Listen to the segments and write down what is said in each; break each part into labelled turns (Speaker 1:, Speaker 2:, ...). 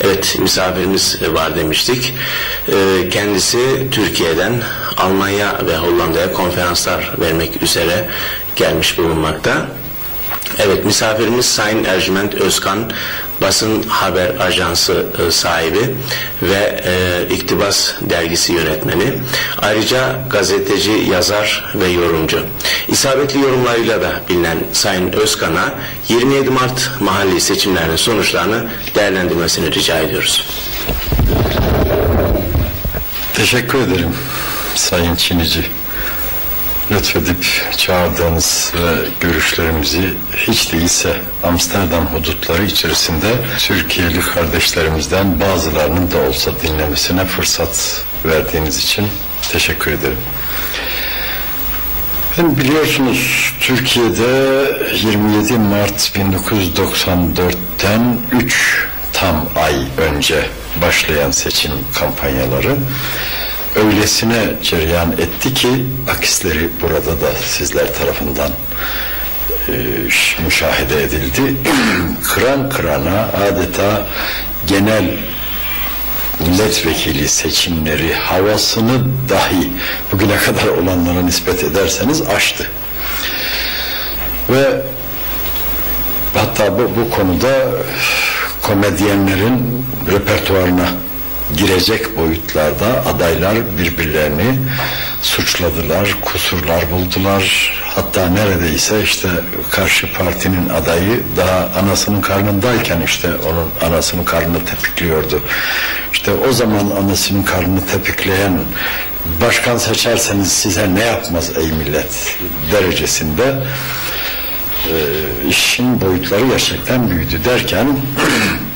Speaker 1: Evet misafirimiz var demiştik. Ee, kendisi Türkiye'den Almanya ve Hollanda'ya konferanslar vermek üzere gelmiş bulunmakta. Evet misafirimiz Sayın Ercüment Özkan basın haber ajansı e, sahibi ve e, İktibas dergisi yönetmeni. Ayrıca gazeteci, yazar ve yorumcu. İsabetli yorumlarıyla da bilinen Sayın Özkan'a 27 Mart mahalli seçimlerinin sonuçlarını değerlendirmesini rica ediyoruz.
Speaker 2: Teşekkür ederim Sayın Çinici lütfedip çağırdığınız ve görüşlerimizi hiç değilse Amsterdam hudutları içerisinde Türkiye'li kardeşlerimizden bazılarının da olsa dinlemesine fırsat verdiğiniz için teşekkür ederim. Ben biliyorsunuz Türkiye'de 27 Mart 1994'ten 3 tam ay önce başlayan seçim kampanyaları öylesine cereyan etti ki akisleri burada da sizler tarafından e, müşahede edildi. kıran kırana adeta genel milletvekili seçimleri havasını dahi bugüne kadar olanlara nispet ederseniz aştı. Ve hatta bu, bu konuda komedyenlerin repertuarına girecek boyutlarda adaylar birbirlerini suçladılar, kusurlar buldular. Hatta neredeyse işte karşı partinin adayı daha anasının karnındayken işte onun anasının karnını tepikliyordu. İşte o zaman anasının karnını tepikleyen başkan seçerseniz size ne yapmaz ey millet derecesinde e, işin boyutları gerçekten büyüdü derken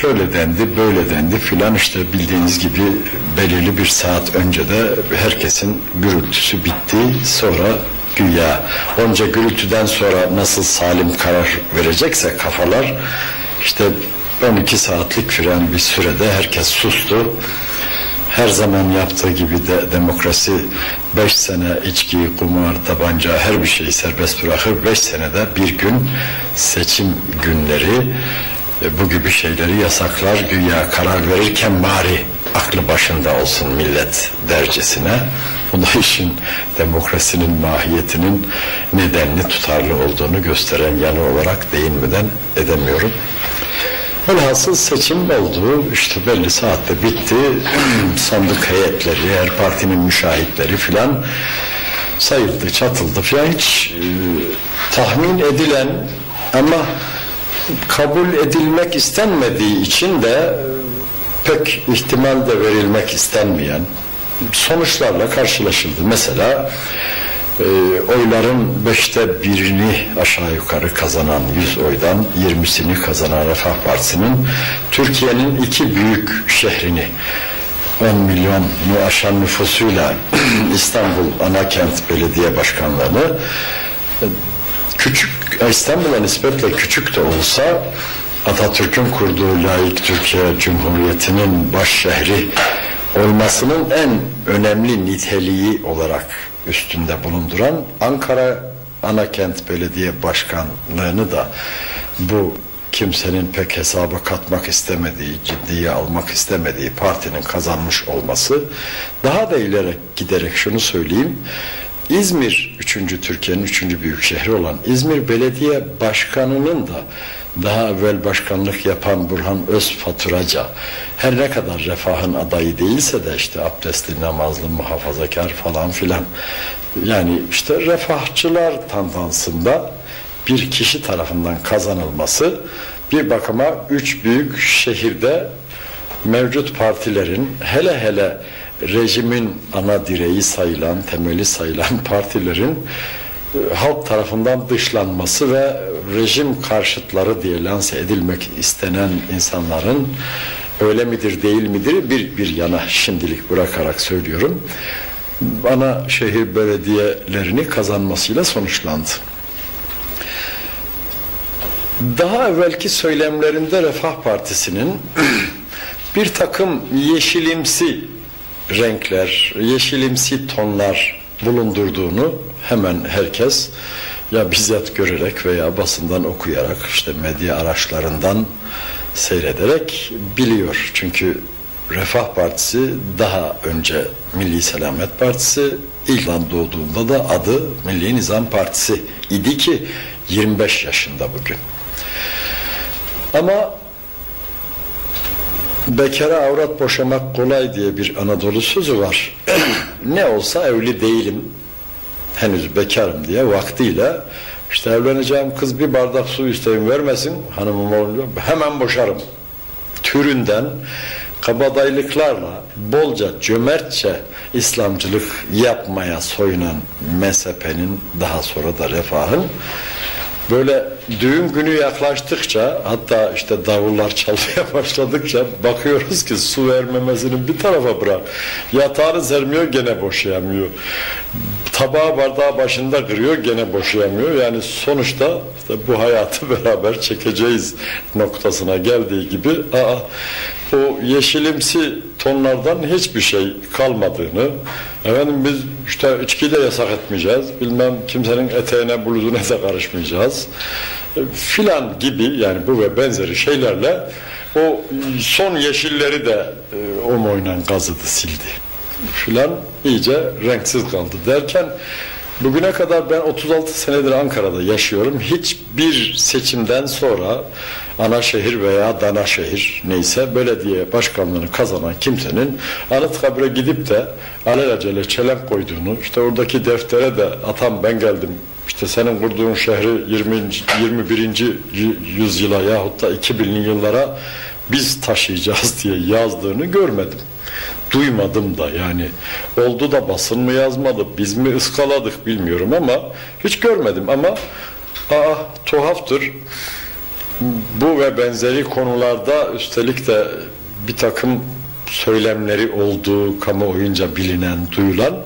Speaker 2: şöyle dendi, böyle dendi filan işte bildiğiniz gibi belirli bir saat önce de herkesin gürültüsü bitti. Sonra güya onca gürültüden sonra nasıl salim karar verecekse kafalar işte 12 saatlik süren bir sürede herkes sustu. Her zaman yaptığı gibi de demokrasi 5 sene içki, kumar, tabanca her bir şeyi serbest bırakır. 5 senede bir gün seçim günleri e, bu gibi şeyleri yasaklar güya karar verirken bari aklı başında olsun millet dercesine bu da işin demokrasinin mahiyetinin nedenli tutarlı olduğunu gösteren yanı olarak değinmeden edemiyorum. Velhasıl seçim oldu. işte belli saatte bitti. Sandık heyetleri, her partinin müşahitleri filan sayıldı, çatıldı filan hiç e, tahmin edilen ama kabul edilmek istenmediği için de e, pek ihtimal de verilmek istenmeyen sonuçlarla karşılaşıldı. Mesela e, oyların beşte birini aşağı yukarı kazanan yüz oydan yirmisini kazanan Refah Partisi'nin Türkiye'nin iki büyük şehrini 10 milyonu aşan nüfusuyla İstanbul Anakent Belediye Başkanlığı'nı küçük İstanbul'a nispetle küçük de olsa Atatürk'ün kurduğu layık Türkiye Cumhuriyeti'nin baş şehri olmasının en önemli niteliği olarak üstünde bulunduran Ankara Anakent Belediye Başkanlığı'nı da bu kimsenin pek hesaba katmak istemediği, ciddiye almak istemediği partinin kazanmış olması daha da ileri giderek şunu söyleyeyim İzmir 3. Türkiye'nin 3. büyük şehri olan İzmir Belediye Başkanı'nın da daha evvel başkanlık yapan Burhan Özfaturaca her ne kadar refahın adayı değilse de işte abdestli, namazlı, muhafazakar falan filan yani işte refahçılar tandansında bir kişi tarafından kazanılması bir bakıma üç büyük şehirde mevcut partilerin hele hele rejimin ana direği sayılan, temeli sayılan partilerin e, halk tarafından dışlanması ve rejim karşıtları diye lanse edilmek istenen insanların öyle midir değil midir bir, bir yana şimdilik bırakarak söylüyorum. Ana şehir belediyelerini kazanmasıyla sonuçlandı. Daha evvelki söylemlerinde Refah Partisi'nin bir takım yeşilimsi renkler, yeşilimsi tonlar bulundurduğunu hemen herkes ya bizzat görerek veya basından okuyarak işte medya araçlarından seyrederek biliyor. Çünkü Refah Partisi daha önce Milli Selamet Partisi İlhan doğduğunda da adı Milli Nizam Partisi idi ki 25 yaşında bugün. Ama bekara avrat boşamak kolay diye bir Anadolu sözü var. ne olsa evli değilim, henüz bekarım diye vaktiyle işte evleneceğim kız bir bardak su isteyin vermesin. Hanımım olunca hemen boşarım. Türünden kabadayılıklarla bolca cömertçe İslamcılık yapmaya soyunan mezhepenin daha sonra da refahın böyle düğün günü yaklaştıkça hatta işte davullar çalmaya başladıkça bakıyoruz ki su vermemesinin bir tarafa bırak. Yatağını sermiyor gene boşayamıyor. Tabağı bardağı başında kırıyor gene boşayamıyor. Yani sonuçta işte bu hayatı beraber çekeceğiz noktasına geldiği gibi aa, o yeşilimsi tonlardan hiçbir şey kalmadığını efendim biz işte içki de yasak etmeyeceğiz bilmem kimsenin eteğine bluzuna da karışmayacağız filan gibi yani bu ve benzeri şeylerle o son yeşilleri de e, o moynan gazıdı sildi filan iyice renksiz kaldı derken bugüne kadar ben 36 senedir Ankara'da yaşıyorum. Hiçbir seçimden sonra ana şehir veya dana şehir neyse belediye başkanlığını kazanan kimsenin Anıtkabir'e gidip de alelacele çelenk koyduğunu işte oradaki deftere de atam ben geldim işte senin kurduğun şehri 20. 21. yüzyıla yahut da 2000'li yıllara biz taşıyacağız diye yazdığını görmedim duymadım da yani oldu da basın mı yazmadı biz mi ıskaladık bilmiyorum ama hiç görmedim ama aa tuhaftır bu ve benzeri konularda üstelik de bir takım söylemleri olduğu kamuoyunca bilinen, duyulan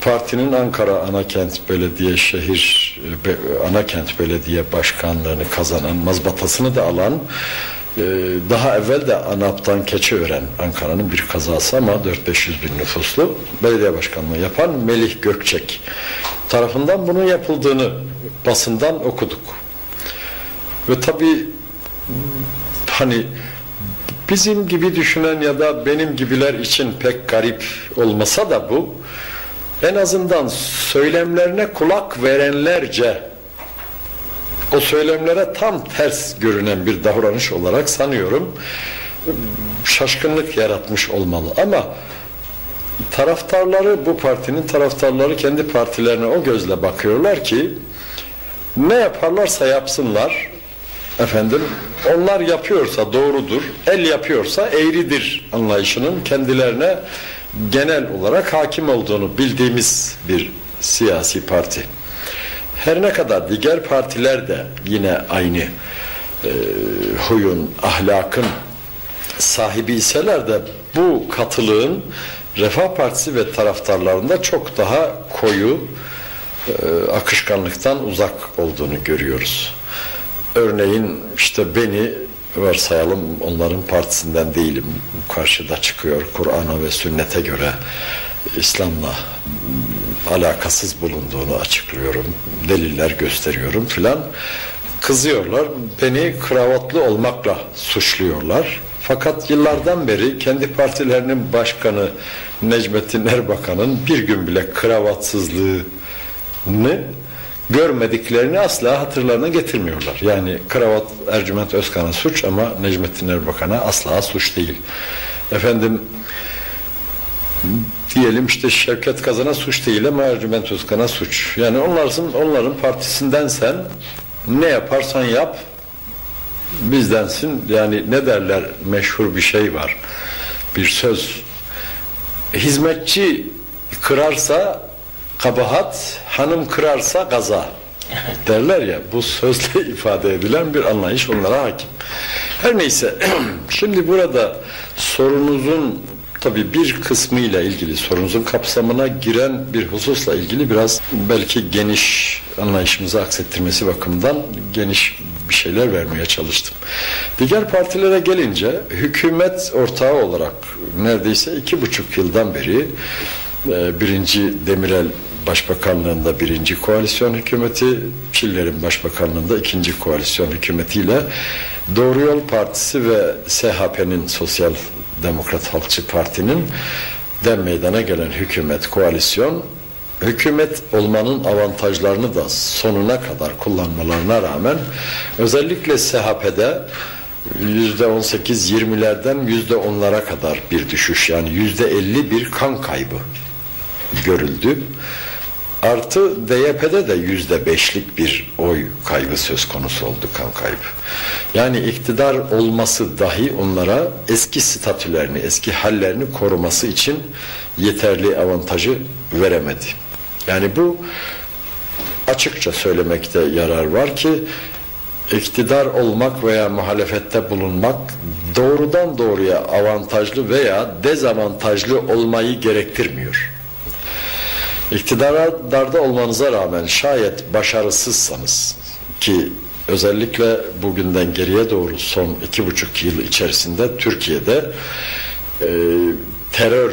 Speaker 2: partinin Ankara Anakent Belediye Şehir e, Anakent Belediye Başkanlığını kazanan, mazbatasını da alan ee, daha evvel de ANAP'tan Keçiören Ankara'nın bir kazası ama 4-500 bin nüfuslu belediye başkanlığı yapan Melih Gökçek tarafından bunun yapıldığını basından okuduk. Ve tabi hani bizim gibi düşünen ya da benim gibiler için pek garip olmasa da bu en azından söylemlerine kulak verenlerce o söylemlere tam ters görünen bir davranış olarak sanıyorum şaşkınlık yaratmış olmalı. Ama taraftarları bu partinin taraftarları kendi partilerine o gözle bakıyorlar ki ne yaparlarsa yapsınlar efendim onlar yapıyorsa doğrudur el yapıyorsa eğridir anlayışının kendilerine genel olarak hakim olduğunu bildiğimiz bir siyasi parti. Her ne kadar diğer partiler de yine aynı e, huyun, ahlakın sahibi iseler de bu katılığın Refah Partisi ve taraftarlarında çok daha koyu e, akışkanlıktan uzak olduğunu görüyoruz. Örneğin işte beni varsayalım onların partisinden değilim. Karşıda çıkıyor Kur'an'a ve sünnete göre İslam'la alakasız bulunduğunu açıklıyorum. Deliller gösteriyorum filan. Kızıyorlar. Beni kravatlı olmakla suçluyorlar. Fakat yıllardan beri kendi partilerinin başkanı Necmettin Erbakan'ın bir gün bile kravatsızlığını görmediklerini asla hatırlarına getirmiyorlar. Yani kravat Ercüment Özkan'a suç ama Necmettin Erbakan'a asla suç değil. Efendim diyelim işte Şevket Kazan'a suç değil ama Ercüment Özkan'a suç. Yani onların, onların partisinden sen ne yaparsan yap bizdensin. Yani ne derler meşhur bir şey var. Bir söz. Hizmetçi kırarsa kabahat, hanım kırarsa gaza derler ya bu sözle ifade edilen bir anlayış onlara hakim. Her neyse şimdi burada sorunuzun Tabii bir kısmı ile ilgili sorunuzun kapsamına giren bir hususla ilgili biraz belki geniş anlayışımızı aksettirmesi bakımından geniş bir şeyler vermeye çalıştım. Diğer partilere gelince hükümet ortağı olarak neredeyse iki buçuk yıldan beri e, birinci Demirel Başbakanlığında birinci koalisyon hükümeti, Çiller'in başbakanlığında ikinci koalisyon hükümetiyle Doğru Yol Partisi ve SHP'nin Sosyal Demokrat Halkçı Parti'nin de meydana gelen hükümet, koalisyon hükümet olmanın avantajlarını da sonuna kadar kullanmalarına rağmen özellikle SHP'de yüzde on sekiz yirmilerden yüzde onlara kadar bir düşüş yani yüzde elli bir kan kaybı görüldü. Artı DYP'de de yüzde beşlik bir oy kaybı söz konusu oldu kan kaybı. Yani iktidar olması dahi onlara eski statülerini, eski hallerini koruması için yeterli avantajı veremedi. Yani bu açıkça söylemekte yarar var ki iktidar olmak veya muhalefette bulunmak doğrudan doğruya avantajlı veya dezavantajlı olmayı gerektirmiyor. İktidarda olmanıza rağmen şayet başarısızsanız ki özellikle bugünden geriye doğru son iki buçuk yıl içerisinde Türkiye'de e, terör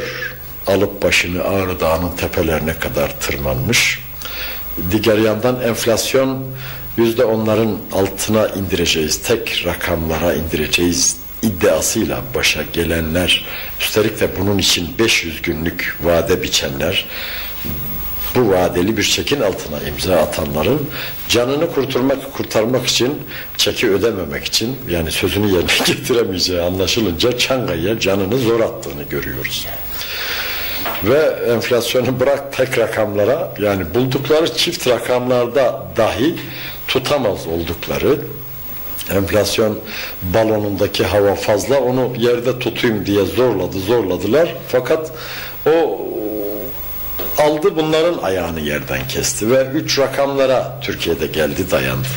Speaker 2: alıp başını Ağrı Dağı'nın tepelerine kadar tırmanmış. Diğer yandan enflasyon yüzde onların altına indireceğiz, tek rakamlara indireceğiz iddiasıyla başa gelenler, üstelik de bunun için 500 günlük vade biçenler, bu vadeli bir çekin altına imza atanların canını kurtarmak kurtarmak için çeki ödememek için yani sözünü yerine getiremeyeceği anlaşılınca Çangay'a canını zor attığını görüyoruz. Ve enflasyonu bırak tek rakamlara yani buldukları çift rakamlarda dahi tutamaz oldukları enflasyon balonundaki hava fazla onu yerde tutayım diye zorladı zorladılar fakat o aldı bunların ayağını yerden kesti ve üç rakamlara Türkiye'de geldi dayandı.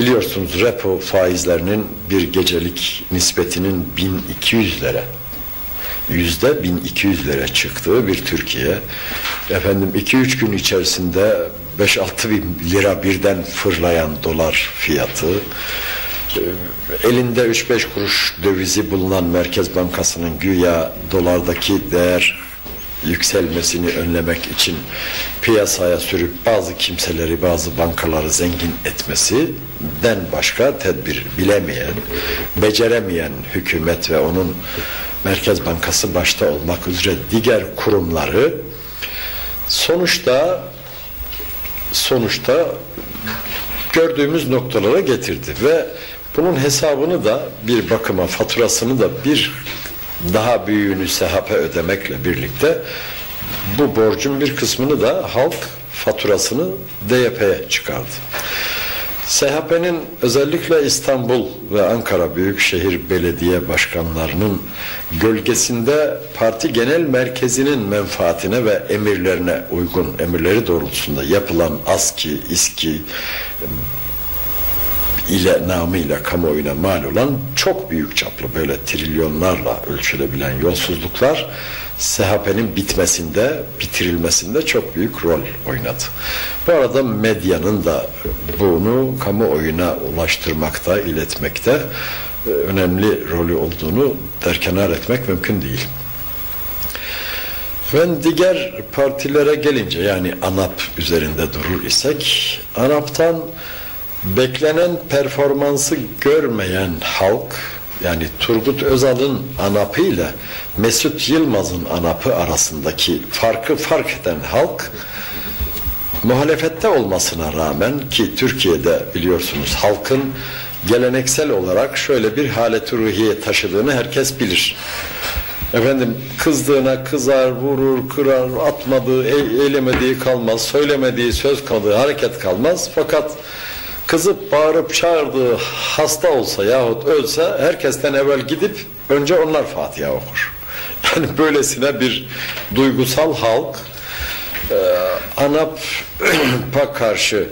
Speaker 2: Biliyorsunuz repo faizlerinin bir gecelik nispetinin 1200'lere yüzde 1200'lere çıktığı bir Türkiye. Efendim 2-3 gün içerisinde 5-6 bin lira birden fırlayan dolar fiyatı elinde 3-5 kuruş dövizi bulunan Merkez Bankası'nın güya dolardaki değer yükselmesini önlemek için piyasaya sürüp bazı kimseleri, bazı bankaları zengin etmesinden başka tedbir bilemeyen, beceremeyen hükümet ve onun Merkez Bankası başta olmak üzere diğer kurumları sonuçta sonuçta gördüğümüz noktalara getirdi. Ve bunun hesabını da bir bakıma faturasını da bir daha büyüğünü SHP ödemekle birlikte bu borcun bir kısmını da halk faturasını DYP'ye çıkardı. SHP'nin özellikle İstanbul ve Ankara Büyükşehir Belediye Başkanlarının gölgesinde parti genel merkezinin menfaatine ve emirlerine uygun, emirleri doğrultusunda yapılan ASKİ, İSKİ, ile namıyla kamuoyuna mal olan çok büyük çaplı böyle trilyonlarla ölçülebilen yolsuzluklar SHP'nin bitmesinde, bitirilmesinde çok büyük rol oynadı. Bu arada medyanın da bunu kamuoyuna ulaştırmakta, iletmekte e, önemli rolü olduğunu derkenar etmek mümkün değil. Ben diğer partilere gelince yani ANAP üzerinde durur isek ANAP'tan beklenen performansı görmeyen halk yani Turgut Özal'ın anapı ile Mesut Yılmaz'ın anapı arasındaki farkı fark eden halk muhalefette olmasına rağmen ki Türkiye'de biliyorsunuz halkın geleneksel olarak şöyle bir haleti ruhiye taşıdığını herkes bilir. Efendim kızdığına kızar, vurur, kırar, atmadığı, eylemediği kalmaz, söylemediği söz kaldığı hareket kalmaz. Fakat kızıp bağırıp çağırdığı hasta olsa yahut ölse herkesten evvel gidip önce onlar Fatiha okur. Yani böylesine bir duygusal halk e, ANAP'a karşı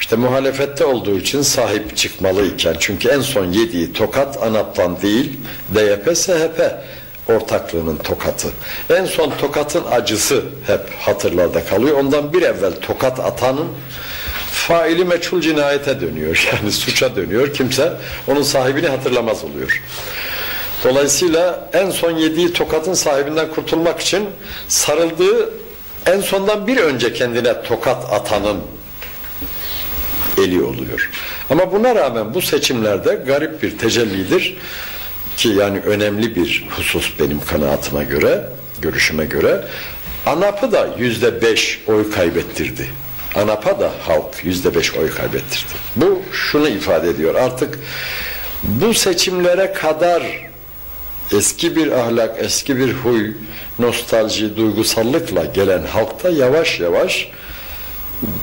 Speaker 2: işte muhalefette olduğu için sahip çıkmalıyken çünkü en son yediği tokat ANAP'tan değil DYP SHP ortaklığının tokatı. En son tokatın acısı hep hatırlarda kalıyor. Ondan bir evvel tokat atanın faili meçhul cinayete dönüyor. Yani suça dönüyor. Kimse onun sahibini hatırlamaz oluyor. Dolayısıyla en son yediği tokatın sahibinden kurtulmak için sarıldığı en sondan bir önce kendine tokat atanın eli oluyor. Ama buna rağmen bu seçimlerde garip bir tecellidir ki yani önemli bir husus benim kanaatime göre, görüşüme göre ANAP'ı da yüzde beş oy kaybettirdi. ANAP'a da halk yüzde beş oy kaybettirdi. Bu şunu ifade ediyor artık bu seçimlere kadar eski bir ahlak, eski bir huy, nostalji, duygusallıkla gelen halkta yavaş yavaş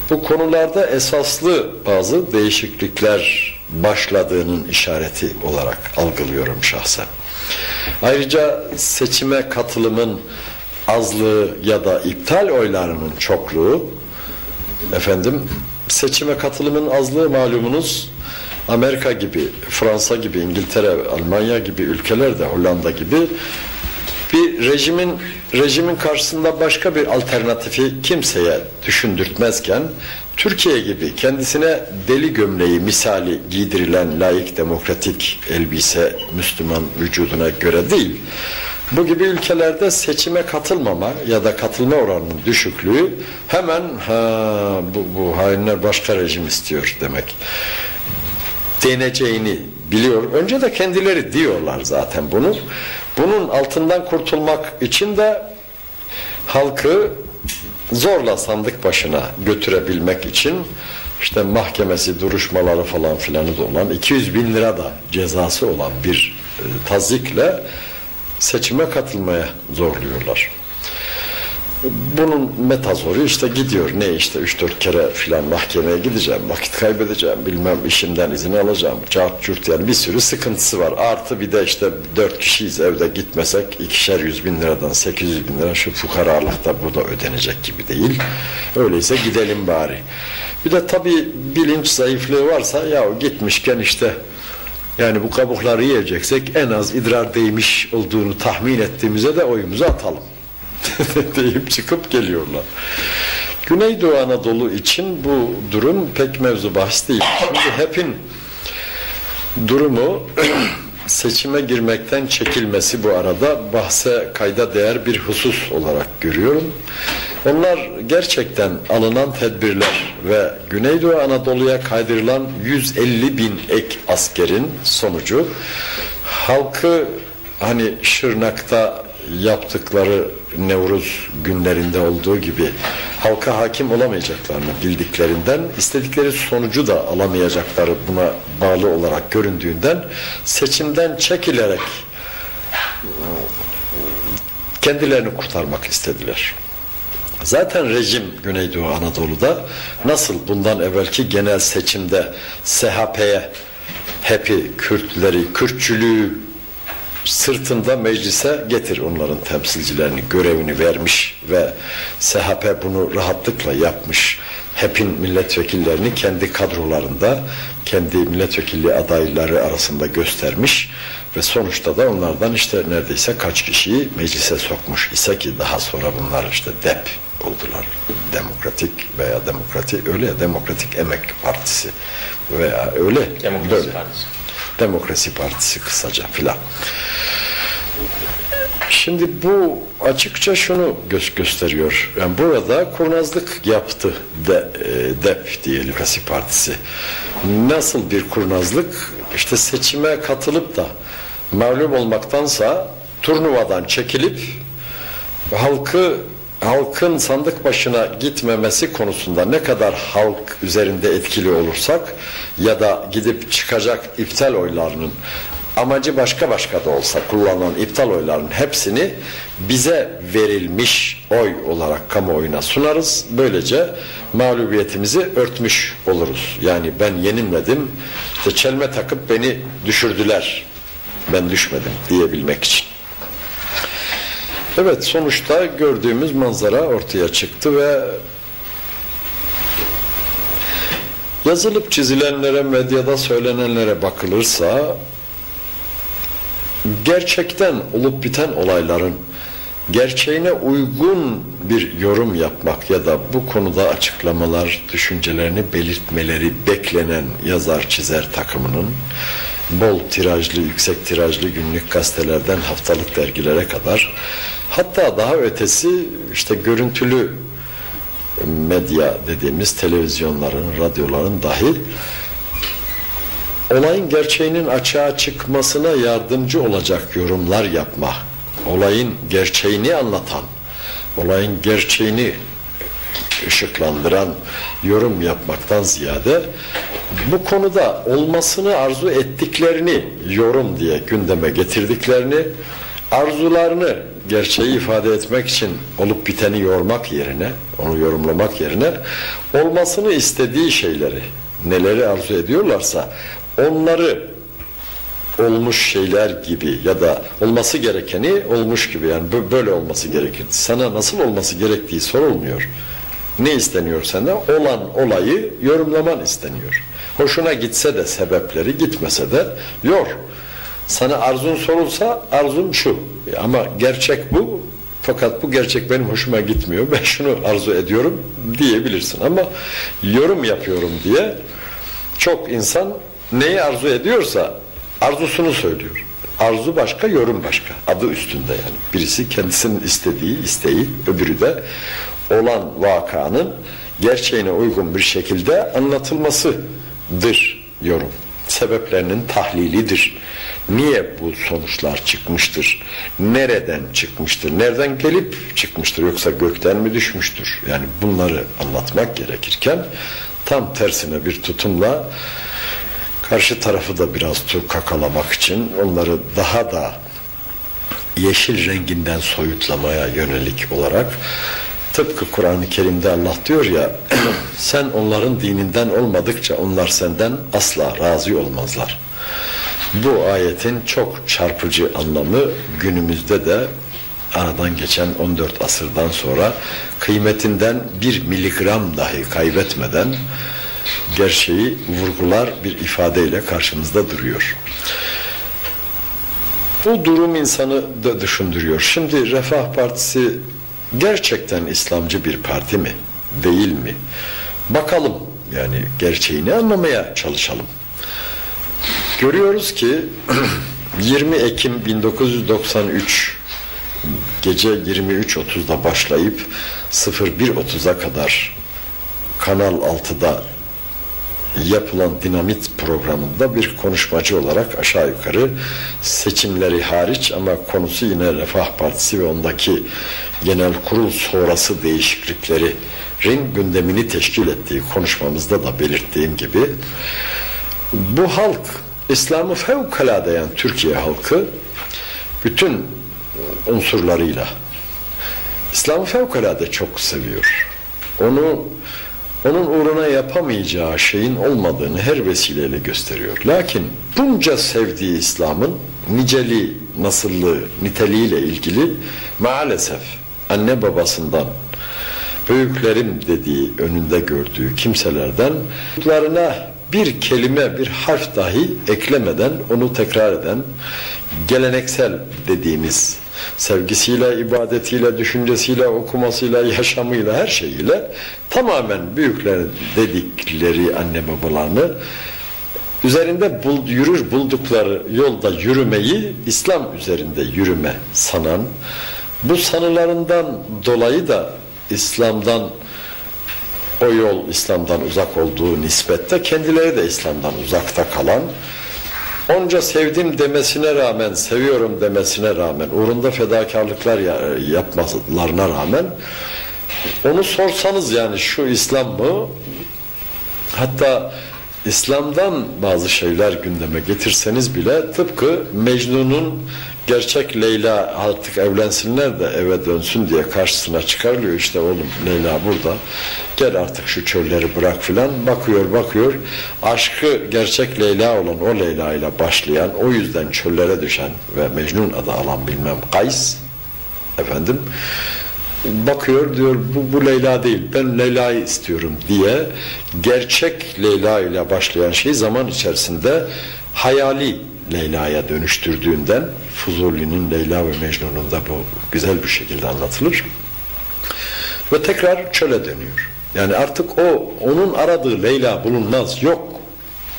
Speaker 2: bu konularda esaslı bazı değişiklikler başladığının işareti olarak algılıyorum şahsen. Ayrıca seçime katılımın azlığı ya da iptal oylarının çokluğu efendim seçime katılımın azlığı malumunuz Amerika gibi, Fransa gibi, İngiltere, Almanya gibi ülkelerde, Hollanda gibi bir rejimin rejimin karşısında başka bir alternatifi kimseye düşündürtmezken Türkiye gibi kendisine deli gömleği misali giydirilen layık demokratik elbise Müslüman vücuduna göre değil. Bu gibi ülkelerde seçime katılmama ya da katılma oranının düşüklüğü hemen ha, bu, bu hainler başka rejim istiyor demek deneceğini biliyor. Önce de kendileri diyorlar zaten bunu. Bunun altından kurtulmak için de halkı zorla sandık başına götürebilmek için işte mahkemesi, duruşmaları falan filanı da olan 200 bin lira da cezası olan bir e, tazikle seçime katılmaya zorluyorlar. Bunun metazoru işte gidiyor. Ne işte 3-4 kere filan mahkemeye gideceğim, vakit kaybedeceğim, bilmem işimden izin alacağım. Cart cürt yani bir sürü sıkıntısı var. Artı bir de işte 4 kişiyiz evde gitmesek ikişer yüz bin liradan 800 bin lira şu fukaralıkta bu da ödenecek gibi değil. Öyleyse gidelim bari. Bir de tabii bilinç zayıflığı varsa ya gitmişken işte yani bu kabukları yiyeceksek en az idrar değmiş olduğunu tahmin ettiğimize de oyumuzu atalım. deyip çıkıp geliyorlar. Güneydoğu Anadolu için bu durum pek mevzu bahs değil. Şimdi HEP'in durumu seçime girmekten çekilmesi bu arada bahse kayda değer bir husus olarak görüyorum. Onlar gerçekten alınan tedbirler ve Güneydoğu Anadolu'ya kaydırılan 150 bin ek askerin sonucu halkı hani Şırnak'ta yaptıkları Nevruz günlerinde olduğu gibi halka hakim olamayacaklarını bildiklerinden istedikleri sonucu da alamayacakları buna bağlı olarak göründüğünden seçimden çekilerek kendilerini kurtarmak istediler. Zaten rejim Güneydoğu Anadolu'da nasıl bundan evvelki genel seçimde SHP'ye HEP'i, Kürtleri, Kürtçülüğü sırtında meclise getir onların temsilcilerini görevini vermiş ve SHP bunu rahatlıkla yapmış. HEP'in milletvekillerini kendi kadrolarında kendi milletvekili adayları arasında göstermiş ve sonuçta da onlardan işte neredeyse kaç kişiyi meclise sokmuş ise ki daha sonra bunlar işte DEP oldular. Demokratik veya demokrati öyle ya Demokratik Emek Partisi veya öyle
Speaker 1: Demokrasi
Speaker 2: böyle.
Speaker 1: Partisi.
Speaker 2: Demokrasi Partisi kısaca filan. Şimdi bu açıkça şunu gö gösteriyor. Yani burada kurnazlık yaptı de, e, DEP diye Demokrasi Partisi. Nasıl bir kurnazlık? İşte seçime katılıp da mağlup olmaktansa turnuvadan çekilip halkı halkın sandık başına gitmemesi konusunda ne kadar halk üzerinde etkili olursak ya da gidip çıkacak iptal oylarının amacı başka başka da olsa kullanılan iptal oyların hepsini bize verilmiş oy olarak kamuoyuna sunarız. Böylece mağlubiyetimizi örtmüş oluruz. Yani ben yenilmedim, işte çelme takıp beni düşürdüler, ben düşmedim diyebilmek için. Evet sonuçta gördüğümüz manzara ortaya çıktı ve yazılıp çizilenlere, medyada söylenenlere bakılırsa gerçekten olup biten olayların gerçeğine uygun bir yorum yapmak ya da bu konuda açıklamalar, düşüncelerini belirtmeleri beklenen yazar çizer takımının bol tirajlı, yüksek tirajlı günlük gazetelerden haftalık dergilere kadar. Hatta daha ötesi işte görüntülü medya dediğimiz televizyonların, radyoların dahi olayın gerçeğinin açığa çıkmasına yardımcı olacak yorumlar yapma, olayın gerçeğini anlatan, olayın gerçeğini ışıklandıran yorum yapmaktan ziyade bu konuda olmasını arzu ettiklerini yorum diye gündeme getirdiklerini arzularını gerçeği ifade etmek için olup biteni yormak yerine onu yorumlamak yerine olmasını istediği şeyleri neleri arzu ediyorlarsa onları olmuş şeyler gibi ya da olması gerekeni olmuş gibi yani böyle olması gerekir. Sana nasıl olması gerektiği sorulmuyor. Ne isteniyor senden? Olan olayı yorumlaman isteniyor. Hoşuna gitse de sebepleri gitmese de yor. Sana arzun sorulsa arzun şu. Ama gerçek bu. Fakat bu gerçek benim hoşuma gitmiyor. Ben şunu arzu ediyorum diyebilirsin. Ama yorum yapıyorum diye çok insan neyi arzu ediyorsa arzusunu söylüyor. Arzu başka, yorum başka. Adı üstünde yani. Birisi kendisinin istediği, isteği, öbürü de olan vakanın gerçeğine uygun bir şekilde anlatılmasıdır yorum. Sebeplerinin tahlilidir. Niye bu sonuçlar çıkmıştır? Nereden çıkmıştır? Nereden gelip çıkmıştır? Yoksa gökten mi düşmüştür? Yani bunları anlatmak gerekirken tam tersine bir tutumla karşı tarafı da biraz kakalamak için onları daha da yeşil renginden soyutlamaya yönelik olarak tıpkı Kur'an-ı Kerim'de Allah diyor ya sen onların dininden olmadıkça onlar senden asla razı olmazlar. Bu ayetin çok çarpıcı anlamı günümüzde de aradan geçen 14 asırdan sonra kıymetinden bir miligram dahi kaybetmeden gerçeği vurgular bir ifadeyle karşımızda duruyor. Bu durum insanı da düşündürüyor. Şimdi Refah Partisi gerçekten İslamcı bir parti mi? Değil mi? Bakalım yani gerçeğini anlamaya çalışalım. Görüyoruz ki 20 Ekim 1993 gece 23.30'da başlayıp 01.30'a kadar Kanal 6'da yapılan dinamit programında bir konuşmacı olarak aşağı yukarı seçimleri hariç ama konusu yine Refah Partisi ve ondaki genel kurul sonrası değişikliklerin gündemini teşkil ettiği konuşmamızda da belirttiğim gibi bu halk İslam'ı fevkalade yani Türkiye halkı bütün unsurlarıyla İslam'ı fevkalade çok seviyor. Onu onun uğruna yapamayacağı şeyin olmadığını her vesileyle gösteriyor. Lakin bunca sevdiği İslam'ın niceliği, nasıllığı, niteliğiyle ilgili maalesef anne babasından büyüklerim dediği önünde gördüğü kimselerden çocuklarına bir kelime, bir harf dahi eklemeden onu tekrar eden geleneksel dediğimiz sevgisiyle, ibadetiyle, düşüncesiyle, okumasıyla, yaşamıyla, her şeyiyle tamamen büyükler dedikleri anne babalarını üzerinde bul, yürür buldukları yolda yürümeyi İslam üzerinde yürüme sanan bu sanılarından dolayı da İslam'dan o yol İslam'dan uzak olduğu nispette kendileri de İslam'dan uzakta kalan onca sevdim demesine rağmen, seviyorum demesine rağmen, uğrunda fedakarlıklar yapmalarına rağmen onu sorsanız yani şu İslam mı? Hatta İslam'dan bazı şeyler gündeme getirseniz bile tıpkı Mecnun'un gerçek Leyla artık evlensinler de eve dönsün diye karşısına çıkarılıyor. işte oğlum Leyla burada. Gel artık şu çölleri bırak filan. Bakıyor bakıyor. Aşkı gerçek Leyla olan o Leyla ile başlayan o yüzden çöllere düşen ve Mecnun adı alan bilmem Kays efendim bakıyor diyor bu, bu Leyla değil ben Leyla'yı istiyorum diye gerçek Leyla ile başlayan şey zaman içerisinde hayali Leyla'ya dönüştürdüğünden Fuzuli'nin Leyla ve Mecnun'un da bu güzel bir şekilde anlatılır. Ve tekrar çöle dönüyor. Yani artık o onun aradığı Leyla bulunmaz, yok.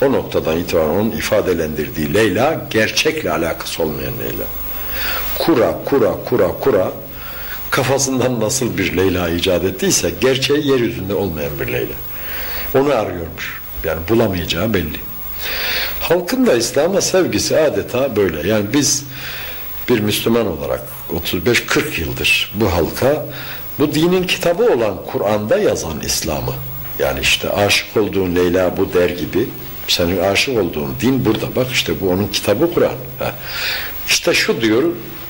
Speaker 2: O noktadan itibaren onun ifadelendirdiği Leyla gerçekle alakası olmayan Leyla. Kura, kura, kura, kura kafasından nasıl bir Leyla icat ettiyse gerçeği yeryüzünde olmayan bir Leyla. Onu arıyormuş. Yani bulamayacağı belli. Halkın da İslam'a sevgisi adeta böyle. Yani biz bir Müslüman olarak 35-40 yıldır bu halka bu dinin kitabı olan Kur'an'da yazan İslam'ı yani işte aşık olduğun Leyla bu der gibi senin aşık olduğun din burada bak işte bu onun kitabı Kur'an. İşte şu diyor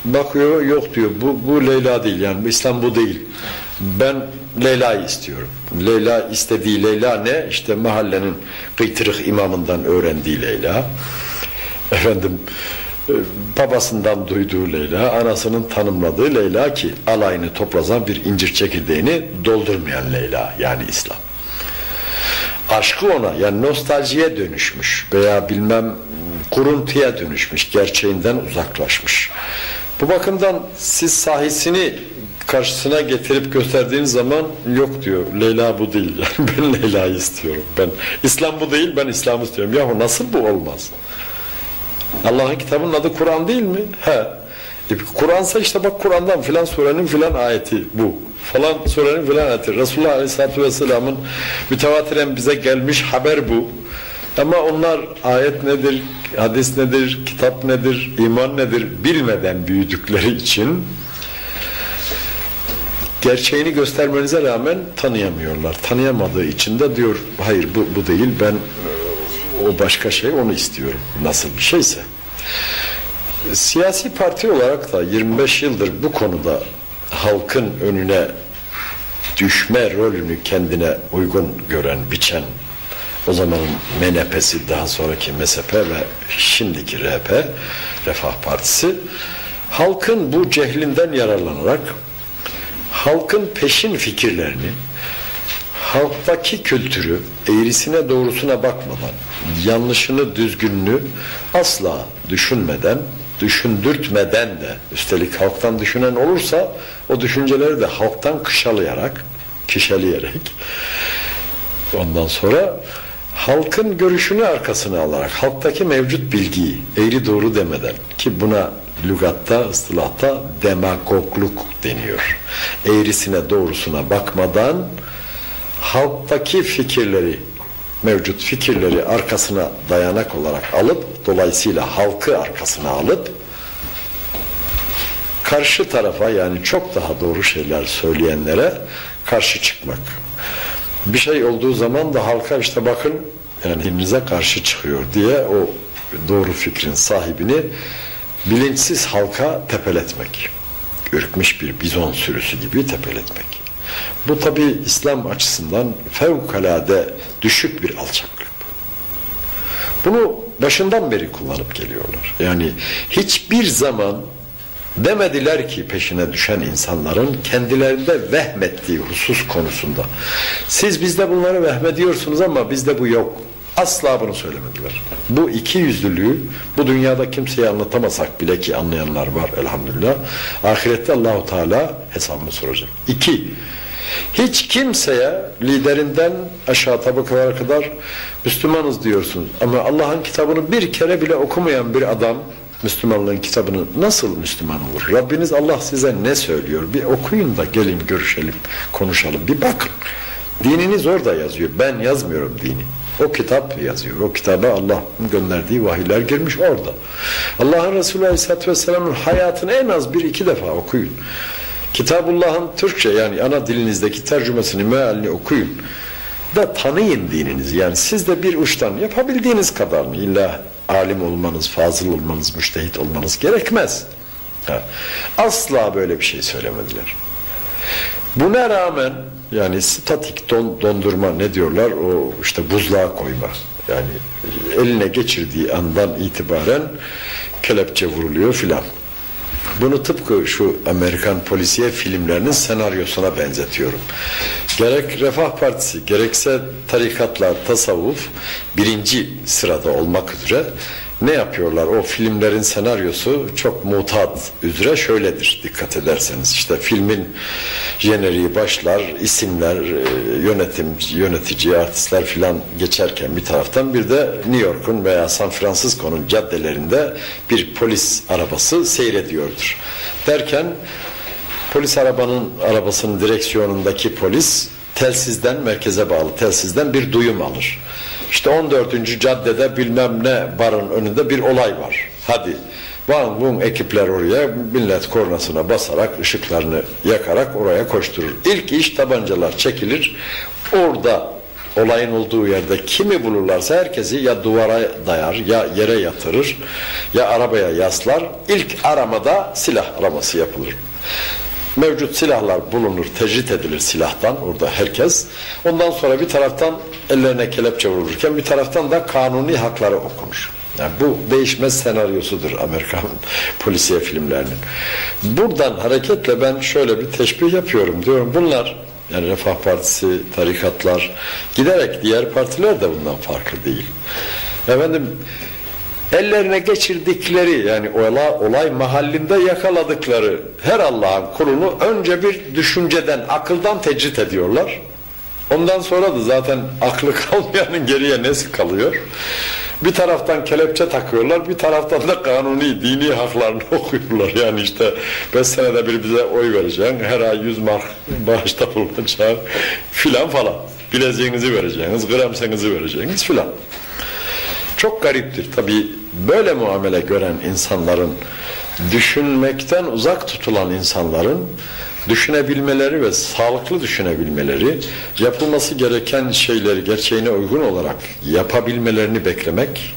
Speaker 2: bakıyor yok diyor bu, bu Leyla değil yani bu İslam bu değil. Ben Leyla'yı istiyorum. Leyla istediği Leyla ne? İşte mahallenin kıytırık imamından öğrendiği Leyla. Efendim e, babasından duyduğu Leyla, anasının tanımladığı Leyla ki alayını toplasan bir incir çekirdeğini doldurmayan Leyla yani İslam. Aşkı ona yani nostaljiye dönüşmüş veya bilmem kuruntuya dönüşmüş, gerçeğinden uzaklaşmış. Bu bakımdan siz sahisini karşısına getirip gösterdiğiniz zaman yok diyor. Leyla bu değil. Yani ben Leyla'yı istiyorum. Ben İslam bu değil, ben İslam istiyorum. Yahu nasıl bu olmaz? Allah'ın kitabının adı Kur'an değil mi? He. E, Kur'ansa işte bak Kur'an'dan filan surenin filan ayeti bu. Falan surenin filan ayeti. Resulullah Aleyhisselatü Vesselam'ın mütevatiren bize gelmiş haber bu. Ama onlar ayet nedir, hadis nedir, kitap nedir, iman nedir bilmeden büyüdükleri için gerçeğini göstermenize rağmen tanıyamıyorlar. Tanıyamadığı için de diyor hayır bu, bu değil ben o başka şey onu istiyorum. Nasıl bir şeyse. Siyasi parti olarak da 25 yıldır bu konuda halkın önüne düşme rolünü kendine uygun gören, biçen o zamanın MNP'si daha sonraki MSP ve şimdiki RP Refah Partisi halkın bu cehlinden yararlanarak halkın peşin fikirlerini halktaki kültürü eğrisine doğrusuna bakmadan yanlışını düzgününü asla düşünmeden düşündürtmeden de üstelik halktan düşünen olursa o düşünceleri de halktan kışalayarak kişeleyerek ondan sonra halkın görüşünü arkasına alarak halktaki mevcut bilgiyi eğri doğru demeden ki buna lügatta, ıstılahta demagogluk deniyor. Eğrisine doğrusuna bakmadan halktaki fikirleri mevcut fikirleri arkasına dayanak olarak alıp dolayısıyla halkı arkasına alıp karşı tarafa yani çok daha doğru şeyler söyleyenlere karşı çıkmak. Bir şey olduğu zaman da halka işte bakın yani dininize karşı çıkıyor diye o doğru fikrin sahibini bilinçsiz halka tepeletmek. Ürkmüş bir bizon sürüsü gibi tepeletmek. Bu tabi İslam açısından fevkalade düşük bir alçaklık. Bunu başından beri kullanıp geliyorlar. Yani hiçbir zaman demediler ki peşine düşen insanların kendilerinde vehmettiği husus konusunda. Siz bizde bunları vehmediyorsunuz ama bizde bu yok. Asla bunu söylemediler. Bu iki yüzlülüğü bu dünyada kimseye anlatamasak bile ki anlayanlar var elhamdülillah. Ahirette Allahu Teala hesabını soracak. İki, hiç kimseye liderinden aşağı tabakalara kadar Müslümanız diyorsunuz. Ama Allah'ın kitabını bir kere bile okumayan bir adam Müslümanlığın kitabını nasıl Müslüman olur? Rabbiniz Allah size ne söylüyor? Bir okuyun da gelin görüşelim, konuşalım. Bir bakın. Dininiz orada yazıyor. Ben yazmıyorum dini. O kitap yazıyor. O kitaba Allah'ın gönderdiği vahiyler girmiş orada. Allah'ın Resulü Aleyhisselatü Vesselam'ın hayatını en az bir iki defa okuyun. Kitabullah'ın Türkçe yani ana dilinizdeki tercümesini, mealini okuyun. Da tanıyın dininizi. Yani siz de bir uçtan yapabildiğiniz kadarını illa alim olmanız, fazıl olmanız, müştehit olmanız gerekmez. Ha. Asla böyle bir şey söylemediler. Buna rağmen yani statik don, dondurma ne diyorlar o işte buzluğa koyma. Yani eline geçirdiği andan itibaren kelepçe vuruluyor filan. Bunu tıpkı şu Amerikan polisiye filmlerinin senaryosuna benzetiyorum. Gerek Refah Partisi gerekse tarikatlar, tasavvuf birinci sırada olmak üzere ne yapıyorlar? O filmlerin senaryosu çok mutat üzere şöyledir dikkat ederseniz. İşte filmin jeneriği başlar, isimler, e, yönetim, yönetici, artistler filan geçerken bir taraftan bir de New York'un veya San Francisco'nun caddelerinde bir polis arabası seyrediyordur. Derken polis arabanın arabasının direksiyonundaki polis telsizden merkeze bağlı telsizden bir duyum alır İşte 14. caddede bilmem ne barın önünde bir olay var. Hadi Van Bun ekipler oraya millet kornasına basarak ışıklarını yakarak oraya koşturur. İlk iş tabancalar çekilir. Orada olayın olduğu yerde kimi bulurlarsa herkesi ya duvara dayar ya yere yatırır ya arabaya yaslar. İlk aramada silah araması yapılır. Mevcut silahlar bulunur, tecrit edilir silahtan orada herkes. Ondan sonra bir taraftan ellerine kelepçe vururken bir taraftan da kanuni hakları okunur. Yani bu değişmez senaryosudur Amerikan polisiye filmlerinin. Buradan hareketle ben şöyle bir teşbih yapıyorum diyorum. Bunlar yani Refah Partisi, tarikatlar giderek diğer partiler de bundan farklı değil. Efendim ellerine geçirdikleri yani olay, olay mahallinde yakaladıkları her Allah'ın kulunu önce bir düşünceden, akıldan tecrit ediyorlar. Ondan sonra da zaten aklı kalmayanın geriye nesi kalıyor? Bir taraftan kelepçe takıyorlar, bir taraftan da kanuni, dini haklarını okuyorlar. Yani işte beş senede bir bize oy vereceksin, her ay yüz mark bağışta bulunacak filan falan. Bileziğinizi vereceğiniz, gramsenizi vereceğiniz filan. Çok gariptir. Tabi böyle muamele gören insanların, düşünmekten uzak tutulan insanların düşünebilmeleri ve sağlıklı düşünebilmeleri, yapılması gereken şeyleri gerçeğine uygun olarak yapabilmelerini beklemek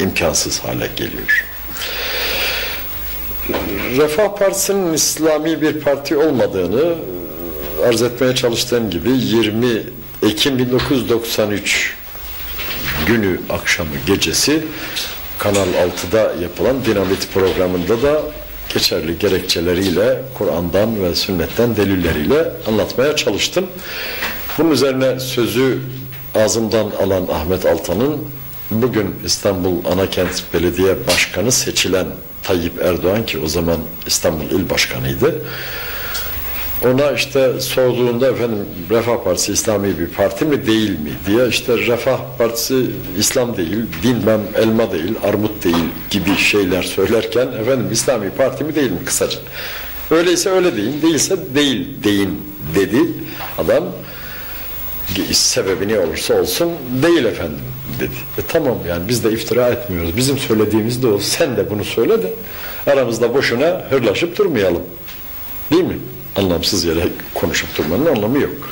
Speaker 2: imkansız hale geliyor. Refah Partisi'nin İslami bir parti olmadığını arz etmeye çalıştığım gibi 20 Ekim 1993 günü akşamı gecesi Kanal 6'da yapılan dinamit programında da geçerli gerekçeleriyle Kur'an'dan ve sünnetten delilleriyle anlatmaya çalıştım. Bunun üzerine sözü ağzımdan alan Ahmet Altan'ın bugün İstanbul Anakent Belediye Başkanı seçilen Tayyip Erdoğan ki o zaman İstanbul İl Başkanı'ydı ona işte sorduğunda efendim Refah Partisi İslami bir parti mi değil mi diye işte Refah Partisi İslam değil, dinmem elma değil, armut değil gibi şeyler söylerken efendim İslami parti mi değil mi kısaca. Öyleyse öyle deyin, değilse değil deyin dedi adam. Sebebi ne olursa olsun değil efendim dedi. E tamam yani biz de iftira etmiyoruz. Bizim söylediğimiz de o. Sen de bunu söyle de aramızda boşuna hırlaşıp durmayalım. Değil mi? Anlamsız yere konuşup durmanın anlamı yok.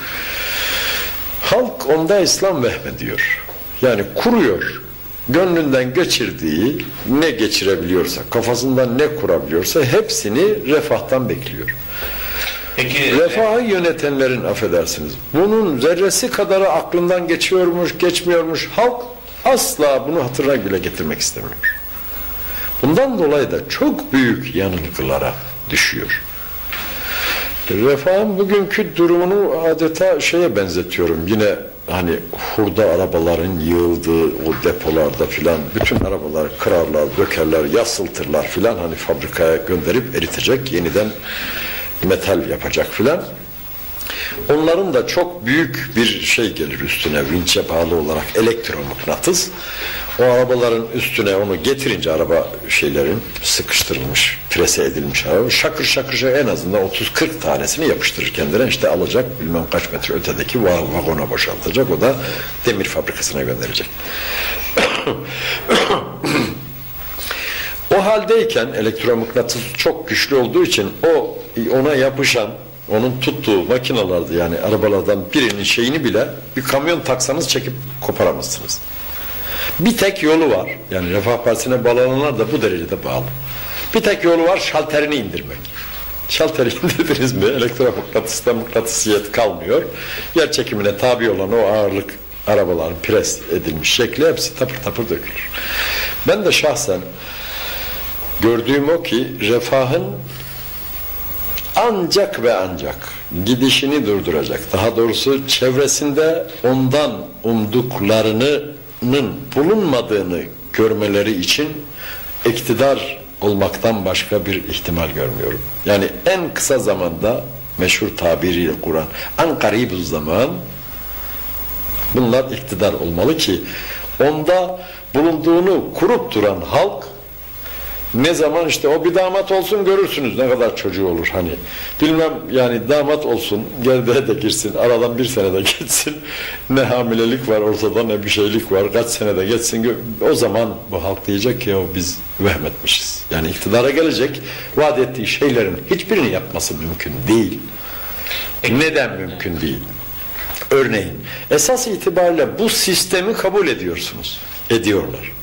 Speaker 2: Halk onda İslam vehmediyor. Yani kuruyor. Gönlünden geçirdiği ne geçirebiliyorsa, kafasından ne kurabiliyorsa hepsini refahtan bekliyor. Peki, Refahı yönetenlerin affedersiniz. Bunun zerresi kadarı aklından geçiyormuş, geçmiyormuş. Halk asla bunu hatırına bile getirmek istemiyor. Bundan dolayı da çok büyük yanılgılara düşüyor. Refahın bugünkü durumunu adeta şeye benzetiyorum. Yine hani hurda arabaların yığıldığı o depolarda filan bütün arabaları kırarlar, dökerler, yasıltırlar filan hani fabrikaya gönderip eritecek, yeniden metal yapacak filan. Onların da çok büyük bir şey gelir üstüne vinçe bağlı olarak elektromıknatıs. O arabaların üstüne onu getirince araba şeylerin sıkıştırılmış, prese edilmiş araba şakır şakır şakır en azından 30-40 tanesini yapıştırır kendine işte alacak bilmem kaç metre ötedeki vagona boşaltacak o da demir fabrikasına gönderecek. o haldeyken elektromıknatıs çok güçlü olduğu için o ona yapışan onun tuttuğu makinalarda yani arabalardan birinin şeyini bile bir kamyon taksanız çekip koparamazsınız. Bir tek yolu var. Yani Refah Partisi'ne bağlananlar da bu derecede bağlı. Bir tek yolu var şalterini indirmek. Şalteri indirdiniz mi elektromıknatısda mıknatısiyet kalmıyor. Yer çekimine tabi olan o ağırlık arabaların pres edilmiş şekli hepsi tapır tapır dökülür. Ben de şahsen gördüğüm o ki refahın ancak ve ancak gidişini durduracak. Daha doğrusu çevresinde ondan umduklarının bulunmadığını görmeleri için iktidar olmaktan başka bir ihtimal görmüyorum. Yani en kısa zamanda meşhur tabiriyle kuran en karib zaman bunlar iktidar olmalı ki onda bulunduğunu kurup duran halk Ne zaman işte o bir damat olsun görürsünüz ne kadar çocuğu olur hani. Bilmem yani damat olsun gerdeğe de girsin aradan bir sene de geçsin. Ne hamilelik var ortada ne bir şeylik var kaç sene de geçsin. O zaman bu halk diyecek ki o biz vehmetmişiz. Yani iktidara gelecek vaat ettiği şeylerin hiçbirini yapması mümkün değil. Neden mümkün değil? Örneğin esas itibariyle bu sistemi kabul ediyorsunuz. Ediyorlar.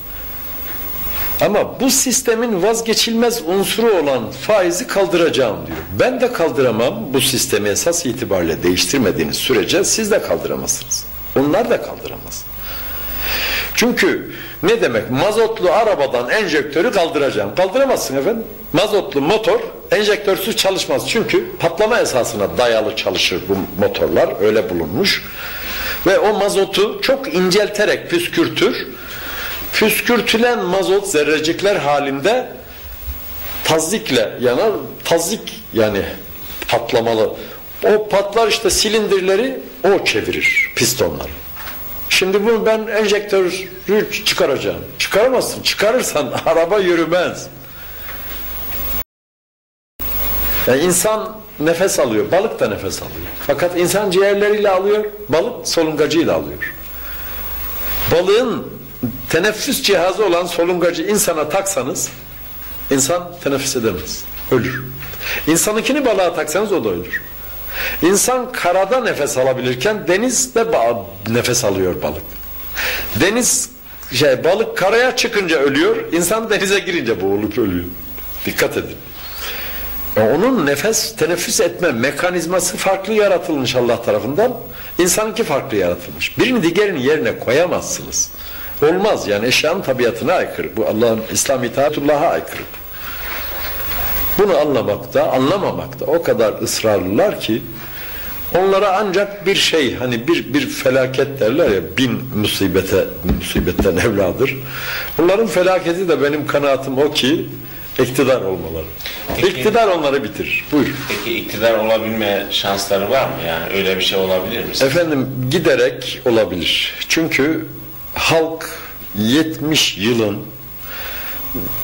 Speaker 2: Ama bu sistemin vazgeçilmez unsuru olan faizi kaldıracağım diyor. Ben de kaldıramam bu sistemi esas itibariyle değiştirmediğiniz sürece siz de kaldıramazsınız. Onlar da kaldıramaz. Çünkü ne demek? Mazotlu arabadan enjektörü kaldıracağım. Kaldıramazsın efendim. Mazotlu motor enjektörsüz çalışmaz. Çünkü patlama esasına dayalı çalışır bu motorlar. Öyle bulunmuş. Ve o mazotu çok incelterek püskürtür püskürtülen mazot zerrecikler halinde tazikle yanar. Tazik yani patlamalı. O patlar işte silindirleri o çevirir pistonları. Şimdi bunu ben enjektörü çıkaracağım. Çıkaramazsın. Çıkarırsan araba yürümez. Yani insan nefes alıyor. Balık da nefes alıyor. Fakat insan ciğerleriyle alıyor. Balık solungacıyla alıyor. Balığın teneffüs cihazı olan solungacı insana taksanız insan teneffüs edemez. Ölür. İnsanınkini balığa taksanız o da ölür. İnsan karada nefes alabilirken denizde nefes alıyor balık. Deniz şey balık karaya çıkınca ölüyor, insan denize girince boğulup ölüyor. Dikkat edin. Onun nefes teneffüs etme mekanizması farklı yaratılmış Allah tarafından. İnsanınki farklı yaratılmış. Birini diğerinin yerine koyamazsınız. Olmaz yani eşyanın tabiatına aykırı. Bu Allah'ın İslam itaatullah'a aykırı. Bunu anlamakta, anlamamakta o kadar ısrarlılar ki onlara ancak bir şey hani bir bir felaket derler ya bin musibete musibetten evladır. Bunların felaketi de benim kanaatim o ki iktidar olmaları. Peki, iktidar onları bitirir. Buyur.
Speaker 1: Peki iktidar olabilme şansları var mı? Yani öyle bir şey olabilir mi?
Speaker 2: Efendim giderek olabilir. Çünkü halk 70 yılın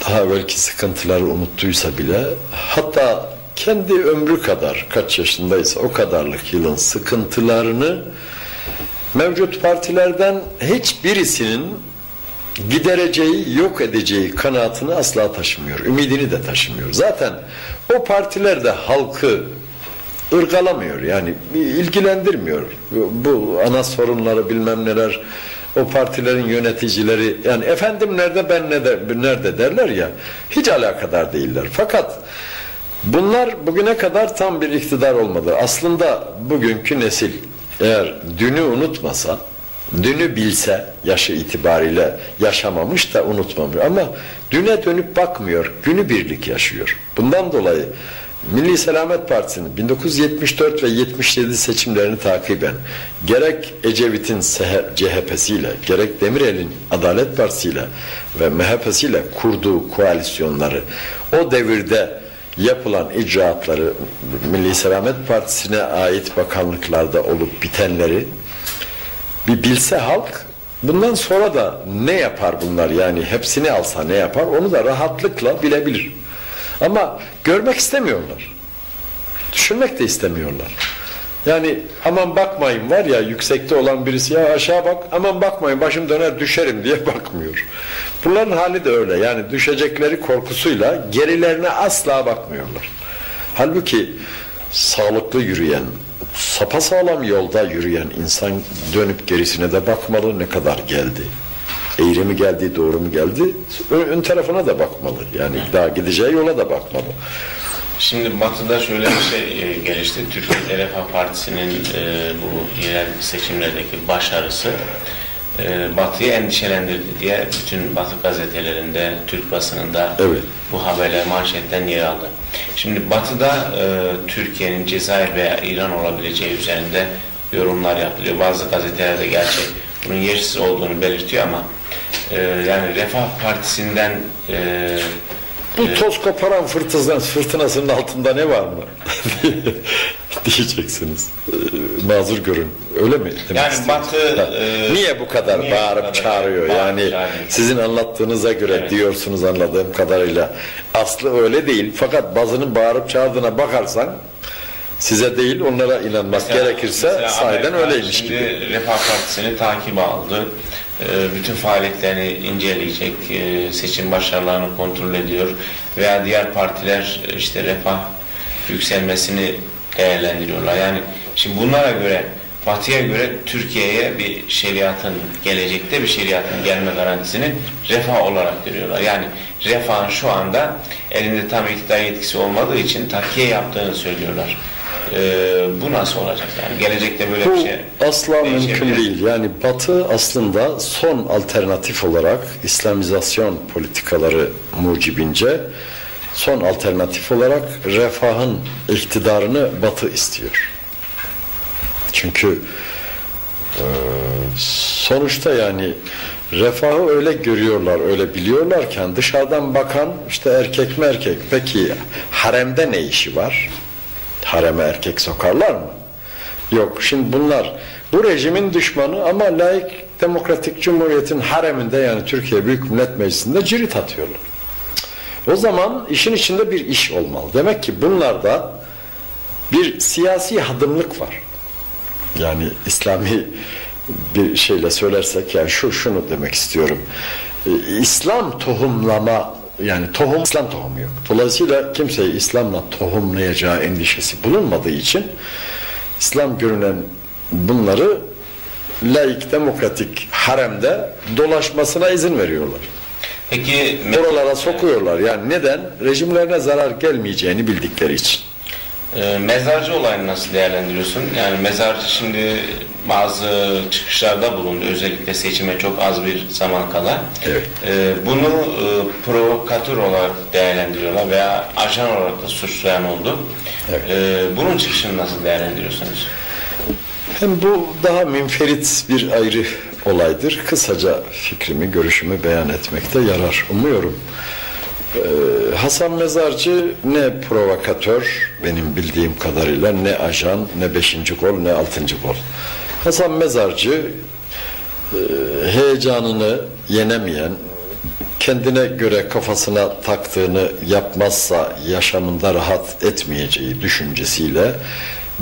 Speaker 2: daha belki sıkıntıları unuttuysa bile hatta kendi ömrü kadar kaç yaşındaysa o kadarlık yılın sıkıntılarını mevcut partilerden hiçbirisinin gidereceği, yok edeceği kanaatini asla taşımıyor. Ümidini de taşımıyor. Zaten o partiler de halkı ırgalamıyor. Yani ilgilendirmiyor. Bu ana sorunları bilmem neler o partilerin yöneticileri yani efendim nerede ben nerede, nerede derler ya hiç alakadar değiller. Fakat bunlar bugüne kadar tam bir iktidar olmadı. Aslında bugünkü nesil eğer dünü unutmasa dünü bilse yaşı itibariyle yaşamamış da unutmamış ama düne dönüp bakmıyor günü birlik yaşıyor. Bundan dolayı Milli Selamet Partisi'nin 1974 ve 77 seçimlerini takiben gerek Ecevit'in CHP'siyle gerek Demirel'in Adalet Partisi'yle ve MHP'siyle kurduğu koalisyonları o devirde yapılan icraatları Milli Selamet Partisi'ne ait bakanlıklarda olup bitenleri bir bilse halk bundan sonra da ne yapar bunlar yani hepsini alsa ne yapar onu da rahatlıkla bilebilir. Ama görmek istemiyorlar. Düşünmek de istemiyorlar. Yani aman bakmayın var ya yüksekte olan birisi ya aşağı bak aman bakmayın başım döner düşerim diye bakmıyor. Bunların hali de öyle yani düşecekleri korkusuyla gerilerine asla bakmıyorlar. Halbuki sağlıklı yürüyen, sapasağlam yolda yürüyen insan dönüp gerisine de bakmalı ne kadar geldi eğri mi geldi, doğru mu geldi? Ön, ön tarafına da bakmalı. Yani daha gideceği yola da bakmalı.
Speaker 1: Şimdi Batı'da şöyle bir şey e, gelişti. Türkiye Refah Partisi'nin e, bu yerel seçimlerdeki başarısı e, Batı'yı endişelendirdi diye bütün Batı gazetelerinde, Türk basınında evet. bu haberler manşetten yer aldı. Şimdi Batı'da e, Türkiye'nin Cezayir veya İran olabileceği üzerinde yorumlar yapılıyor. Bazı gazetelerde gerçi bunun yersiz olduğunu belirtiyor ama e, yani Refah Partisi'nden e,
Speaker 2: bu e, toz koparan fırtınasının, fırtınasının altında ne var mı? diyeceksiniz. Ee, mazur görün. Öyle mi? demek
Speaker 1: Yani? Batı, e,
Speaker 2: niye bu kadar
Speaker 1: niye bu
Speaker 2: bağırıp
Speaker 1: kadar
Speaker 2: çağırıyor?
Speaker 1: bağırıp
Speaker 2: yani
Speaker 1: çağırıyor?
Speaker 2: sizin anlattığınıza göre
Speaker 1: Evet.
Speaker 2: diyorsunuz anladığım kadarıyla. Aslı öyle değil. Fakat bazının bağırıp çağırdığına bakarsan size değil onlara inanmak
Speaker 1: Mesela-
Speaker 2: gerekirse
Speaker 1: mesela
Speaker 2: sahiden
Speaker 1: Amerika
Speaker 2: öyleymiş
Speaker 1: şimdi
Speaker 2: gibi.
Speaker 1: Refah Partisi'ni takip aldı. Ee, Bütün faaliyetlerini inceleyecek, e, seçim başarılarını kontrol ediyor veya diğer partiler e, işte refah yükselmesini değerlendiriyorlar. Yani şimdi bunlara göre Batı'ya göre Türkiye'ye bir şeriatın gelecekte bir şeriatın gelme garantisini refah olarak görüyorlar. Yani refahın şu anda elinde tam iktidar yetkisi olmadığı için takiye yaptığını söylüyorlar. Ee, bu nasıl olacak yani gelecekte böyle
Speaker 2: Bu
Speaker 1: bir şey
Speaker 2: asla mümkün değil. Yani Batı aslında son alternatif olarak İslamizasyon politikaları mucibince son alternatif olarak refahın iktidarını Batı istiyor. Çünkü e, sonuçta yani refahı öyle görüyorlar, öyle biliyorlarken dışarıdan bakan işte erkek mi erkek. Peki haremde ne işi var? Hareme erkek sokarlar mı? Yok. Şimdi bunlar bu rejimin düşmanı ama layık demokratik cumhuriyetin hareminde yani Türkiye Büyük Millet Meclisi'nde cirit atıyorlar. O zaman işin içinde bir iş olmalı. Demek ki bunlarda bir siyasi hadımlık var. Yani İslami bir şeyle söylersek yani şu şunu demek istiyorum. İslam tohumlama yani tohum İslam tohumu yok. Dolayısıyla kimseyi İslam'la tohumlayacağı endişesi bulunmadığı için İslam görünen bunları laik demokratik haremde dolaşmasına izin veriyorlar.
Speaker 1: Peki
Speaker 2: Oralara sokuyorlar. Yani neden? Rejimlerine zarar gelmeyeceğini bildikleri için.
Speaker 1: E, mezarcı olayını nasıl değerlendiriyorsun? Yani mezarcı şimdi bazı çıkışlarda bulundu. Özellikle seçime çok az bir zaman kala.
Speaker 2: Evet.
Speaker 1: E, bunu e, provokatör olarak değerlendiriyorlar veya ajan olarak da suçlayan oldu.
Speaker 2: Evet.
Speaker 1: E, bunun çıkışını nasıl değerlendiriyorsunuz?
Speaker 2: Hem bu daha münferit bir ayrı olaydır. Kısaca fikrimi, görüşümü beyan etmekte yarar umuyorum. Ee, Hasan Mezarcı ne provokatör benim bildiğim kadarıyla ne ajan ne beşinci gol ne altıncı gol. Hasan Mezarcı e, heyecanını yenemeyen, kendine göre kafasına taktığını yapmazsa yaşamında rahat etmeyeceği düşüncesiyle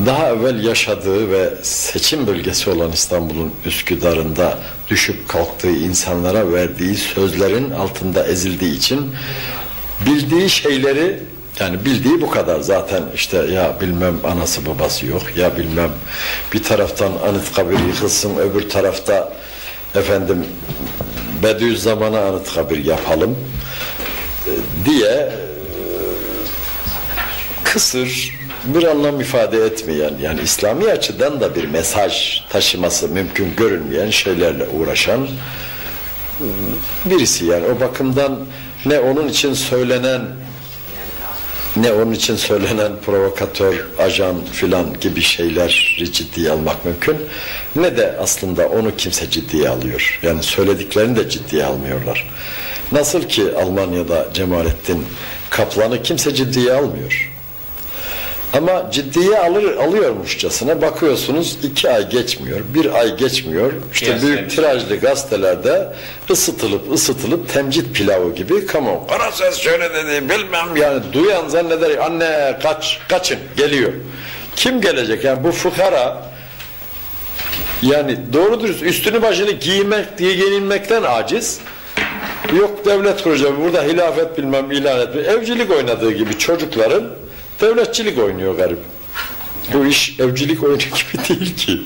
Speaker 2: daha evvel yaşadığı ve seçim bölgesi olan İstanbul'un Üsküdar'ında düşüp kalktığı insanlara verdiği sözlerin altında ezildiği için bildiği şeyleri yani bildiği bu kadar zaten işte ya bilmem anası babası yok ya bilmem bir taraftan Anıtkabir yıkılsın öbür tarafta efendim Bediüzzaman'a Anıtkabir yapalım e, diye e, kısır bir anlam ifade etmeyen yani İslami açıdan da bir mesaj taşıması mümkün görünmeyen şeylerle uğraşan birisi yani o bakımdan ne onun için söylenen ne onun için söylenen provokatör, ajan filan gibi şeyleri ciddiye almak mümkün ne de aslında onu kimse ciddiye alıyor. Yani söylediklerini de ciddiye almıyorlar. Nasıl ki Almanya'da Cemalettin Kaplan'ı kimse ciddiye almıyor. Ama ciddiye alır, alıyormuşçasına bakıyorsunuz iki ay geçmiyor, bir ay geçmiyor. İşte
Speaker 1: Piyasaya
Speaker 2: büyük tirajlı gazetelerde ısıtılıp ısıtılıp temcit pilavı gibi kamu. Kara ses şöyle dedi bilmem yani duyan zanneder anne kaç kaçın geliyor. Kim gelecek yani bu fukara yani doğru dürüst üstünü başını giymek diye giyinmekten aciz. Yok devlet kuracağım burada hilafet bilmem ilan etme. Evcilik oynadığı gibi çocukların devletçilik oynuyor garip. Bu iş evcilik oyunu gibi değil ki.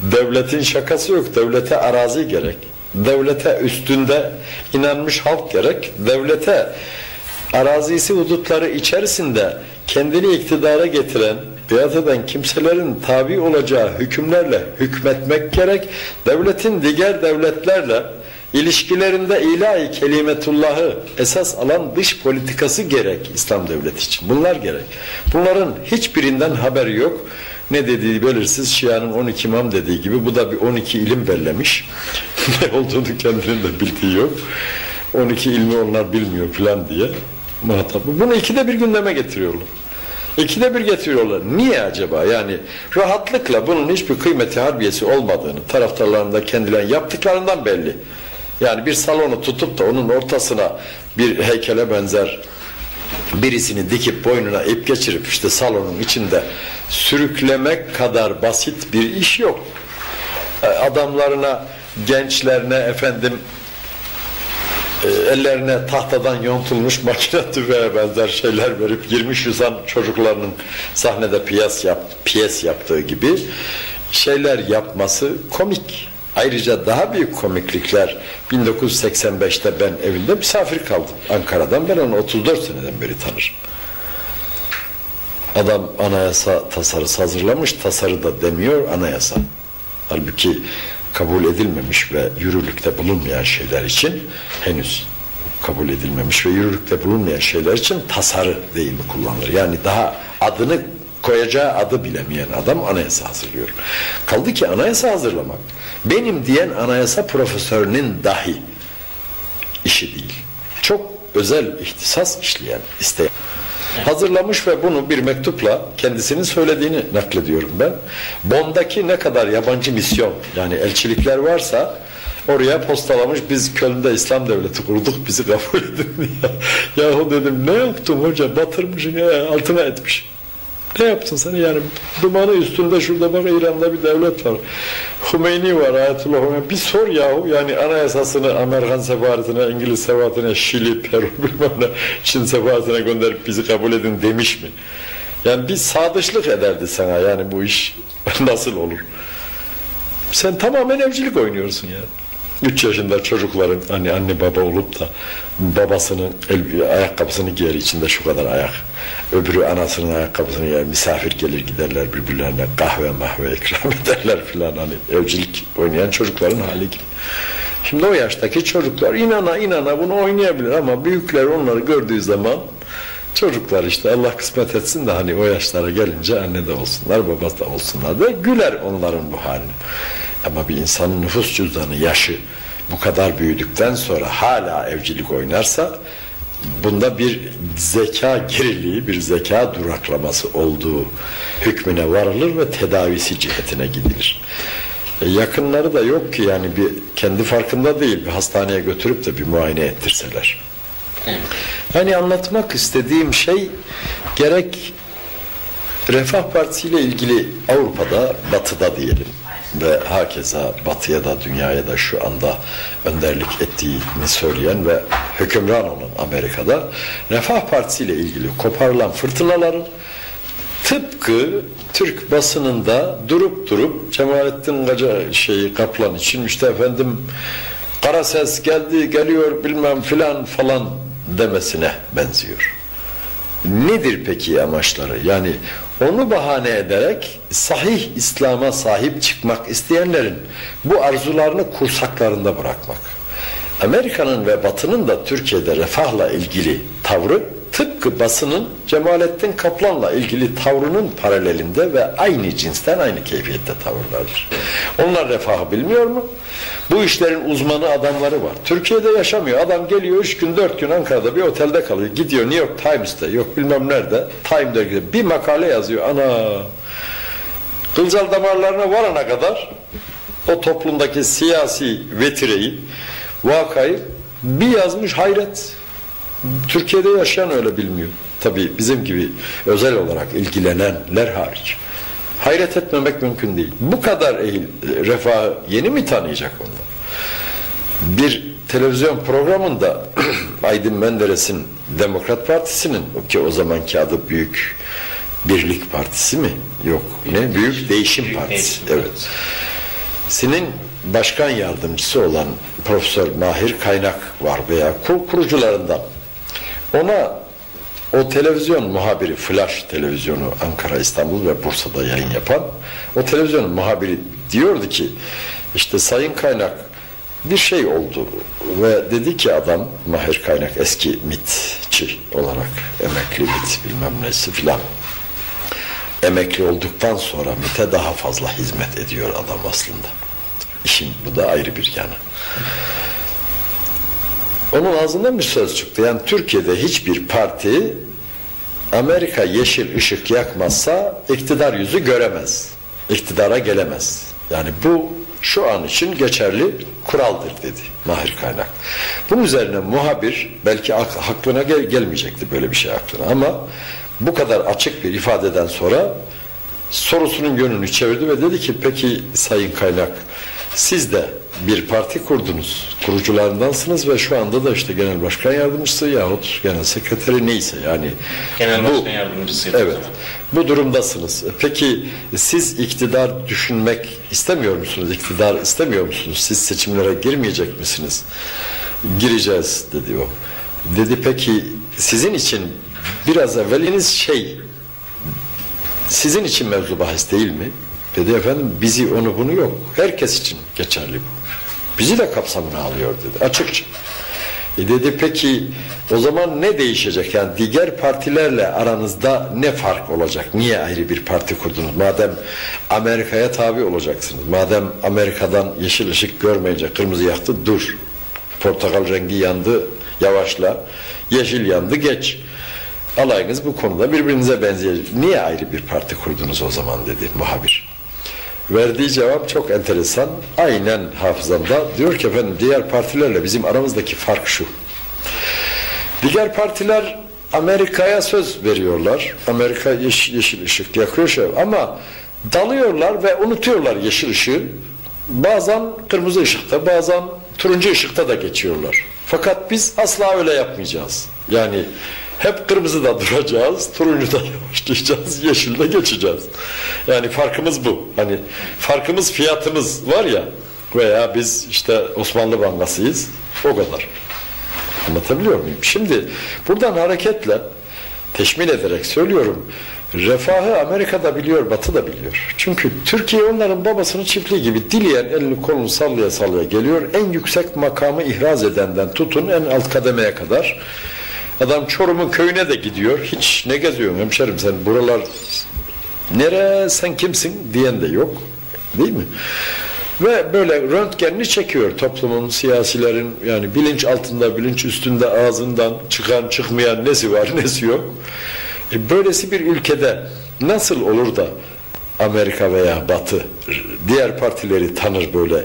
Speaker 2: Devletin şakası yok. Devlete arazi gerek. Devlete üstünde inanmış halk gerek. Devlete arazisi hudutları içerisinde kendini iktidara getiren, biat eden kimselerin tabi olacağı hükümlerle hükmetmek gerek. Devletin diğer devletlerle ilişkilerinde ilahi kelimetullahı esas alan dış politikası gerek İslam devleti için. Bunlar gerek. Bunların hiçbirinden haberi yok. Ne dediği belirsiz Şia'nın 12 imam dediği gibi bu da bir 12 ilim bellemiş. ne olduğunu kendinin de bildiği yok. 12 ilmi onlar bilmiyor falan diye muhatap. Bunu ikide bir gündeme getiriyorlar. İkide bir getiriyorlar. Niye acaba? Yani rahatlıkla bunun hiçbir kıymeti harbiyesi olmadığını taraftarlarında kendilerinin yaptıklarından belli. Yani bir salonu tutup da onun ortasına bir heykele benzer birisini dikip boynuna ip geçirip işte salonun içinde sürüklemek kadar basit bir iş yok. E, Adamlarına, gençlerine efendim e, ellerine tahtadan yontulmuş makine tüfeğe benzer şeyler verip 20 yüzan çocuklarının sahnede piyes, yap, piyes yaptığı gibi şeyler yapması komik. Ayrıca daha büyük komiklikler 1985'te ben evinde misafir kaldım Ankara'dan. Ben onu 34 seneden beri tanırım. Adam anayasa tasarısı hazırlamış, tasarı da demiyor anayasa. Halbuki kabul edilmemiş ve yürürlükte bulunmayan şeyler için henüz kabul edilmemiş ve yürürlükte bulunmayan şeyler için tasarı deyimi kullanılır. Yani daha adını koyacağı adı bilemeyen adam anayasa hazırlıyor. Kaldı ki anayasa hazırlamak benim diyen anayasa profesörünün dahi işi değil. Çok özel ihtisas işleyen, isteyen. Hazırlamış ve bunu bir mektupla kendisinin söylediğini naklediyorum ben. Bond'daki ne kadar yabancı misyon yani elçilikler varsa oraya postalamış biz Köln'de İslam devleti kurduk bizi kabul edin diye. Yahu dedim ne yaptım hoca batırmışsın ya altına etmiş. Ne yaptın sen yani dumanı üstünde şurada bak İran'da bir devlet var. Hümeyni var Ayetullah Hümeyni. Bir sor yahu yani anayasasını Amerikan sefaretine, İngiliz sefaretine, Şili, Peru bilmem ne Çin sefaretine gönderip bizi kabul edin demiş mi? Yani bir sadıçlık ederdi sana yani bu iş nasıl olur? Sen tamamen evcilik oynuyorsun yani. 3 yaşında çocukların hani anne baba olup da babasının el, ayakkabısını giyer içinde şu kadar ayak. Öbürü anasının ayakkabısını giyer. Misafir gelir giderler birbirlerine kahve mahve ikram ederler filan hani evcilik oynayan çocukların hali gibi. Şimdi o yaştaki çocuklar inana inana bunu oynayabilir ama büyükler onları gördüğü zaman çocuklar işte Allah kısmet etsin de hani o yaşlara gelince anne de olsunlar baba da olsunlar da güler onların bu haline. Ama bir insanın nüfus cüzdanı yaşı bu kadar büyüdükten sonra hala evcilik oynarsa bunda bir zeka geriliği, bir zeka duraklaması olduğu hükmüne varılır ve tedavisi cihetine gidilir. E yakınları da yok ki yani bir kendi farkında değil bir hastaneye götürüp de bir muayene ettirseler. Yani anlatmak istediğim şey gerek Refah Partisi ile ilgili Avrupa'da, Batı'da diyelim ve hakeza batıya da dünyaya da şu anda önderlik ettiğini söyleyen ve hükümran olan Amerika'da Refah Partisi ile ilgili koparılan fırtınaların tıpkı Türk basınında durup durup Cemalettin Gaca şeyi Kaplan için işte efendim kara ses geldi geliyor bilmem filan falan demesine benziyor. Nedir peki amaçları? Yani onu bahane ederek sahih İslam'a sahip çıkmak isteyenlerin bu arzularını kursaklarında bırakmak. Amerika'nın ve Batı'nın da Türkiye'de refahla ilgili tavrı tıpkı basının Cemalettin Kaplan'la ilgili tavrının paralelinde ve aynı cinsten aynı keyfiyette tavırlardır. Onlar refahı bilmiyor mu? Bu işlerin uzmanı adamları var. Türkiye'de yaşamıyor. Adam geliyor üç gün dört gün Ankara'da bir otelde kalıyor. Gidiyor New York Times'te yok bilmem nerede Time dergide bir makale yazıyor. Ana kılcal damarlarına varana kadar o toplumdaki siyasi vetireyi vakayı bir yazmış hayret. Türkiye'de yaşayan öyle bilmiyor. Tabii bizim gibi özel olarak ilgilenenler hariç. Hayret etmemek mümkün değil. Bu kadar ehil, refahı yeni mi tanıyacak onlar? Bir televizyon programında Aydın Menderes'in Demokrat Partisi'nin ki o zamanki adı Büyük Birlik Partisi mi? Yok. Ne? Büyük Değişim Partisi. Evet. Senin başkan yardımcısı olan Profesör Mahir Kaynak var veya kur kurucularından. Ona o televizyon muhabiri, Flash televizyonu Ankara, İstanbul ve Bursa'da yayın yapan o televizyon muhabiri diyordu ki işte Sayın Kaynak bir şey oldu ve dedi ki adam Mahir Kaynak eski MIT'çi olarak emekli MIT bilmem nesi filan emekli olduktan sonra MIT'e daha fazla hizmet ediyor adam aslında. İşin bu da ayrı bir yanı. Onun ağzından bir söz çıktı. Yani Türkiye'de hiçbir parti Amerika yeşil ışık yakmazsa iktidar yüzü göremez. İktidara gelemez. Yani bu şu an için geçerli kuraldır dedi Mahir Kaynak. Bunun üzerine muhabir belki ak- aklına gel- gelmeyecekti böyle bir şey aklına ama bu kadar açık bir ifadeden sonra sorusunun yönünü çevirdi ve dedi ki peki Sayın Kaynak siz de bir parti kurdunuz. Kurucularındansınız ve şu anda da işte genel başkan yardımcısı yahut genel sekreteri neyse yani.
Speaker 3: Genel
Speaker 2: bu-
Speaker 3: başkan yardımcısıydı o
Speaker 2: Evet. Bu durumdasınız. Peki siz iktidar düşünmek istemiyor musunuz? İktidar istemiyor musunuz? Siz seçimlere girmeyecek misiniz? Gireceğiz dedi o. Dedi peki sizin için biraz evveliniz şey sizin için mevzu bahis değil mi? Dedi efendim bizi onu bunu yok. Herkes için geçerli bu. Bizi de kapsamına alıyor dedi açıkça. E dedi peki o zaman ne değişecek? Yani diğer partilerle aranızda ne fark olacak? Niye ayrı bir parti kurdunuz? Madem Amerika'ya tabi olacaksınız. Madem Amerika'dan yeşil ışık görmeyince kırmızı yaktı dur. Portakal rengi yandı yavaşla. Yeşil yandı geç. Alayınız bu konuda birbirinize benziyor. Niye ayrı bir parti kurdunuz o zaman dedi muhabir. Verdiği cevap çok enteresan. Aynen hafızamda. Diyor ki efendim diğer partilerle bizim aramızdaki fark şu. Diğer partiler Amerika'ya söz veriyorlar. Amerika yeşil, yeşil ışık yakıyor şey ama dalıyorlar ve unutuyorlar yeşil ışığı. Bazen kırmızı ışıkta, bazen turuncu ışıkta da geçiyorlar. Fakat biz asla öyle yapmayacağız. Yani hep kırmızıda duracağız, turuncuda yavaşlayacağız, yeşilde geçeceğiz. Yani farkımız bu. Hani farkımız fiyatımız var ya veya biz işte Osmanlı Bankası'yız o kadar. Anlatabiliyor muyum? Şimdi buradan hareketle teşmil ederek söylüyorum. Refahı Amerika'da biliyor, Batı da biliyor. Çünkü Türkiye onların babasının çiftliği gibi dileyen elini kolunu sallaya sallaya geliyor. En yüksek makamı ihraz edenden tutun en alt kademeye kadar. Adam Çorum'un köyüne de gidiyor. Hiç ne geziyorsun hemşerim sen buralar nere sen kimsin diyen de yok. Değil mi? Ve böyle röntgenini çekiyor toplumun, siyasilerin yani bilinç altında, bilinç üstünde ağzından çıkan çıkmayan nesi var nesi yok. E böylesi bir ülkede nasıl olur da Amerika veya Batı diğer partileri tanır böyle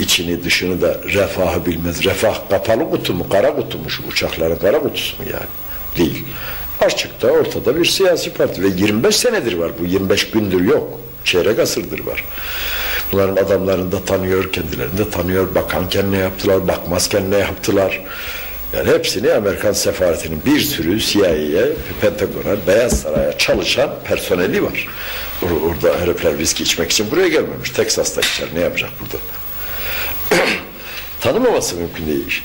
Speaker 2: içini dışını da refahı bilmez. Refah kapalı kutu mu, kara kutu mu şu uçakların kara kutusu mu yani? Değil. Açıkta ortada bir siyasi parti ve 25 senedir var bu 25 gündür yok. Çeyrek asırdır var. Bunların adamlarını da tanıyor, kendilerini de tanıyor. Bakanken ne yaptılar, bakmazken ne yaptılar. Yani hepsini Amerikan sefaretinin bir sürü CIA'ye, Pentagon'a, Beyaz Saray'a çalışan personeli var. Or- orada herifler viski içmek için buraya gelmemiş. Teksas'ta içer. Ne yapacak burada? Tanımaması mümkün değil.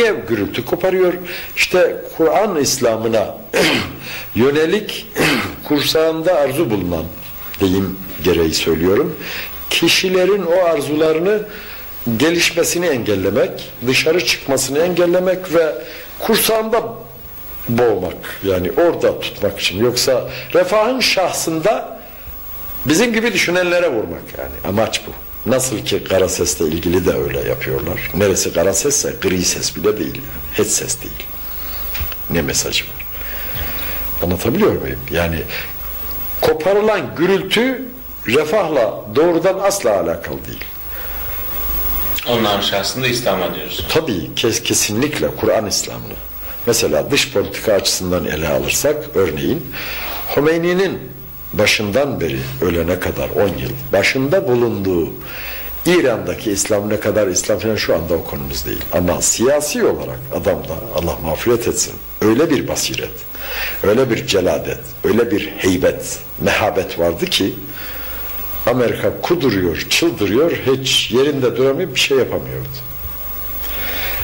Speaker 2: Niye gürültü koparıyor? İşte Kur'an İslam'ına yönelik kursağında arzu bulunan deyim gereği söylüyorum. Kişilerin o arzularını gelişmesini engellemek, dışarı çıkmasını engellemek ve kursağında boğmak yani orada tutmak için. Yoksa refahın şahsında bizim gibi düşünenlere vurmak yani amaç bu. Nasıl ki kara sesle ilgili de öyle yapıyorlar. Neresi kara sesse gri ses bile değil yani. Hiç ses değil. Ne mesajı var? Anlatabiliyor muyum? Yani koparılan gürültü refahla doğrudan asla alakalı değil.
Speaker 3: Onların şahsında İslam'a diyoruz.
Speaker 2: Tabii kes, kesinlikle Kur'an İslam'ını. Mesela dış politika açısından ele alırsak örneğin Hümeyni'nin başından beri ölene kadar 10 yıl başında bulunduğu İran'daki İslam ne kadar İslam falan şu anda o konumuz değil. Ama siyasi olarak adamda Allah mağfiret etsin öyle bir basiret, öyle bir celadet, öyle bir heybet, mehabet vardı ki Amerika kuduruyor, çıldırıyor, hiç yerinde duramıyor, bir şey yapamıyordu.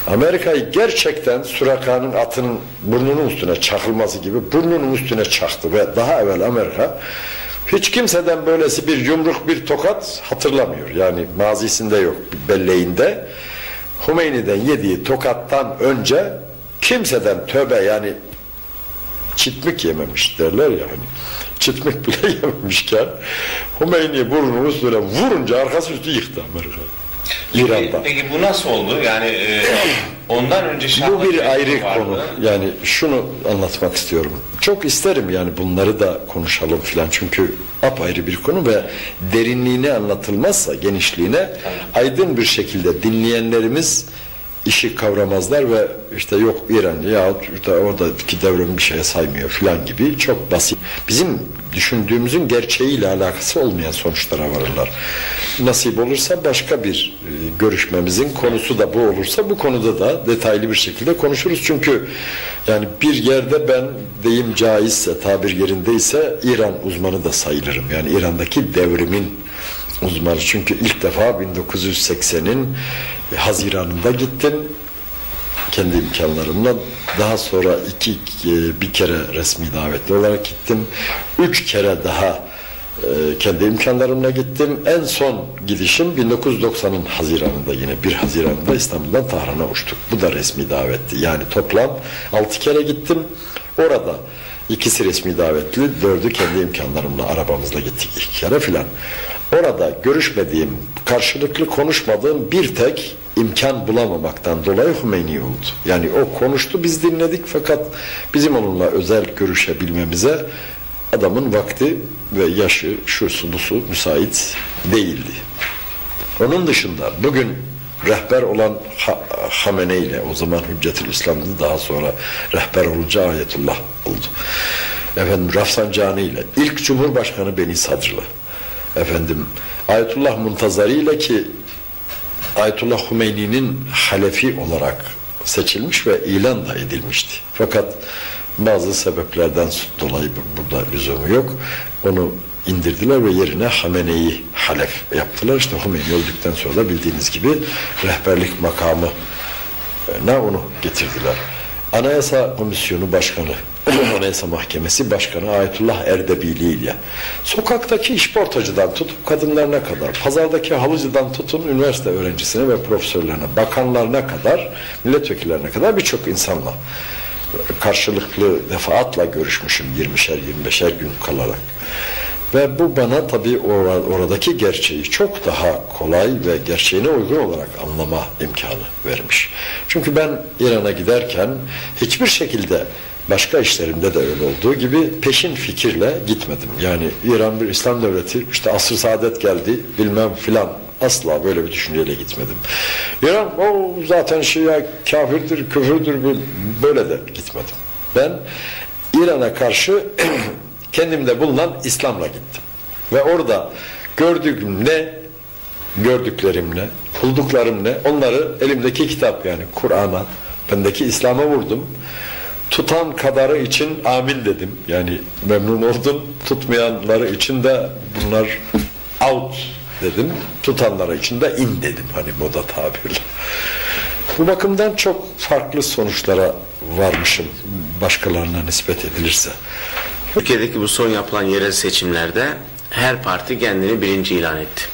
Speaker 2: Amerika'yı gerçekten Suraka'nın atının burnunun üstüne çakılması gibi burnunun üstüne çaktı ve daha evvel Amerika hiç kimseden böylesi bir yumruk bir tokat hatırlamıyor. Yani mazisinde yok belleğinde. Hümeyni'den yediği tokattan önce kimseden tövbe yani çitmik yememiş derler ya hani. Çitmik bile yememişken Hümeyni burnunun üstüne vurunca arkası üstü yıktı Amerika.
Speaker 3: Peki, peki bu nasıl oldu? Yani e, ondan önce
Speaker 2: Bu bir ayrı
Speaker 3: vardı.
Speaker 2: konu. Yani şunu anlatmak istiyorum. Çok isterim yani bunları da konuşalım filan. Çünkü apayrı bir konu ve derinliğine anlatılmazsa genişliğine aydın bir şekilde dinleyenlerimiz işi kavramazlar ve işte yok İran yahut işte oradaki devrim bir şeye saymıyor filan gibi çok basit. Bizim düşündüğümüzün gerçeğiyle alakası olmayan sonuçlara varırlar. Nasip olursa başka bir e, görüşmemizin konusu da bu olursa bu konuda da detaylı bir şekilde konuşuruz. Çünkü yani bir yerde ben deyim caizse tabir yerindeyse İran uzmanı da sayılırım. Yani İran'daki devrimin uzmanı. Çünkü ilk defa 1980'in Haziran'ında gittim. Kendi imkanlarımla. Daha sonra iki, e, bir kere resmi davetli olarak gittim. Üç kere daha e, kendi imkanlarımla gittim. En son gidişim 1990'ın Haziran'ında yine 1 Haziran'da İstanbul'dan Tahran'a uçtuk. Bu da resmi davetti. Yani toplam altı kere gittim. Orada ikisi resmi davetli, dördü kendi imkanlarımla arabamızla gittik iki kere filan. Orada görüşmediğim, karşılıklı konuşmadığım bir tek imkan bulamamaktan dolayı Hümeyni oldu. Yani o konuştu biz dinledik fakat bizim onunla özel görüşebilmemize adamın vakti ve yaşı şusu busu müsait değildi. Onun dışında bugün rehber olan ha Hamene ile o zaman Hüccetül İslam'dı daha sonra rehber olunca Ayetullah oldu. Efendim Rafsanjani ile ilk Cumhurbaşkanı Beni Sadr'la efendim Ayetullah Muntazari ile ki Ayetullah Hümeyni'nin halefi olarak seçilmiş ve ilan da edilmişti. Fakat bazı sebeplerden dolayı burada lüzumu yok. Onu indirdiler ve yerine Hamene'yi halef yaptılar. İşte Hümeyni öldükten sonra bildiğiniz gibi rehberlik makamı ne onu getirdiler. Anayasa Komisyonu Başkanı, Anayasa Mahkemesi Başkanı Ayetullah Erdebili ile sokaktaki işportacıdan tutup kadınlarına kadar, pazardaki halıcıdan tutun üniversite öğrencisine ve profesörlerine, bakanlarına kadar, milletvekillerine kadar birçok insanla karşılıklı defaatla görüşmüşüm 20'şer 25'er gün kalarak. Ve bu bana tabii oradaki gerçeği çok daha kolay ve gerçeğine uygun olarak anlama imkanı vermiş. Çünkü ben İran'a giderken hiçbir şekilde başka işlerimde de öyle olduğu gibi peşin fikirle gitmedim. Yani İran bir İslam devleti, işte asr saadet geldi bilmem filan asla böyle bir düşünceyle gitmedim. İran o zaten Şia kafirdir, küfürdür böyle de gitmedim. Ben İran'a karşı kendimde bulunan İslam'la gittim. Ve orada gördüğüm ne, gördüklerim ne, bulduklarım ne, onları elimdeki kitap yani Kur'an'a, bendeki İslam'a vurdum. Tutan kadarı için amin dedim. Yani memnun oldum. Tutmayanları için de bunlar out dedim. Tutanlara için de in dedim. Hani moda tabirle. Bu bakımdan çok farklı sonuçlara varmışım başkalarına nispet edilirse.
Speaker 1: Türkiye'deki bu son yapılan yerel seçimlerde her parti kendini birinci ilan etti.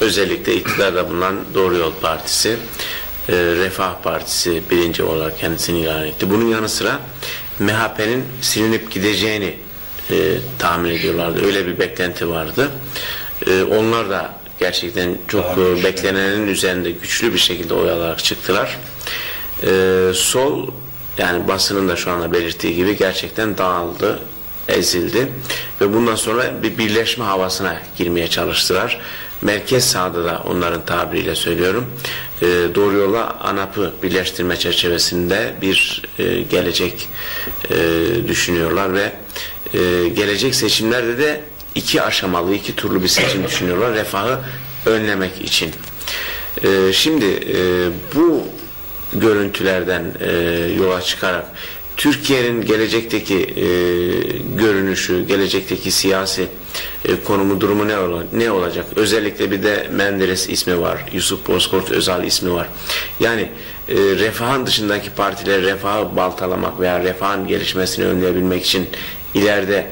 Speaker 1: Özellikle iktidarda bulunan Doğru Yol Partisi, e, Refah Partisi birinci olarak kendisini ilan etti. Bunun yanı sıra MHP'nin silinip gideceğini e, tahmin ediyorlardı. Öyle bir beklenti vardı. E, onlar da gerçekten çok e, beklenenin üzerinde güçlü bir şekilde oy alarak çıktılar. E, sol yani basının da şu anda belirttiği gibi gerçekten dağıldı, ezildi ve bundan sonra bir birleşme havasına girmeye çalıştılar. Merkez sağda da onların tabiriyle söylüyorum. E, doğru yola ANAP'ı birleştirme çerçevesinde bir e, gelecek e, düşünüyorlar ve e, gelecek seçimlerde de iki aşamalı, iki turlu bir seçim düşünüyorlar refahı önlemek için. E, şimdi e, bu görüntülerden e, yola çıkarak Türkiye'nin gelecekteki e, görünüşü, gelecekteki siyasi e, konumu, durumu ne, ol ne olacak? Özellikle bir de Menderes ismi var, Yusuf Bozkurt Özal ismi var. Yani e, refahın dışındaki partiler refahı baltalamak veya refahın gelişmesini önleyebilmek için ileride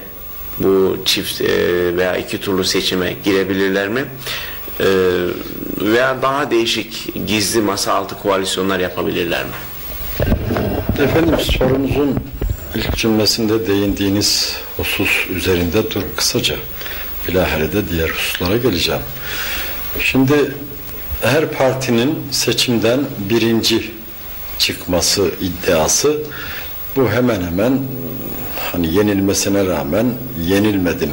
Speaker 1: bu çift e, veya iki turlu seçime girebilirler mi? E, veya daha değişik gizli masa altı koalisyonlar yapabilirler mi?
Speaker 2: Efendim sorunuzun ilk cümlesinde değindiğiniz husus üzerinde dur kısaca. Bilahare de diğer hususlara geleceğim. Şimdi her partinin seçimden birinci çıkması iddiası bu hemen hemen hani yenilmesine rağmen yenilmedim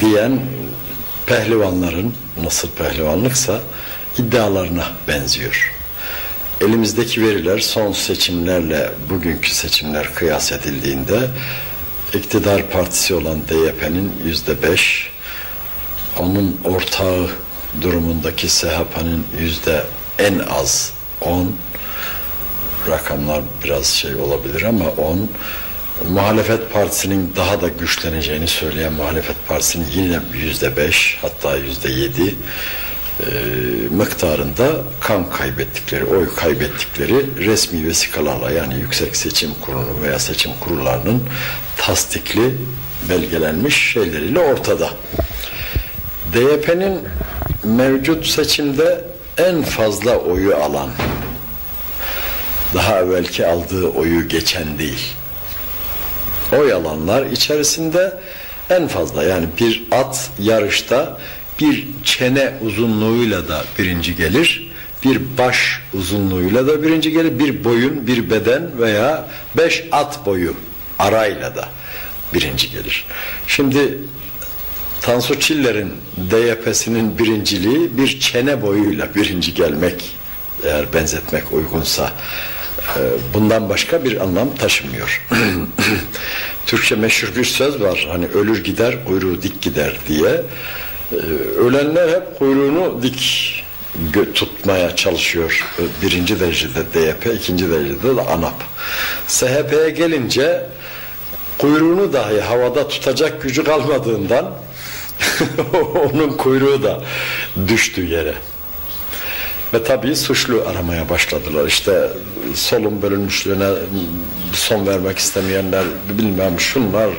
Speaker 2: diyen pehlivanların nasıl pehlivanlıksa iddialarına benziyor. Elimizdeki veriler son seçimlerle bugünkü seçimler kıyas edildiğinde iktidar partisi olan DYP'nin yüzde beş, onun ortağı durumundaki SHP'nin yüzde en az on, rakamlar biraz şey olabilir ama on, muhalefet partisinin daha da güçleneceğini söyleyen muhalefet partisinin yine yüzde beş hatta yüzde yedi e, miktarında kan kaybettikleri, oy kaybettikleri resmi vesikalarla yani Yüksek Seçim Kurulu veya seçim kurullarının tasdikli belgelenmiş şeyleriyle ortada. DYP'nin mevcut seçimde en fazla oyu alan, daha evvelki aldığı oyu geçen değil. Oy alanlar içerisinde en fazla yani bir at yarışta bir çene uzunluğuyla da birinci gelir, bir baş uzunluğuyla da birinci gelir, bir boyun, bir beden veya beş at boyu arayla da birinci gelir. Şimdi Tansu Çiller'in DYP'sinin birinciliği bir çene boyuyla birinci gelmek eğer benzetmek uygunsa e, bundan başka bir anlam taşımıyor. Türkçe meşhur bir söz var hani ölür gider kuyruğu dik gider diye ölenler hep kuyruğunu dik tutmaya çalışıyor. Birinci derecede DYP, ikinci derecede de ANAP. SHP'ye gelince kuyruğunu dahi havada tutacak gücü kalmadığından onun kuyruğu da düştü yere. Ve tabii suçlu aramaya başladılar. İşte solun bölünmüşlüğüne son vermek istemeyenler bilmem şunlar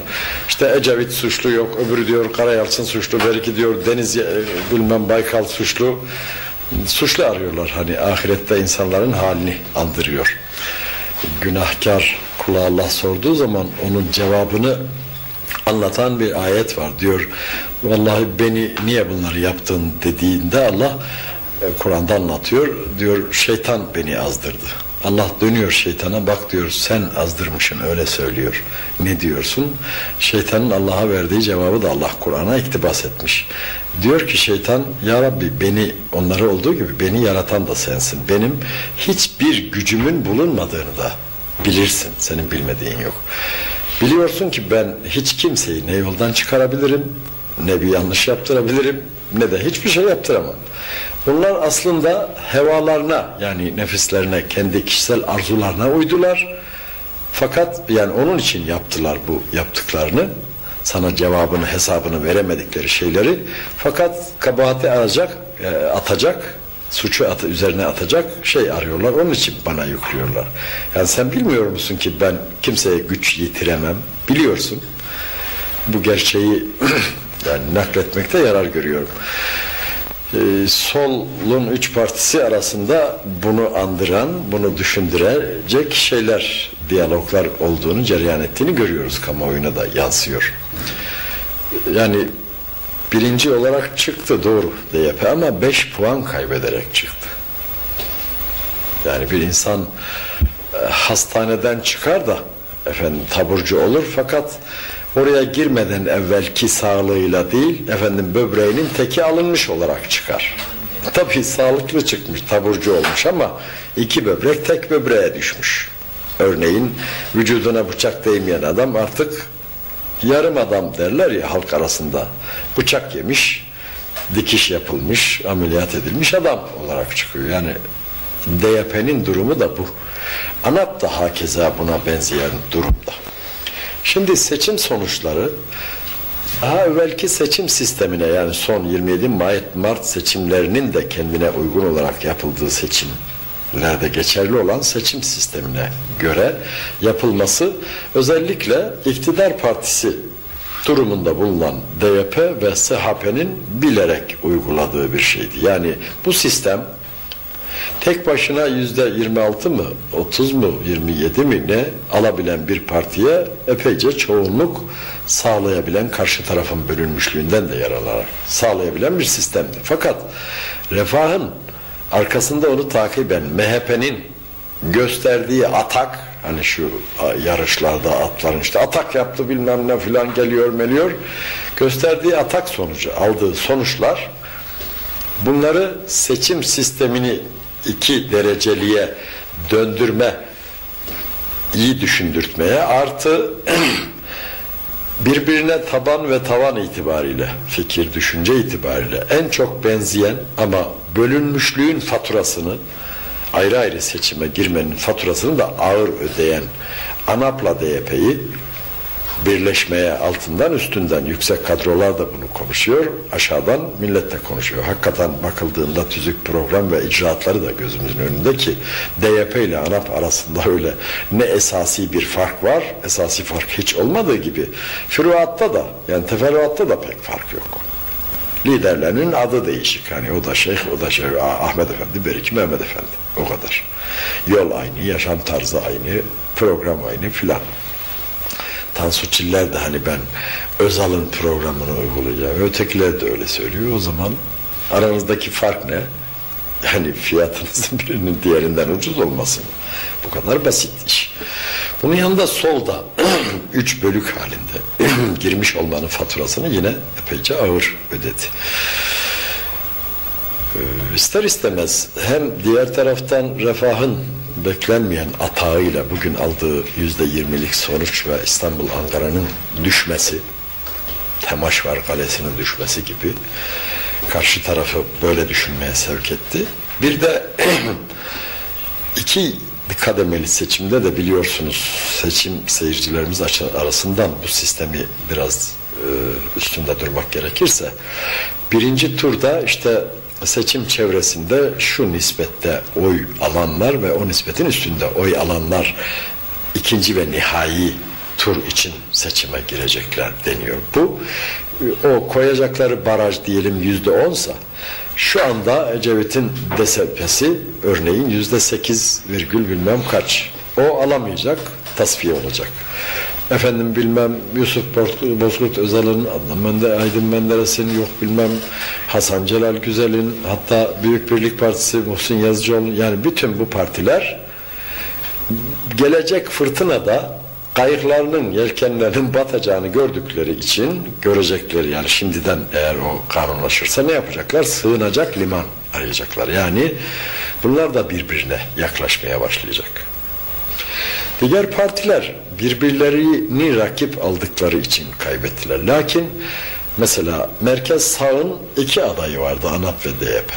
Speaker 2: işte Ecevit suçlu yok öbürü diyor Karayalçın suçlu belki diyor Deniz bilmem Baykal suçlu suçlu arıyorlar hani ahirette insanların halini andırıyor. Günahkar kula Allah sorduğu zaman onun cevabını anlatan bir ayet var diyor. Vallahi beni niye bunları yaptın dediğinde Allah e, Kur'an'da anlatıyor. Diyor şeytan beni azdırdı. Allah dönüyor şeytana bak diyor sen azdırmışsın öyle söylüyor. Ne diyorsun? Şeytanın Allah'a verdiği cevabı da Allah Kur'an'a iktibas etmiş. Diyor ki şeytan ya Rabbi beni onları olduğu gibi beni yaratan da sensin. Benim hiçbir gücümün bulunmadığını da bilirsin. Senin bilmediğin yok. Biliyorsun ki ben hiç kimseyi ne yoldan çıkarabilirim ne bir yanlış yaptırabilirim ne de hiçbir şey yaptıramam. Bunlar aslında hevalarına yani nefislerine, kendi kişisel arzularına uydular. Fakat yani onun için yaptılar bu yaptıklarını. Sana cevabını, hesabını veremedikleri şeyleri. Fakat kabahati alacak, e, atacak, suçu at üzerine atacak şey arıyorlar. Onun için bana yüklüyorlar. Yani sen bilmiyor musun ki ben kimseye güç yitiremem. Biliyorsun. Bu gerçeği yani nakletmekte yarar görüyorum. Ee, solun üç partisi arasında bunu andıran, bunu düşündürecek şeyler, diyaloglar olduğunu, cereyan ettiğini görüyoruz. Kamuoyuna da yansıyor. Yani birinci olarak çıktı doğru DYP ama beş puan kaybederek çıktı. Yani bir insan e, hastaneden çıkar da efendim taburcu olur fakat oraya girmeden evvelki sağlığıyla değil efendim böbreğinin teki alınmış olarak çıkar. Tabii sağlıklı çıkmış, taburcu olmuş ama iki böbrek tek böbreğe düşmüş. Örneğin vücuduna bıçak değmeyen adam artık yarım adam derler ya halk arasında. Bıçak yemiş, dikiş yapılmış, ameliyat edilmiş adam olarak çıkıyor. Yani DYP'nin durumu da bu. ANAP da hakeza buna benzeyen durumda. Şimdi seçim sonuçları daha evvelki seçim sistemine yani son 27 Mart seçimlerinin de kendine uygun olarak yapıldığı seçimlerde geçerli olan seçim sistemine göre yapılması özellikle iktidar partisi durumunda bulunan DYP ve SHP'nin bilerek uyguladığı bir şeydi. Yani bu sistem tek başına yüzde 26 mı 30 mu 27 mi ne alabilen bir partiye epeyce çoğunluk sağlayabilen karşı tarafın bölünmüşlüğünden de yararlanarak sağlayabilen bir sistemdi. Fakat refahın arkasında onu takiben MHP'nin gösterdiği atak hani şu yarışlarda atların işte atak yaptı bilmem ne filan geliyor meliyor gösterdiği atak sonucu aldığı sonuçlar bunları seçim sistemini iki dereceliğe döndürme iyi düşündürtmeye artı birbirine taban ve tavan itibariyle fikir düşünce itibariyle en çok benzeyen ama bölünmüşlüğün faturasını ayrı ayrı seçime girmenin faturasını da ağır ödeyen ANAP'la DYP'yi birleşmeye altından üstünden yüksek kadrolar da bunu konuşuyor. Aşağıdan millet de konuşuyor. Hakikaten bakıldığında tüzük program ve icraatları da gözümüzün önünde ki DYP ile ANAP arasında öyle ne esasi bir fark var. Esasi fark hiç olmadığı gibi füruatta da yani teferruatta da pek fark yok. Liderlerinin adı değişik. Hani o da şeyh, o da şeyh Ahmet Efendi, Beriki Mehmet Efendi. O kadar. Yol aynı, yaşam tarzı aynı, program aynı filan. Tansu Çiller de hani ben Özal'ın programını uygulayacağım. Ötekiler de öyle söylüyor. O zaman aranızdaki fark ne? Yani fiyatınızın birinin diğerinden ucuz olması mı? Bu kadar basit iş. Bunun yanında solda üç bölük halinde girmiş olmanın faturasını yine epeyce ağır ödedi. Ee, ister istemez hem diğer taraftan refahın beklenmeyen atağıyla bugün aldığı yüzde yirmilik sonuç ve İstanbul Ankara'nın düşmesi Temaşvar Kalesi'nin düşmesi gibi karşı tarafı böyle düşünmeye sevk etti. Bir de iki kademeli seçimde de biliyorsunuz seçim seyircilerimiz arasından bu sistemi biraz e, üstünde durmak gerekirse birinci turda işte seçim çevresinde şu nispette oy alanlar ve o nispetin üstünde oy alanlar ikinci ve nihai tur için seçime girecekler deniyor. Bu o koyacakları baraj diyelim yüzde onsa şu anda Ecevit'in DSP'si örneğin yüzde sekiz virgül bilmem kaç. O alamayacak, tasfiye olacak. Efendim bilmem Yusuf Bozkurt Özal'ın, Adnan Mende, Aydın Menderes'in, yok bilmem Hasan Celal Güzel'in, hatta Büyük Birlik Partisi Muhsin Yazıcıoğlu yani bütün bu partiler gelecek fırtınada kayıklarının, yelkenlerinin batacağını gördükleri için görecekleri yani şimdiden eğer o kanunlaşırsa ne yapacaklar? Sığınacak liman arayacaklar. Yani bunlar da birbirine yaklaşmaya başlayacak. Diğer partiler birbirlerini rakip aldıkları için kaybettiler. Lakin mesela merkez sağın iki adayı vardı ANAP ve DYP.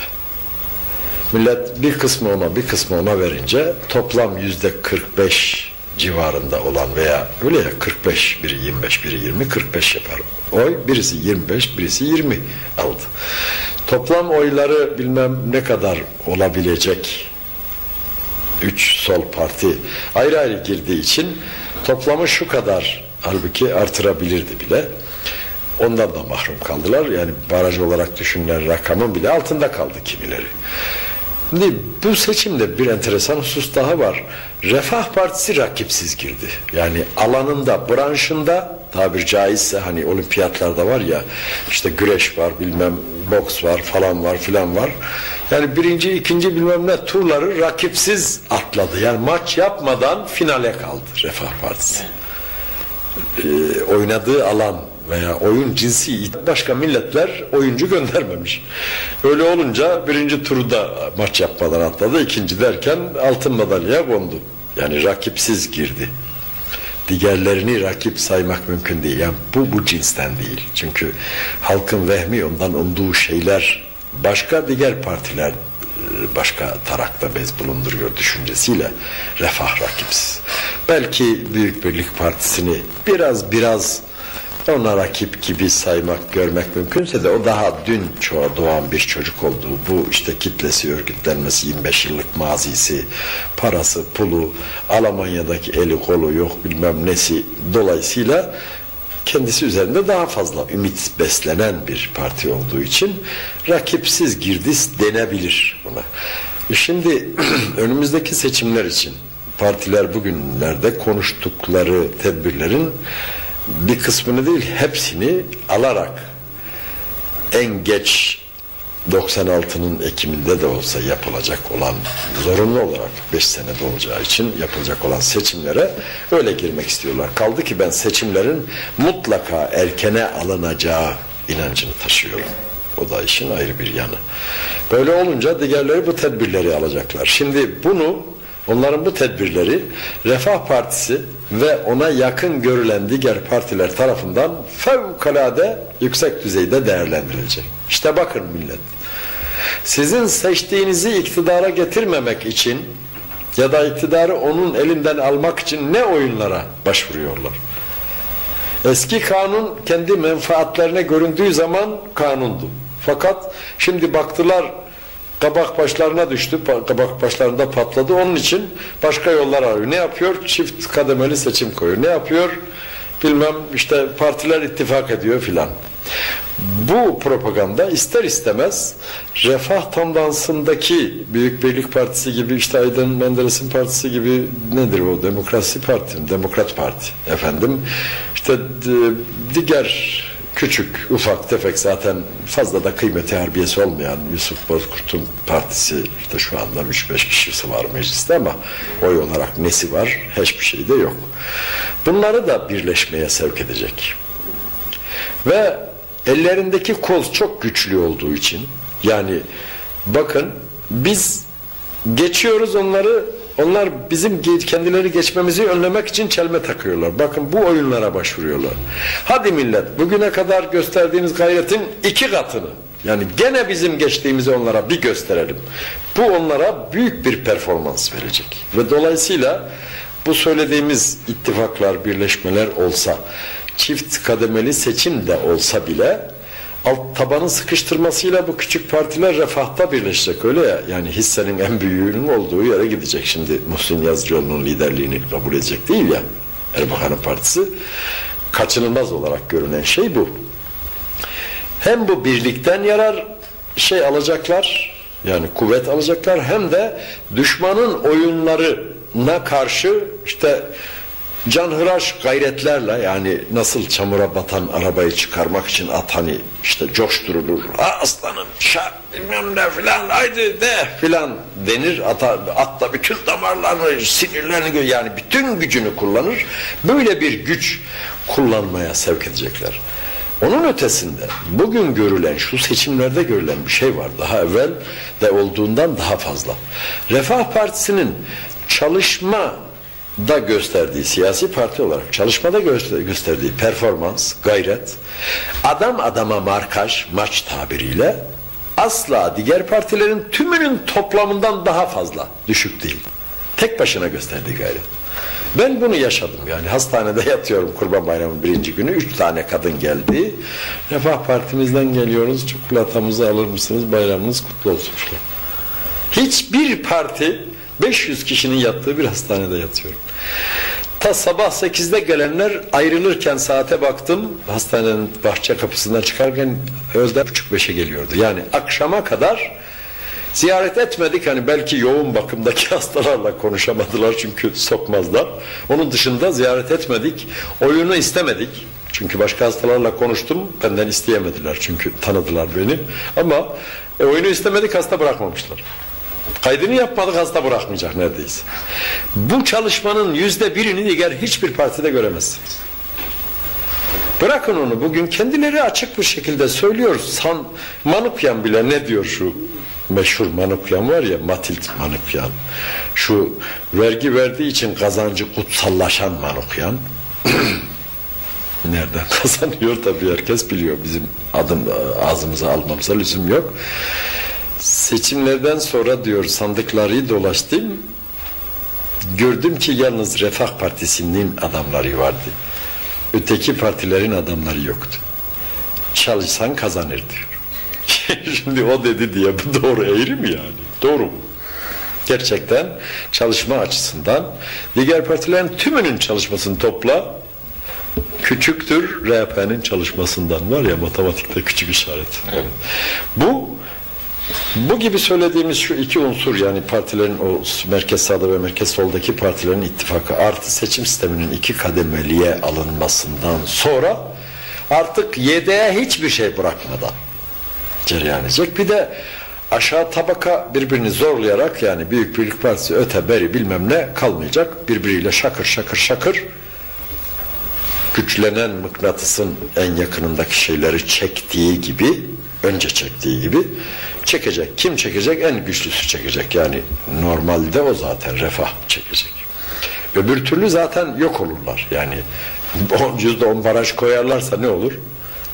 Speaker 2: Millet bir kısmı ona bir kısmı ona verince toplam yüzde 45 civarında olan veya öyle ya 45 biri 25 biri 20 45 yapar. Oy birisi 25 birisi 20 aldı. Toplam oyları bilmem ne kadar olabilecek üç sol parti ayrı ayrı girdiği için toplamı şu kadar halbuki artırabilirdi bile. Ondan da mahrum kaldılar. Yani baraj olarak düşünülen rakamın bile altında kaldı kimileri. Şimdi bu seçimde bir enteresan husus daha var. Refah Partisi rakipsiz girdi. Yani alanında, branşında tabir caizse hani olimpiyatlarda var ya işte güreş var bilmem boks var falan var filan var. Yani birinci, ikinci bilmem ne turları rakipsiz atladı. Yani maç yapmadan finale kaldı Refah Partisi. Ee, oynadığı alan veya oyun cinsi başka milletler oyuncu göndermemiş. Öyle olunca birinci turda maç yapmadan atladı. ikinci derken altın madalya kondu. Yani rakipsiz girdi. Diğerlerini rakip saymak mümkün değil. Yani bu bu cinsten değil. Çünkü halkın vehmi ondan umduğu şeyler başka diğer partiler başka tarakta bez bulunduruyor düşüncesiyle refah rakipsiz. Belki Büyük Birlik Partisi'ni biraz biraz ona rakip gibi saymak, görmek mümkünse de o daha dün doğan bir çocuk olduğu, bu işte kitlesi, örgütlenmesi, 25 yıllık mazisi, parası, pulu, Almanya'daki eli kolu yok bilmem nesi dolayısıyla kendisi üzerinde daha fazla ümit beslenen bir parti olduğu için rakipsiz girdis denebilir buna. Şimdi önümüzdeki seçimler için partiler bugünlerde konuştukları tedbirlerin bir kısmını değil hepsini alarak en geç 96'nın Ekim'inde de olsa yapılacak olan zorunlu olarak 5 senede olacağı için yapılacak olan seçimlere öyle girmek istiyorlar. Kaldı ki ben seçimlerin mutlaka erkene alınacağı inancını taşıyorum. O da işin ayrı bir yanı. Böyle olunca diğerleri bu tedbirleri alacaklar. Şimdi bunu Onların bu tedbirleri Refah Partisi ve ona yakın görülen diğer partiler tarafından fevkalade yüksek düzeyde değerlendirilecek. İşte bakın millet. Sizin seçtiğinizi iktidara getirmemek için ya da iktidarı onun elinden almak için ne oyunlara başvuruyorlar? Eski kanun kendi menfaatlerine göründüğü zaman kanundu. Fakat şimdi baktılar kabak başlarına düştü, kabak başlarında patladı. Onun için başka yollar arıyor. Ne yapıyor? Çift kademeli seçim koyuyor. Ne yapıyor? Bilmem işte partiler ittifak ediyor filan. Bu propaganda ister istemez refah tandansındaki Büyük Birlik Partisi gibi işte Aydın Menderes'in partisi gibi nedir o? Demokrasi Parti, Demokrat Parti efendim. İşte e, diğer küçük, ufak, tefek zaten fazla da kıymeti harbiyesi olmayan Yusuf Bozkurt'un partisi işte şu anda 3-5 kişisi var mecliste ama oy olarak nesi var? Hiçbir şey de yok. Bunları da birleşmeye sevk edecek. Ve ellerindeki koz çok güçlü olduğu için yani bakın biz geçiyoruz onları onlar bizim kendileri geçmemizi önlemek için çelme takıyorlar. Bakın bu oyunlara başvuruyorlar. Hadi millet bugüne kadar gösterdiğiniz gayretin iki katını yani gene bizim geçtiğimizi onlara bir gösterelim. Bu onlara büyük bir performans verecek. Ve dolayısıyla bu söylediğimiz ittifaklar, birleşmeler olsa, çift kademeli seçim de olsa bile alt tabanın sıkıştırmasıyla bu küçük partiler refahta birleşecek öyle ya. Yani hissenin en büyüğünün olduğu yere gidecek. Şimdi Muhsin Yazıcıoğlu'nun liderliğini kabul edecek değil ya. Erbakan'ın partisi kaçınılmaz olarak görünen şey bu. Hem bu birlikten yarar şey alacaklar yani kuvvet alacaklar hem de düşmanın oyunlarına karşı işte canhıraş gayretlerle yani nasıl çamura batan arabayı çıkarmak için at hani işte coşturulur. Ha aslanım şah bilmem ne filan haydi de filan denir. Ata, at da bütün damarlarını sinirlerini yani bütün gücünü kullanır. Böyle bir güç kullanmaya sevk edecekler. Onun ötesinde bugün görülen şu seçimlerde görülen bir şey var. Daha evvel de olduğundan daha fazla. Refah Partisi'nin çalışma da gösterdiği siyasi parti olarak çalışmada gösterdiği performans, gayret, adam adama markaj, maç tabiriyle asla diğer partilerin tümünün toplamından daha fazla düşük değil. Tek başına gösterdiği gayret. Ben bunu yaşadım yani hastanede yatıyorum Kurban Bayramı birinci günü. Üç tane kadın geldi. Refah Partimizden geliyoruz. Çikolatamızı alır mısınız? Bayramınız kutlu olsun. Hiçbir parti 500 kişinin yattığı bir hastanede yatıyorum. Ta sabah 8'de gelenler ayrılırken saate baktım. Hastanenin bahçe kapısından çıkarken öğleden buçuk beşe geliyordu. Yani akşama kadar ziyaret etmedik. Hani belki yoğun bakımdaki hastalarla konuşamadılar çünkü sokmazlar. Onun dışında ziyaret etmedik. Oyunu istemedik. Çünkü başka hastalarla konuştum. Benden isteyemediler çünkü tanıdılar beni. Ama e, oyunu istemedik hasta bırakmamışlar. Kaydını yapmadık hasta bırakmayacak neredeyse. Bu çalışmanın yüzde birini diğer hiçbir partide göremezsiniz. Bırakın onu bugün kendileri açık bir şekilde söylüyor. San, Manukyan bile ne diyor şu meşhur Manukyan var ya Matild Manukyan. Şu vergi verdiği için kazancı kutsallaşan Manukyan. Nereden kazanıyor tabii herkes biliyor. Bizim adım ağzımıza almamıza lüzum yok. Seçimlerden sonra diyor sandıkları dolaştım. Gördüm ki yalnız Refah Partisi'nin adamları vardı. Öteki partilerin adamları yoktu. Çalışsan kazanır diyor. Şimdi o dedi diye bu doğru eğri mi yani? Doğru mu? Gerçekten çalışma açısından diğer partilerin tümünün çalışmasını topla küçüktür RHP'nin çalışmasından var ya matematikte küçük işaret. Evet. Bu bu gibi söylediğimiz şu iki unsur yani partilerin o merkez sağda ve merkez soldaki partilerin ittifakı artı seçim sisteminin iki kademeliye alınmasından sonra artık yedeğe hiçbir şey bırakmadan cereyan edecek. Bir de aşağı tabaka birbirini zorlayarak yani Büyük Birlik Partisi öte beri bilmem ne kalmayacak. Birbiriyle şakır şakır şakır güçlenen mıknatısın en yakınındaki şeyleri çektiği gibi önce çektiği gibi çekecek. Kim çekecek? En güçlüsü çekecek. Yani normalde o zaten refah çekecek. Öbür türlü zaten yok olurlar. Yani yüzde on baraj koyarlarsa ne olur?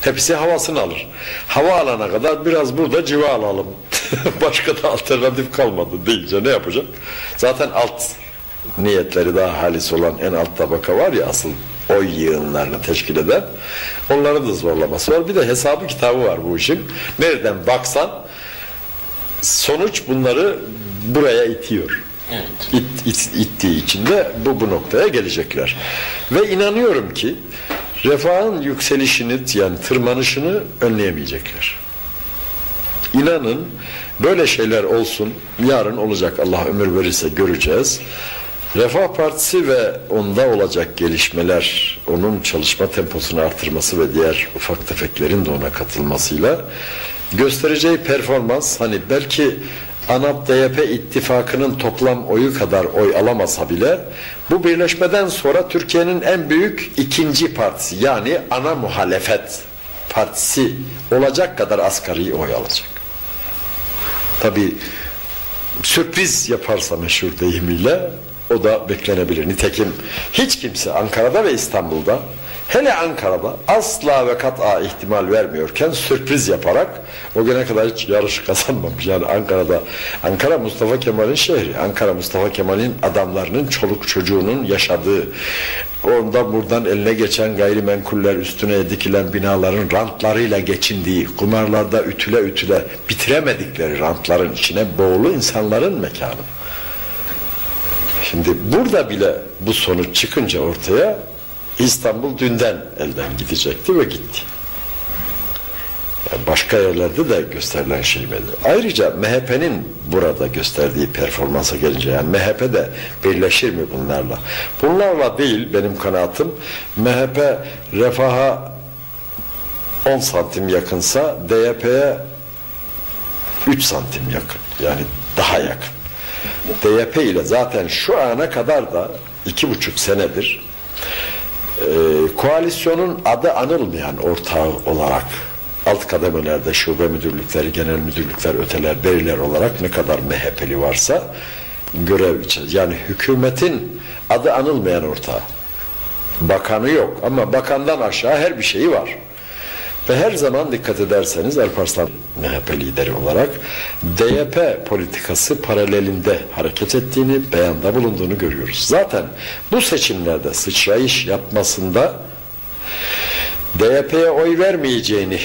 Speaker 2: Hepsi havasını alır. Hava alana kadar biraz burada civa alalım. Başka da alternatif kalmadı deyince ne yapacak? Zaten alt niyetleri daha halis olan en alt tabaka var ya asıl oy yığınlarını teşkil eden onları da zorlaması var. Bir de hesabı kitabı var bu işin. Nereden baksan sonuç bunları buraya itiyor. Evet. İt, it, ittiği için de bu, bu noktaya gelecekler. Ve inanıyorum ki refahın yükselişini yani tırmanışını önleyemeyecekler. İnanın böyle şeyler olsun yarın olacak Allah ömür verirse göreceğiz. Refah Partisi ve onda olacak gelişmeler, onun çalışma temposunu artırması ve diğer ufak tefeklerin de ona katılmasıyla göstereceği performans hani belki ANAP-DYP ittifakının toplam oyu kadar oy alamasa bile bu birleşmeden sonra Türkiye'nin en büyük ikinci partisi yani ana muhalefet partisi olacak kadar asgari oy alacak. Tabi sürpriz yaparsa meşhur deyimiyle o da beklenebilir. Nitekim hiç kimse Ankara'da ve İstanbul'da hele Ankara'da asla ve kat'a ihtimal vermiyorken sürpriz yaparak o güne kadar hiç yarış kazanmamış. Yani Ankara'da Ankara Mustafa Kemal'in şehri. Ankara Mustafa Kemal'in adamlarının çoluk çocuğunun yaşadığı ondan buradan eline geçen gayrimenkuller üstüne dikilen binaların rantlarıyla geçindiği, kumarlarda ütüle ütüle bitiremedikleri rantların içine boğulu insanların mekanı. Şimdi burada bile bu sonuç çıkınca ortaya İstanbul dünden elden gidecekti ve gitti. Yani başka yerlerde de gösterilen şey mi? Ayrıca MHP'nin burada gösterdiği performansa gelince yani MHP de birleşir mi bunlarla? Bunlarla değil benim kanaatim MHP refaha 10 santim yakınsa DYP'ye 3 santim yakın. Yani daha yakın. DYP ile zaten şu ana kadar da iki buçuk senedir e, koalisyonun adı anılmayan ortağı olarak alt kademelerde şube müdürlükleri, genel müdürlükler, öteler, beriler olarak ne kadar MHP'li varsa görev için. Yani hükümetin adı anılmayan ortağı. Bakanı yok ama bakandan aşağı her bir şeyi var. Ve her zaman dikkat ederseniz Alparslan MHP lideri olarak DYP politikası paralelinde hareket ettiğini, beyanda bulunduğunu görüyoruz. Zaten bu seçimlerde sıçrayış yapmasında DYP'ye oy vermeyeceğini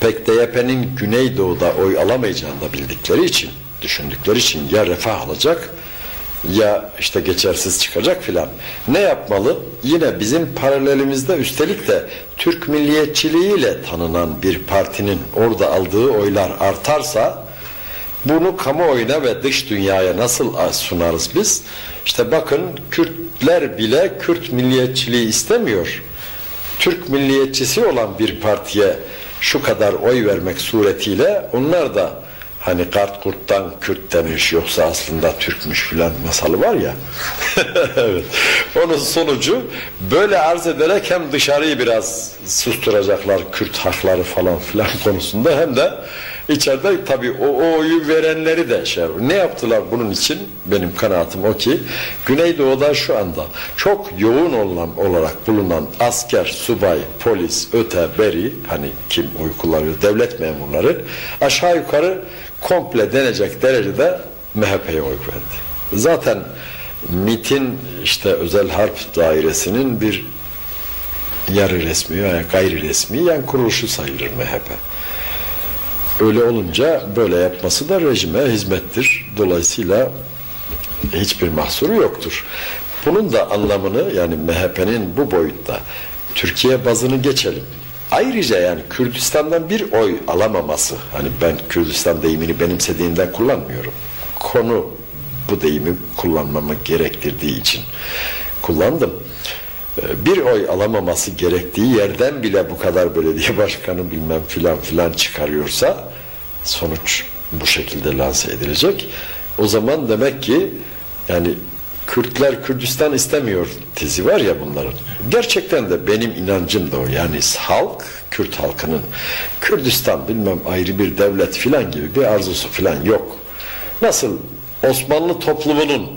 Speaker 2: pek DYP'nin Güneydoğu'da oy alamayacağını da bildikleri için, düşündükleri için ya refah alacak ya işte geçersiz çıkacak filan. Ne yapmalı? Yine bizim paralelimizde üstelik de Türk milliyetçiliğiyle tanınan bir partinin orada aldığı oylar artarsa bunu kamuoyuna ve dış dünyaya nasıl sunarız biz? İşte bakın Kürtler bile Kürt milliyetçiliği istemiyor. Türk milliyetçisi olan bir partiye şu kadar oy vermek suretiyle onlar da hani kart kurttan Kürt demiş yoksa aslında Türkmüş filan masalı var ya evet. onun sonucu böyle arz ederek hem dışarıyı biraz susturacaklar Kürt hakları falan filan konusunda hem de içeride tabi o, o oyu verenleri de şey ne yaptılar bunun için benim kanaatim o ki Güneydoğu'da şu anda çok yoğun olan olarak bulunan asker, subay, polis, öte, beri hani kim oy kullanıyor devlet memurları aşağı yukarı komple denecek derecede MHP'ye oy verdi. Zaten MIT'in işte özel harp dairesinin bir yarı resmi veya gayri resmi yani kuruluşu sayılır MHP. Öyle olunca böyle yapması da rejime hizmettir. Dolayısıyla hiçbir mahsuru yoktur. Bunun da anlamını yani MHP'nin bu boyutta Türkiye bazını geçelim. Ayrıca yani Kürdistan'dan bir oy alamaması, hani ben Kürdistan deyimini benimsediğinden kullanmıyorum. Konu bu deyimi kullanmamı gerektirdiği için kullandım. Bir oy alamaması gerektiği yerden bile bu kadar belediye başkanı bilmem filan filan çıkarıyorsa sonuç bu şekilde lanse edilecek. O zaman demek ki yani Kürtler Kürdistan istemiyor tezi var ya bunların. Gerçekten de benim inancım da o. Yani halk, Kürt halkının Kürdistan bilmem ayrı bir devlet filan gibi bir arzusu filan yok. Nasıl Osmanlı toplumunun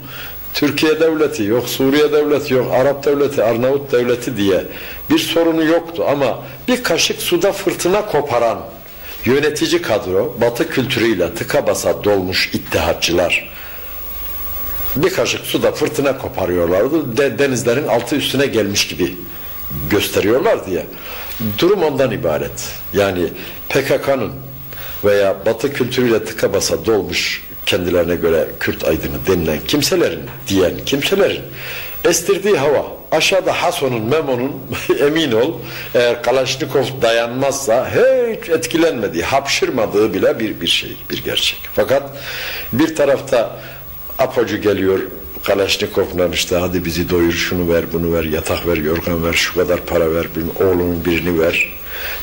Speaker 2: Türkiye devleti yok, Suriye devleti yok, Arap devleti, Arnavut devleti diye bir sorunu yoktu ama bir kaşık suda fırtına koparan yönetici kadro, batı kültürüyle tıka basa dolmuş ittihatçılar bir kaşık suda fırtına koparıyorlardı. De, denizlerin altı üstüne gelmiş gibi gösteriyorlar diye. Durum ondan ibaret. Yani PKK'nın veya Batı kültürüyle tıka basa dolmuş kendilerine göre Kürt aydını denilen kimselerin, diyen kimselerin estirdiği hava aşağıda Hason'un, Memo'nun emin ol eğer Kalaşnikov dayanmazsa hiç etkilenmediği, hapşırmadığı bile bir, bir şey, bir gerçek. Fakat bir tarafta apocu geliyor Kalaşnikov'la işte hadi bizi doyur şunu ver bunu ver yatak ver yorgan ver şu kadar para ver oğlunun birini ver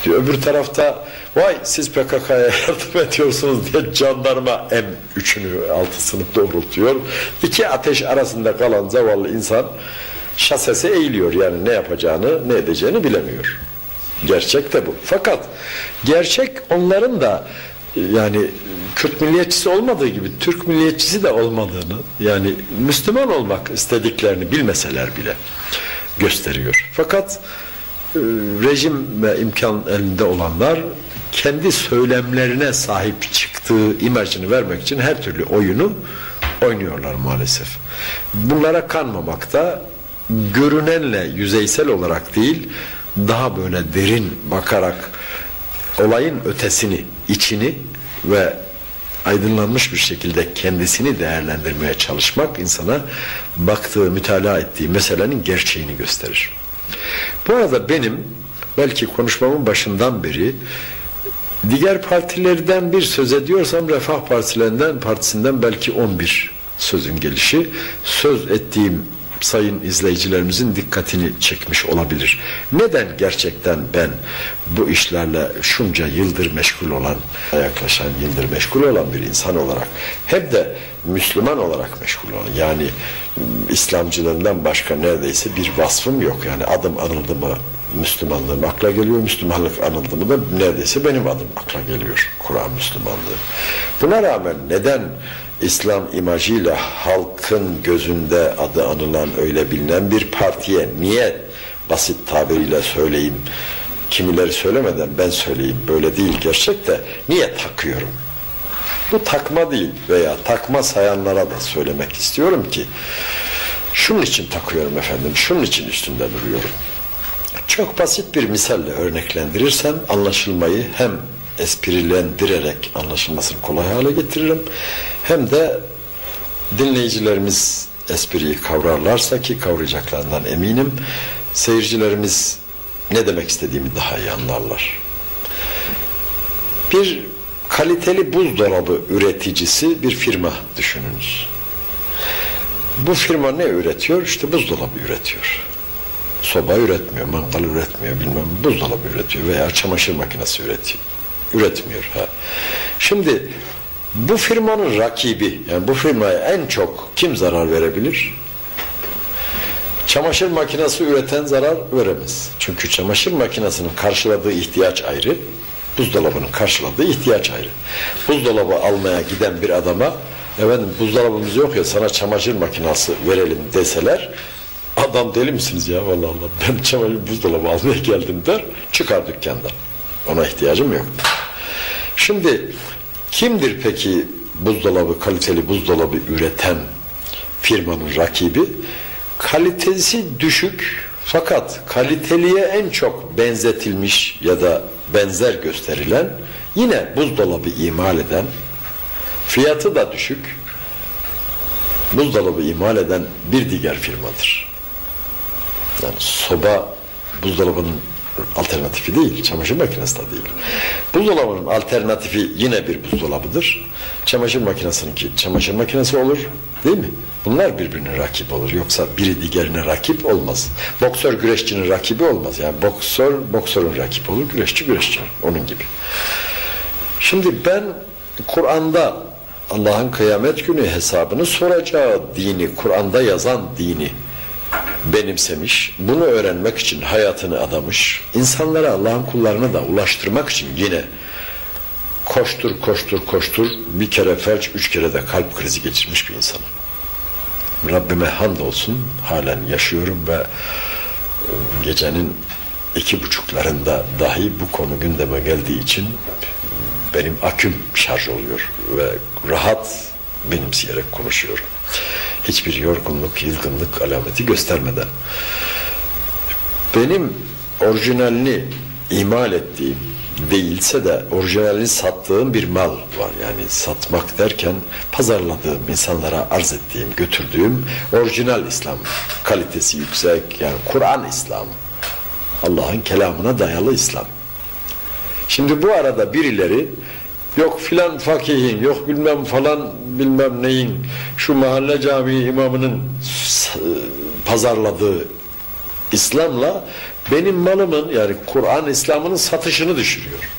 Speaker 2: diyor. Öbür tarafta vay siz PKK'ya yardım ediyorsunuz diye jandarma M3'ünü altısını doğrultuyor. İki ateş arasında kalan zavallı insan şasesi eğiliyor yani ne yapacağını ne edeceğini bilemiyor. Gerçek de bu. Fakat gerçek onların da yani Kürt milliyetçisi olmadığı gibi Türk milliyetçisi de olmadığını yani Müslüman olmak istediklerini bilmeseler bile gösteriyor. Fakat e, rejim ve imkan elinde olanlar kendi söylemlerine sahip çıktığı imajını vermek için her türlü oyunu oynuyorlar maalesef. Bunlara kanmamakta görünenle yüzeysel olarak değil daha böyle derin bakarak olayın ötesini, içini ve aydınlanmış bir şekilde kendisini değerlendirmeye çalışmak insana baktığı, mütalaa ettiği meselenin gerçeğini gösterir. Bu arada benim belki konuşmamın başından beri diğer partilerden bir söz ediyorsam Refah Partilerinden partisinden belki 11 sözün gelişi söz ettiğim sayın izleyicilerimizin dikkatini çekmiş olabilir. Neden gerçekten ben bu işlerle şunca yıldır meşgul olan, yaklaşan yıldır meşgul olan bir insan olarak hem de Müslüman olarak meşgul olan yani İslamcılığından başka neredeyse bir vasfım yok. Yani adım anıldı mı Müslümanlığım akla geliyor. Müslümanlık anıldı mı da neredeyse benim adım akla geliyor. Kur'an Müslümanlığı. Buna rağmen neden İslam imajıyla halkın gözünde adı anılan öyle bilinen bir partiye niye basit tabiriyle söyleyeyim kimileri söylemeden ben söyleyeyim böyle değil gerçekte niye takıyorum? Bu takma değil veya takma sayanlara da söylemek istiyorum ki şunun için takıyorum efendim, şunun için üstünde duruyorum. Çok basit bir misalle örneklendirirsem anlaşılmayı hem esprilendirerek anlaşılmasını kolay hale getiririm hem de dinleyicilerimiz espriyi kavrarlarsa ki kavrayacaklarından eminim seyircilerimiz ne demek istediğimi daha iyi anlarlar. Bir kaliteli buzdolabı üreticisi bir firma düşününüz. Bu firma ne üretiyor? İşte buzdolabı üretiyor. Soba üretmiyor, mangal üretmiyor, bilmem buzdolabı üretiyor veya çamaşır makinesi üretiyor. Üretmiyor. Ha. Şimdi bu firmanın rakibi, yani bu firmaya en çok kim zarar verebilir? Çamaşır makinesi üreten zarar veremez. Çünkü çamaşır makinesinin karşıladığı ihtiyaç ayrı, buzdolabının karşıladığı ihtiyaç ayrı. Buzdolabı almaya giden bir adama efendim buzdolabımız yok ya sana çamaşır makinesi verelim deseler adam deli misiniz ya vallahi Allah ben çamaşır buzdolabı almaya geldim der çıkar dükkandan. Ona ihtiyacım yok. Şimdi kimdir peki buzdolabı kaliteli buzdolabı üreten firmanın rakibi? Kalitesi düşük fakat kaliteliye en çok benzetilmiş ya da benzer gösterilen yine buzdolabı imal eden fiyatı da düşük buzdolabı imal eden bir diğer firmadır. Yani soba buzdolabının alternatifi değil, çamaşır makinesi de değil. Buzdolabının alternatifi yine bir buzdolabıdır. Çamaşır makinesininki çamaşır makinesi olur, değil mi? Bunlar birbirine rakip olur. Yoksa biri diğerine rakip olmaz. Boksör güreşçinin rakibi olmaz. Yani boksör boksörün rakibi olur, güreşçi güreşçinin. Onun gibi. Şimdi ben Kur'an'da Allah'ın kıyamet günü hesabını soracağı dini, Kur'an'da yazan dini benimsemiş, bunu öğrenmek için hayatını adamış, insanlara Allah'ın kullarına da ulaştırmak için yine koştur koştur koştur bir kere felç, üç kere de kalp krizi geçirmiş bir insanım. Rabbime hamdolsun halen yaşıyorum ve gecenin iki buçuklarında dahi bu konu gündeme geldiği için benim aküm şarj oluyor ve rahat benimseyerek konuşuyorum. Hiçbir yorgunluk, yılgınlık alameti göstermeden. Benim orijinalini imal ettiğim değilse de orijinalini sattığım bir mal var. Yani satmak derken pazarladığım, insanlara arz ettiğim, götürdüğüm orijinal İslam. Kalitesi yüksek yani Kur'an İslam. Allah'ın kelamına dayalı İslam. Şimdi bu arada birileri yok filan fakihin, yok bilmem falan bilmem neyin, şu mahalle camii imamının pazarladığı İslam'la benim malımın yani Kur'an İslam'ının satışını düşürüyor.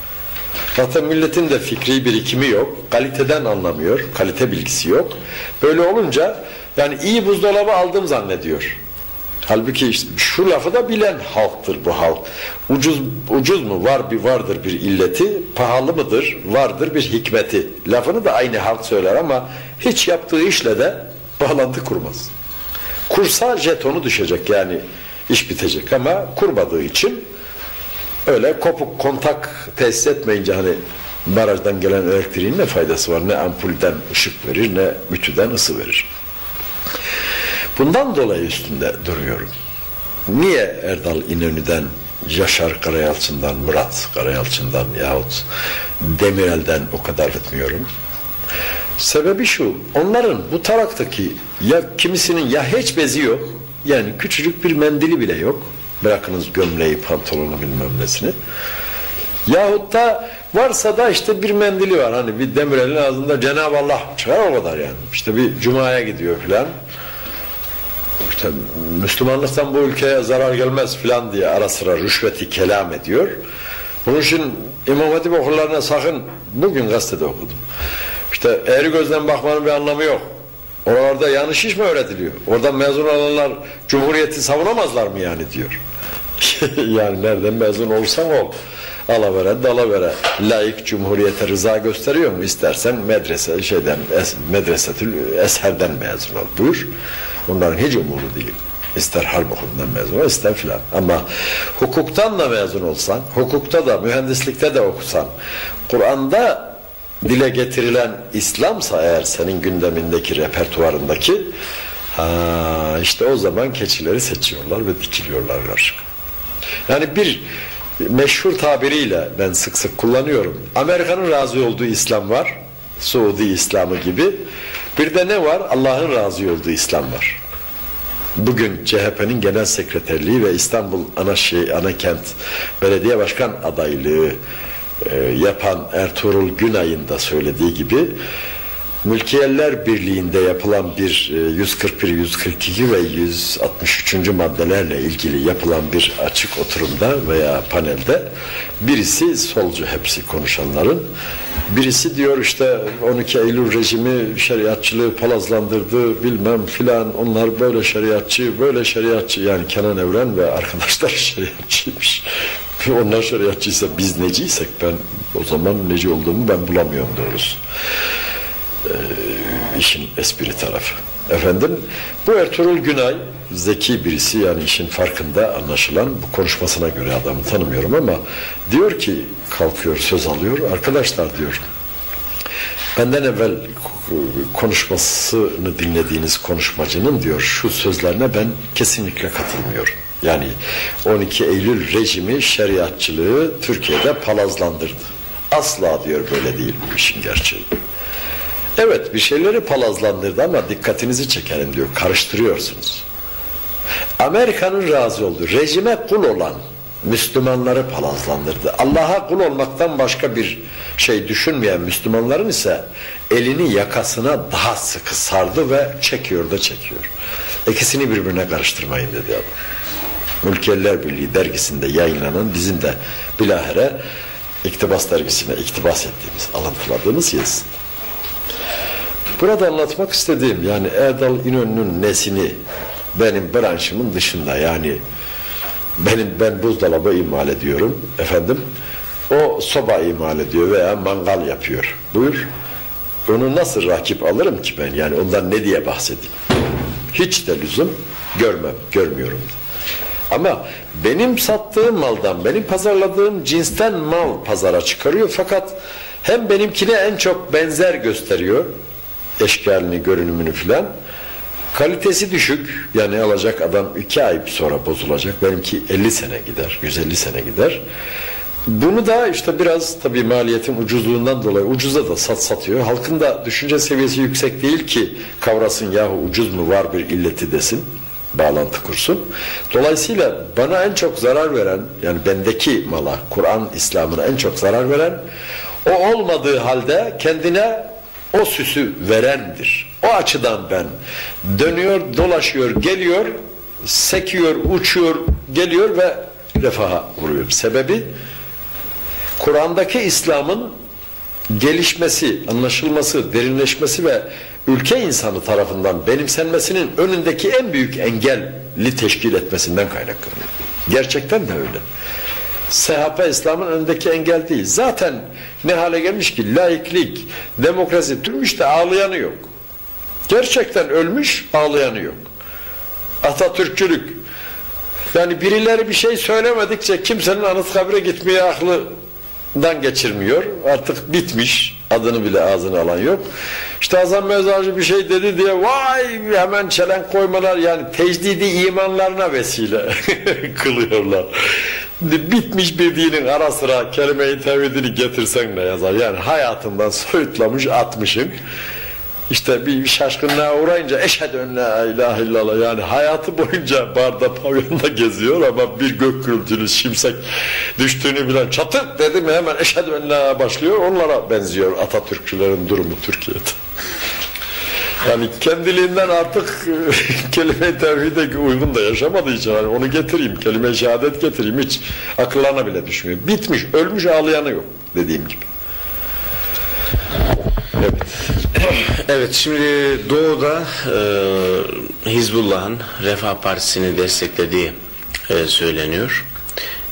Speaker 2: Zaten milletin de fikri birikimi yok, kaliteden anlamıyor, kalite bilgisi yok. Böyle olunca yani iyi buzdolabı aldım zannediyor. Halbuki işte şu lafı da bilen halktır bu halk. Ucuz ucuz mu? Var bir vardır bir illeti. Pahalı mıdır? Vardır bir hikmeti. Lafını da aynı halk söyler ama hiç yaptığı işle de bağlantı kurmaz. Kursa jetonu düşecek yani iş bitecek ama kurmadığı için öyle kopuk kontak tesis etmeyince hani barajdan gelen elektriğin ne faydası var? Ne ampulden ışık verir ne ütüden ısı verir. Bundan dolayı üstünde duruyorum. Niye Erdal İnönü'den, Yaşar Karayalçın'dan, Murat Karayalçın'dan yahut Demirel'den o kadar etmiyorum? Sebebi şu, onların bu taraktaki ya kimisinin ya hiç bezi yok, yani küçücük bir mendili bile yok. Bırakınız gömleği, pantolonu bilmem nesini. Yahut da varsa da işte bir mendili var. Hani bir Demirel'in ağzında Cenab-ı Allah çıkar o kadar yani. İşte bir cumaya gidiyor filan. İşte Müslümanlıktan bu ülkeye zarar gelmez filan diye ara sıra rüşveti kelam ediyor. Bunun için İmam Hatip okullarına sakın bugün gazetede okudum. İşte eğri gözden bakmanın bir anlamı yok. Oralarda yanlış iş mi öğretiliyor? Oradan mezun olanlar Cumhuriyeti savunamazlar mı yani diyor. yani nereden mezun olursan ol. Alavere dalavere layık cumhuriyete rıza gösteriyor mu? İstersen medrese şeyden es, medresetül esherden mezun ol buyur. Bunların hiç umuru değil. İster harp okulundan mezun ol, ister filan. Ama hukuktan da mezun olsan, hukukta da, mühendislikte de okusan, Kur'an'da dile getirilen İslamsa eğer senin gündemindeki, repertuarındaki ha işte o zaman keçileri seçiyorlar ve dikiliyorlar. Yani bir meşhur tabiriyle ben sık sık kullanıyorum. Amerika'nın razı olduğu İslam var. Suudi İslamı gibi. Bir de ne var? Allah'ın razı olduğu İslam var. Bugün CHP'nin genel sekreterliği ve İstanbul ana şey ana kent belediye başkan adaylığı e, yapan Ertuğrul Günay'ın da söylediği gibi Mülkiyeller Birliği'nde yapılan bir 141, e, 142 ve 163. maddelerle ilgili yapılan bir açık oturumda veya panelde birisi solcu hepsi konuşanların birisi diyor işte 12 Eylül rejimi şeriatçılığı palazlandırdı bilmem filan onlar böyle şeriatçı böyle şeriatçı yani Kenan Evren ve arkadaşlar şeriatçıymış onlar şeriatçıysa biz neciysek ben o zaman neci olduğumu ben bulamıyorum doğrusu işin espri tarafı. Efendim bu Ertuğrul Günay zeki birisi yani işin farkında anlaşılan bu konuşmasına göre adamı tanımıyorum ama diyor ki kalkıyor söz alıyor arkadaşlar diyor benden evvel konuşmasını dinlediğiniz konuşmacının diyor şu sözlerine ben kesinlikle katılmıyorum. Yani 12 Eylül rejimi şeriatçılığı Türkiye'de palazlandırdı. Asla diyor böyle değil bu işin gerçeği. Evet bir şeyleri palazlandırdı ama dikkatinizi çekelim diyor. Karıştırıyorsunuz. Amerika'nın razı olduğu rejime kul olan Müslümanları palazlandırdı. Allah'a kul olmaktan başka bir şey düşünmeyen Müslümanların ise elini yakasına daha sıkı sardı ve çekiyor da çekiyor. İkisini birbirine karıştırmayın dedi adam. Mülkiyeller Birliği dergisinde yayınlanan bizim de bilahare iktibas dergisine iktibas ettiğimiz, alıntıladığımız yazısında. Burada anlatmak istediğim yani Erdal İnönü'nün nesini benim branşımın dışında yani benim ben buzdolabı imal ediyorum efendim o soba imal ediyor veya mangal yapıyor. Buyur. Onu nasıl rakip alırım ki ben? Yani ondan ne diye bahsedeyim? Hiç de lüzum görmem, görmüyorum. Ama benim sattığım maldan, benim pazarladığım cinsten mal pazara çıkarıyor fakat hem benimkine en çok benzer gösteriyor eşkalini, görünümünü filan. Kalitesi düşük. Yani alacak adam iki ay sonra bozulacak. Benimki 50 sene gider, 150 sene gider. Bunu da işte biraz tabii maliyetin ucuzluğundan dolayı ucuza da sat satıyor. Halkın da düşünce seviyesi yüksek değil ki kavrasın yahu ucuz mu var bir illeti desin. Bağlantı kursun. Dolayısıyla bana en çok zarar veren yani bendeki mala, Kur'an İslam'ına en çok zarar veren o olmadığı halde kendine o süsü verendir. O açıdan ben dönüyor, dolaşıyor, geliyor, sekiyor, uçuyor, geliyor ve refaha vuruyor. Sebebi Kur'an'daki İslam'ın gelişmesi, anlaşılması, derinleşmesi ve ülke insanı tarafından benimsenmesinin önündeki en büyük engelli teşkil etmesinden kaynaklanıyor. Gerçekten de öyle. SHP İslam'ın önündeki engel değil. Zaten ne hale gelmiş ki laiklik, demokrasi türmüş de ağlayanı yok. Gerçekten ölmüş ağlayanı yok. Atatürkçülük. Yani birileri bir şey söylemedikçe kimsenin Anıtkabir'e gitmeye aklından geçirmiyor. Artık bitmiş. Adını bile ağzına alan yok. İşte Hasan Mezarcı bir şey dedi diye vay hemen çelen koymalar yani tecdidi imanlarına vesile kılıyorlar bitmiş bir dinin ara sıra kelime-i tevhidini getirsen ne yazar? Yani hayatından soyutlamış atmışın. İşte bir şaşkınlığa uğrayınca eşhedü en la ilahe illallah yani hayatı boyunca barda pavyonda geziyor ama bir gök gürültünü şimşek düştüğünü bilen çatık dedi mi hemen eşhedü en la başlıyor onlara benziyor Atatürkçülerin durumu Türkiye'de. Yani kendiliğinden artık kelime-i tevhide uygun da yaşamadığı için yani onu getireyim, kelime-i şehadet getireyim hiç akıllarına bile düşmüyor. Bitmiş, ölmüş ağlayanı yok dediğim gibi.
Speaker 1: Evet. Evet şimdi doğuda e, Hizbullah'ın Refah Partisi'ni desteklediği e, söyleniyor.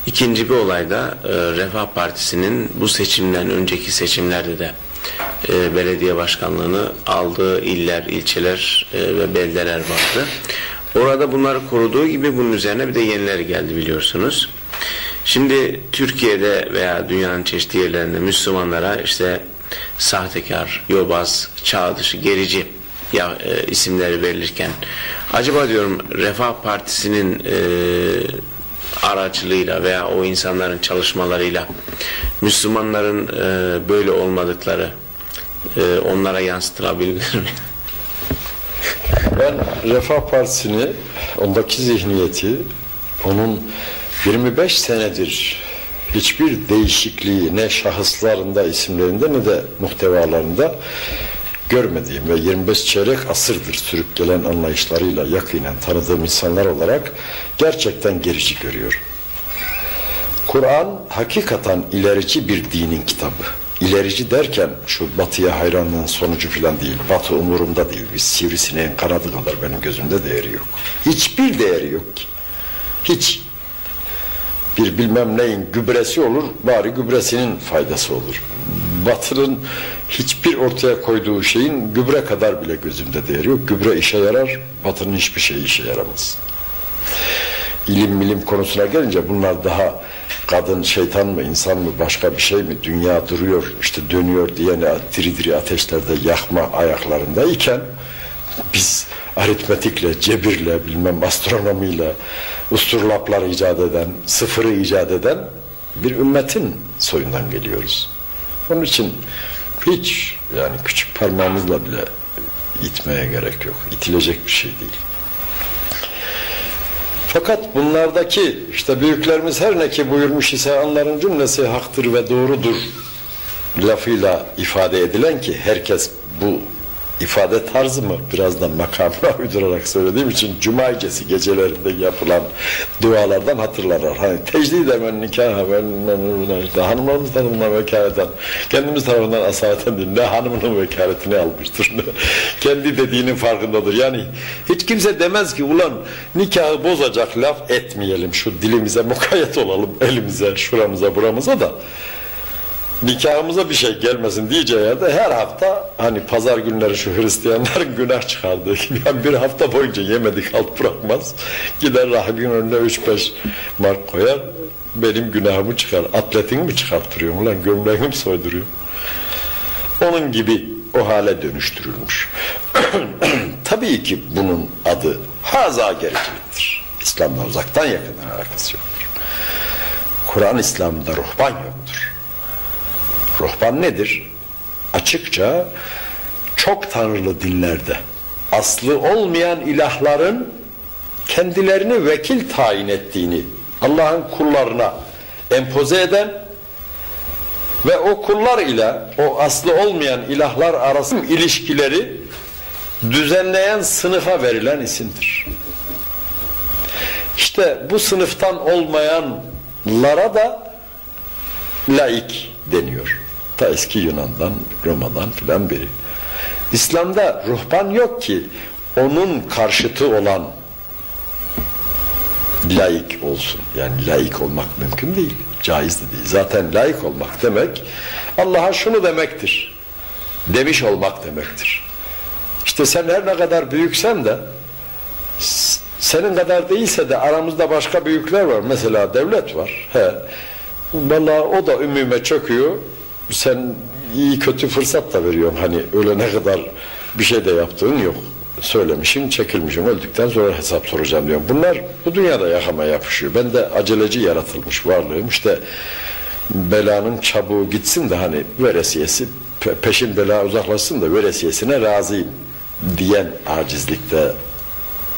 Speaker 1: İkinci bir olayda e, Refah Partisi'nin bu seçimden önceki seçimlerde de e, belediye başkanlığını aldığı iller, ilçeler e, ve beldeler vardı. Orada bunları koruduğu gibi bunun üzerine bir de yenileri geldi biliyorsunuz. Şimdi Türkiye'de veya dünyanın çeşitli yerlerinde Müslümanlara işte sahtekar, yobaz, çağ dışı, gerici ya, e, isimleri verilirken acaba diyorum Refah Partisi'nin e, aracılığıyla veya o insanların çalışmalarıyla Müslümanların e, böyle olmadıkları e, onlara yansıtılabilir mi?
Speaker 2: Ben Refah Partisi'ni, ondaki zihniyeti, onun 25 senedir hiçbir değişikliği ne şahıslarında, isimlerinde ne de muhtevalarında görmediğim ve 25 çeyrek asırdır sürüp gelen anlayışlarıyla yakinen tanıdığım insanlar olarak gerçekten gerici görüyorum. Kur'an hakikaten ilerici bir dinin kitabı. İlerici derken şu batıya hayranlığın sonucu falan değil. Batı umurumda değil. Bir sivrisineğin kanadı kadar benim gözümde değeri yok. Hiçbir değeri yok ki. Hiç. Bir bilmem neyin gübresi olur, bari gübresinin faydası olur. Batının hiçbir ortaya koyduğu şeyin gübre kadar bile gözümde değeri yok. Gübre işe yarar, batının hiçbir şeyi işe yaramaz. İlim milim konusuna gelince bunlar daha kadın şeytan mı insan mı başka bir şey mi dünya duruyor işte dönüyor diyene diri diri ateşlerde yakma ayaklarında iken biz aritmetikle, cebirle, bilmem astronomiyle, usturlaplar icat eden, sıfırı icat eden bir ümmetin soyundan geliyoruz. Onun için hiç yani küçük parmağımızla bile itmeye gerek yok. İtilecek bir şey değil. Fakat bunlardaki işte büyüklerimiz her ne ki buyurmuş ise onların cümlesi haktır ve doğrudur lafıyla ifade edilen ki herkes bu ifade tarzı mı? Biraz da makamına uydurarak söylediğim için cuma gecesi gecelerinde yapılan dualardan hatırlarlar. Hani tecdid emen nikah işte hanımlarımız tarafından vekaleten kendimiz tarafından asabeten değil ne hanımının vekaletini almıştır ne kendi dediğinin farkındadır. Yani hiç kimse demez ki ulan nikahı bozacak laf etmeyelim. Şu dilimize mukayyet olalım elimize şuramıza buramıza da nikahımıza bir şey gelmesin diyeceği yerde her hafta hani pazar günleri şu Hristiyanların günah çıkardığı gibi yani bir hafta boyunca yemedik alt bırakmaz. Gider rahibin önüne 3-5 mark koyar benim günahımı çıkar. Atletini mi çıkarttırıyor ulan gömleğini mi soyduruyor? Onun gibi o hale dönüştürülmüş. Tabii ki bunun adı haza gericiliktir. İslam'la uzaktan yakından alakası yoktur. Kur'an İslam'da ruhban yoktur. Ruhban nedir? Açıkça çok tanrılı dinlerde aslı olmayan ilahların kendilerini vekil tayin ettiğini Allah'ın kullarına empoze eden ve o kullar ile o aslı olmayan ilahlar arası ilişkileri düzenleyen sınıfa verilen isimdir. İşte bu sınıftan olmayanlara da laik deniyor. Ta eski Yunan'dan, Roma'dan filan biri. İslam'da ruhban yok ki onun karşıtı olan laik olsun. Yani laik olmak mümkün değil. Caiz de değil. Zaten laik olmak demek Allah'a şunu demektir. Demiş olmak demektir. İşte sen her ne kadar büyüksen de senin kadar değilse de aramızda başka büyükler var. Mesela devlet var. He. Vallahi o da ümüme çöküyor. Sen iyi kötü fırsat da veriyorsun. Hani öyle ne kadar bir şey de yaptığın yok. Söylemişim, çekilmişim. Öldükten sonra hesap soracağım diyorum. Bunlar bu dünyada yakama yapışıyor. Ben de aceleci yaratılmış varlığım. İşte belanın çabuğu gitsin de hani veresiyesi peşin bela uzaklaşsın da veresiyesine razıyım diyen acizlikte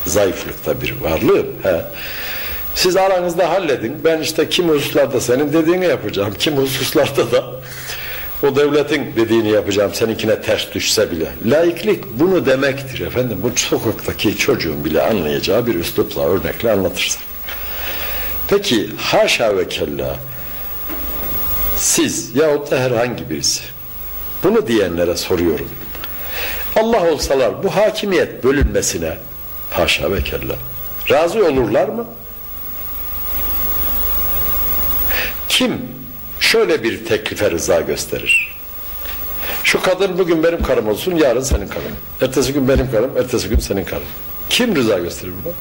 Speaker 2: zayıflıkta bir varlığım. He. Siz aranızda halledin. Ben işte kim hususlarda senin dediğini yapacağım. Kim hususlarda da o devletin dediğini yapacağım seninkine ters düşse bile. Laiklik bunu demektir efendim. Bu sokaktaki çocuğun bile anlayacağı bir üslupla, örnekle anlatırsak. Peki haşa ve kella siz yahut da herhangi birisi bunu diyenlere soruyorum. Allah olsalar bu hakimiyet bölünmesine haşa ve kella razı olurlar mı? Kim şöyle bir teklife rıza gösterir? Şu kadın bugün benim karım olsun, yarın senin karın. Ertesi gün benim karım, ertesi gün senin karın. Kim rıza gösterir buna?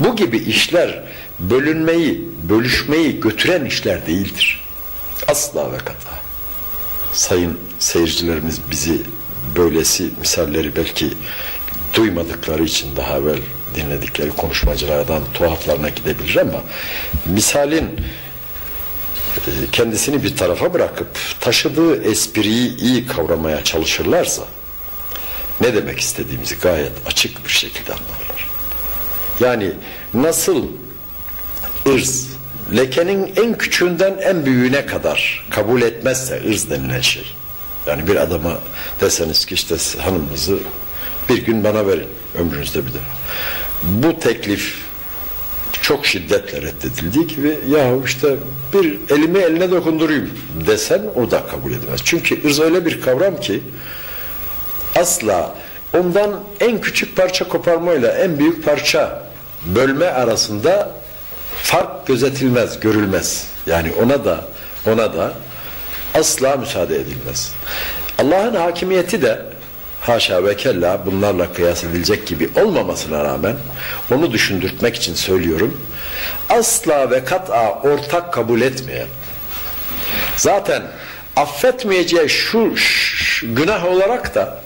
Speaker 2: Bu gibi işler bölünmeyi, bölüşmeyi götüren işler değildir. Asla ve kata. Sayın seyircilerimiz bizi böylesi misalleri belki duymadıkları için daha evvel dinledikleri konuşmacılardan tuhaflarına gidebilir ama misalin kendisini bir tarafa bırakıp taşıdığı espriyi iyi kavramaya çalışırlarsa ne demek istediğimizi gayet açık bir şekilde anlarlar. Yani nasıl ırz lekenin en küçüğünden en büyüğüne kadar kabul etmezse ırz denilen şey. Yani bir adama deseniz ki işte hanımınızı bir gün bana verin ömrünüzde bir defa. Bu teklif çok şiddetle reddedildiği gibi ya işte bir elimi eline dokundurayım desen o da kabul edilmez. Çünkü ırz öyle bir kavram ki asla ondan en küçük parça koparmayla en büyük parça bölme arasında fark gözetilmez, görülmez. Yani ona da ona da asla müsaade edilmez. Allah'ın hakimiyeti de haşa ve kella bunlarla kıyas edilecek gibi olmamasına rağmen onu düşündürtmek için söylüyorum. Asla ve kat'a ortak kabul etmeyen zaten affetmeyeceği şu, günah olarak da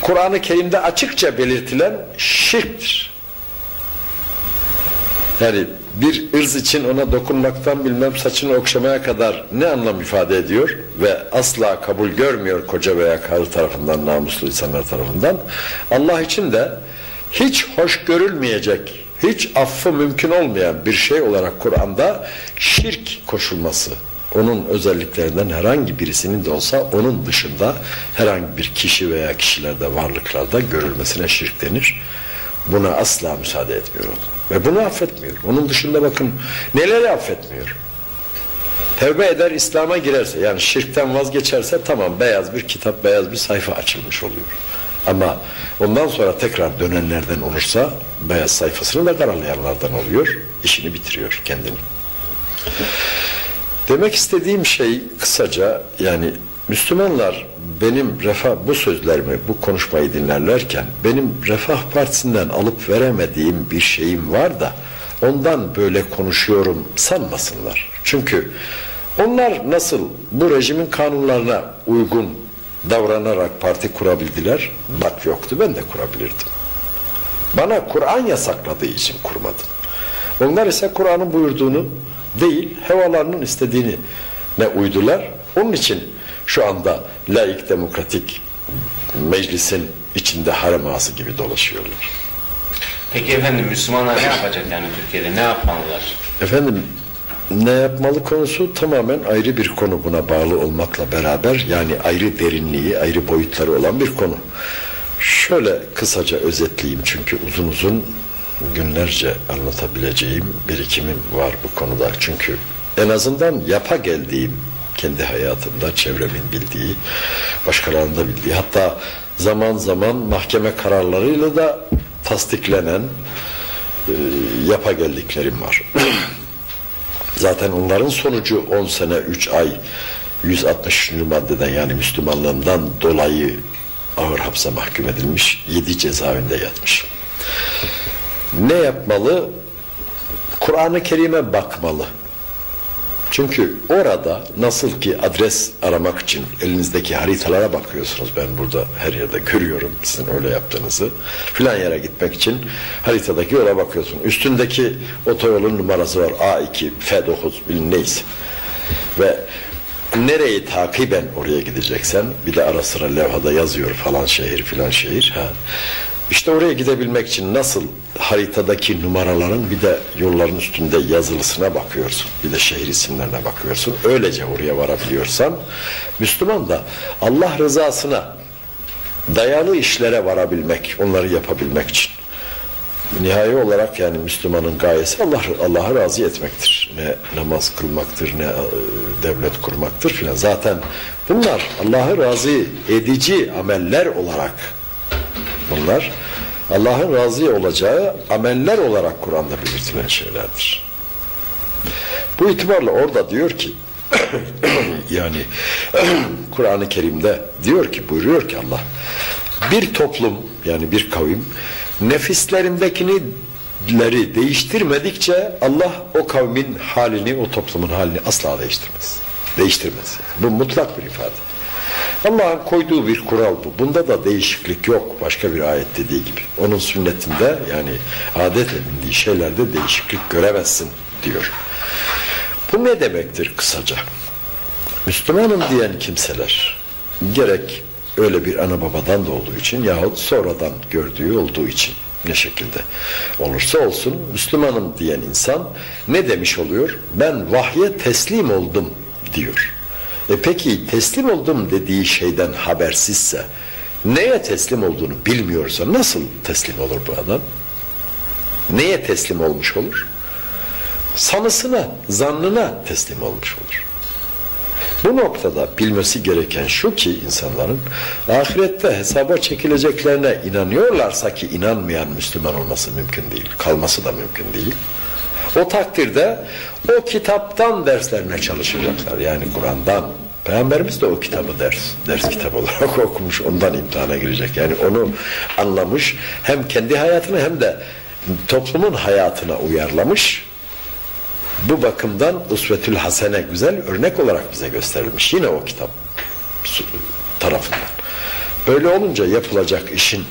Speaker 2: Kur'an-ı Kerim'de açıkça belirtilen şirktir. Yani bir ırz için ona dokunmaktan bilmem saçını okşamaya kadar ne anlam ifade ediyor ve asla kabul görmüyor koca veya karı tarafından namuslu insanlar tarafından Allah için de hiç hoş görülmeyecek hiç affı mümkün olmayan bir şey olarak Kur'an'da şirk koşulması onun özelliklerinden herhangi birisinin de olsa onun dışında herhangi bir kişi veya kişilerde varlıklarda görülmesine şirk denir. Buna asla müsaade etmiyor. Ve bunu affetmiyor. Onun dışında bakın neleri affetmiyor. Tevbe eder İslam'a girerse yani şirkten vazgeçerse tamam beyaz bir kitap beyaz bir sayfa açılmış oluyor. Ama ondan sonra tekrar dönenlerden olursa beyaz sayfasını da karalayanlardan oluyor. işini bitiriyor kendini. Demek istediğim şey kısaca yani Müslümanlar benim refah bu sözlerimi, bu konuşmayı dinlerlerken benim Refah Partisi'nden alıp veremediğim bir şeyim var da ondan böyle konuşuyorum sanmasınlar. Çünkü onlar nasıl bu rejimin kanunlarına uygun davranarak parti kurabildiler? Bak yoktu ben de kurabilirdim. Bana Kur'an yasakladığı için kurmadım. Onlar ise Kur'an'ın buyurduğunu değil, hevalarının istediğini ne uydular. Onun için şu anda laik demokratik meclisin içinde harem ağası gibi dolaşıyorlar.
Speaker 3: Peki efendim Müslümanlar ne yapacak yani Türkiye'de? Ne yapmalılar?
Speaker 2: Efendim ne yapmalı konusu tamamen ayrı bir konu buna bağlı olmakla beraber yani ayrı derinliği, ayrı boyutları olan bir konu. Şöyle kısaca özetleyeyim çünkü uzun uzun günlerce anlatabileceğim birikimim var bu konuda. Çünkü en azından yapa geldiğim kendi hayatımda çevremin bildiği, başkalarının da bildiği hatta zaman zaman mahkeme kararlarıyla da tasdiklenen e, yapa geldiklerim var. Zaten onların sonucu 10 sene 3 ay 160. maddeden yani Müslümanlığından dolayı ağır hapse mahkum edilmiş, 7 cezaevinde yatmış. Ne yapmalı? Kur'an-ı Kerim'e bakmalı. Çünkü orada nasıl ki adres aramak için elinizdeki haritalara bakıyorsunuz. Ben burada her yerde görüyorum sizin öyle yaptığınızı. Filan yere gitmek için haritadaki yola bakıyorsun. Üstündeki otoyolun numarası var. A2, F9 bilin neyse. Ve nereyi takiben oraya gideceksen bir de ara sıra levhada yazıyor falan şehir filan şehir. Ha. İşte oraya gidebilmek için nasıl haritadaki numaraların bir de yolların üstünde yazılısına bakıyorsun. Bir de şehir isimlerine bakıyorsun. Öylece oraya varabiliyorsan Müslüman da Allah rızasına dayalı işlere varabilmek, onları yapabilmek için. Nihai olarak yani Müslümanın gayesi Allah Allah'a razı etmektir. Ne namaz kılmaktır, ne e, devlet kurmaktır filan. Zaten bunlar Allah'ı razı edici ameller olarak bunlar Allah'ın razı olacağı ameller olarak Kur'an'da belirtilen şeylerdir. Bu itibarla orada diyor ki yani Kur'an-ı Kerim'de diyor ki buyuruyor ki Allah bir toplum yani bir kavim Nefislerindekileri değiştirmedikçe Allah o kavmin halini, o toplumun halini asla değiştirmez. Değiştirmez. Bu mutlak bir ifade. Allah'ın koyduğu bir kural bu. Bunda da değişiklik yok. Başka bir ayet dediği gibi. Onun sünnetinde yani adet edindiği şeylerde değişiklik göremezsin diyor. Bu ne demektir kısaca? Müslümanım diyen kimseler gerek öyle bir ana babadan da olduğu için yahut sonradan gördüğü olduğu için ne şekilde olursa olsun Müslümanım diyen insan ne demiş oluyor? Ben vahye teslim oldum diyor. E peki teslim oldum dediği şeyden habersizse neye teslim olduğunu bilmiyorsa nasıl teslim olur bu adam? Neye teslim olmuş olur? Sanısına, zannına teslim olmuş olur. Bu noktada bilmesi gereken şu ki insanların ahirette hesaba çekileceklerine inanıyorlarsa ki inanmayan Müslüman olması mümkün değil. Kalması da mümkün değil. O takdirde o kitaptan derslerine çalışacaklar. Yani Kur'an'dan. Peygamberimiz de o kitabı ders, ders kitabı olarak okumuş. Ondan imtihana girecek. Yani onu anlamış. Hem kendi hayatını hem de toplumun hayatına uyarlamış. Bu bakımdan usvetül hasene güzel örnek olarak bize gösterilmiş. Yine o kitap tarafından. Böyle olunca yapılacak işin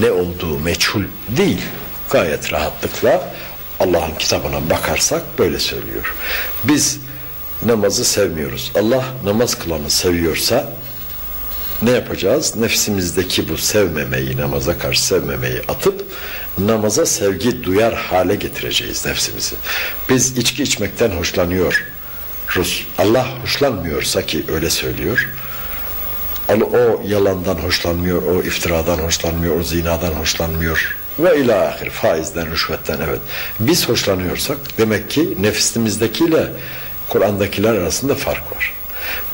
Speaker 2: ne olduğu meçhul değil. Gayet rahatlıkla Allah'ın kitabına bakarsak böyle söylüyor. Biz namazı sevmiyoruz. Allah namaz kılanı seviyorsa ne yapacağız? Nefsimizdeki bu sevmemeyi, namaza karşı sevmemeyi atıp namaza sevgi duyar hale getireceğiz nefsimizi. Biz içki içmekten hoşlanıyor. Allah hoşlanmıyorsa ki öyle söylüyor. O yalandan hoşlanmıyor, o iftiradan hoşlanmıyor, o zinadan hoşlanmıyor. Ve ilahir faizden, rüşvetten evet. Biz hoşlanıyorsak demek ki nefsimizdekiyle Kur'an'dakiler arasında fark var.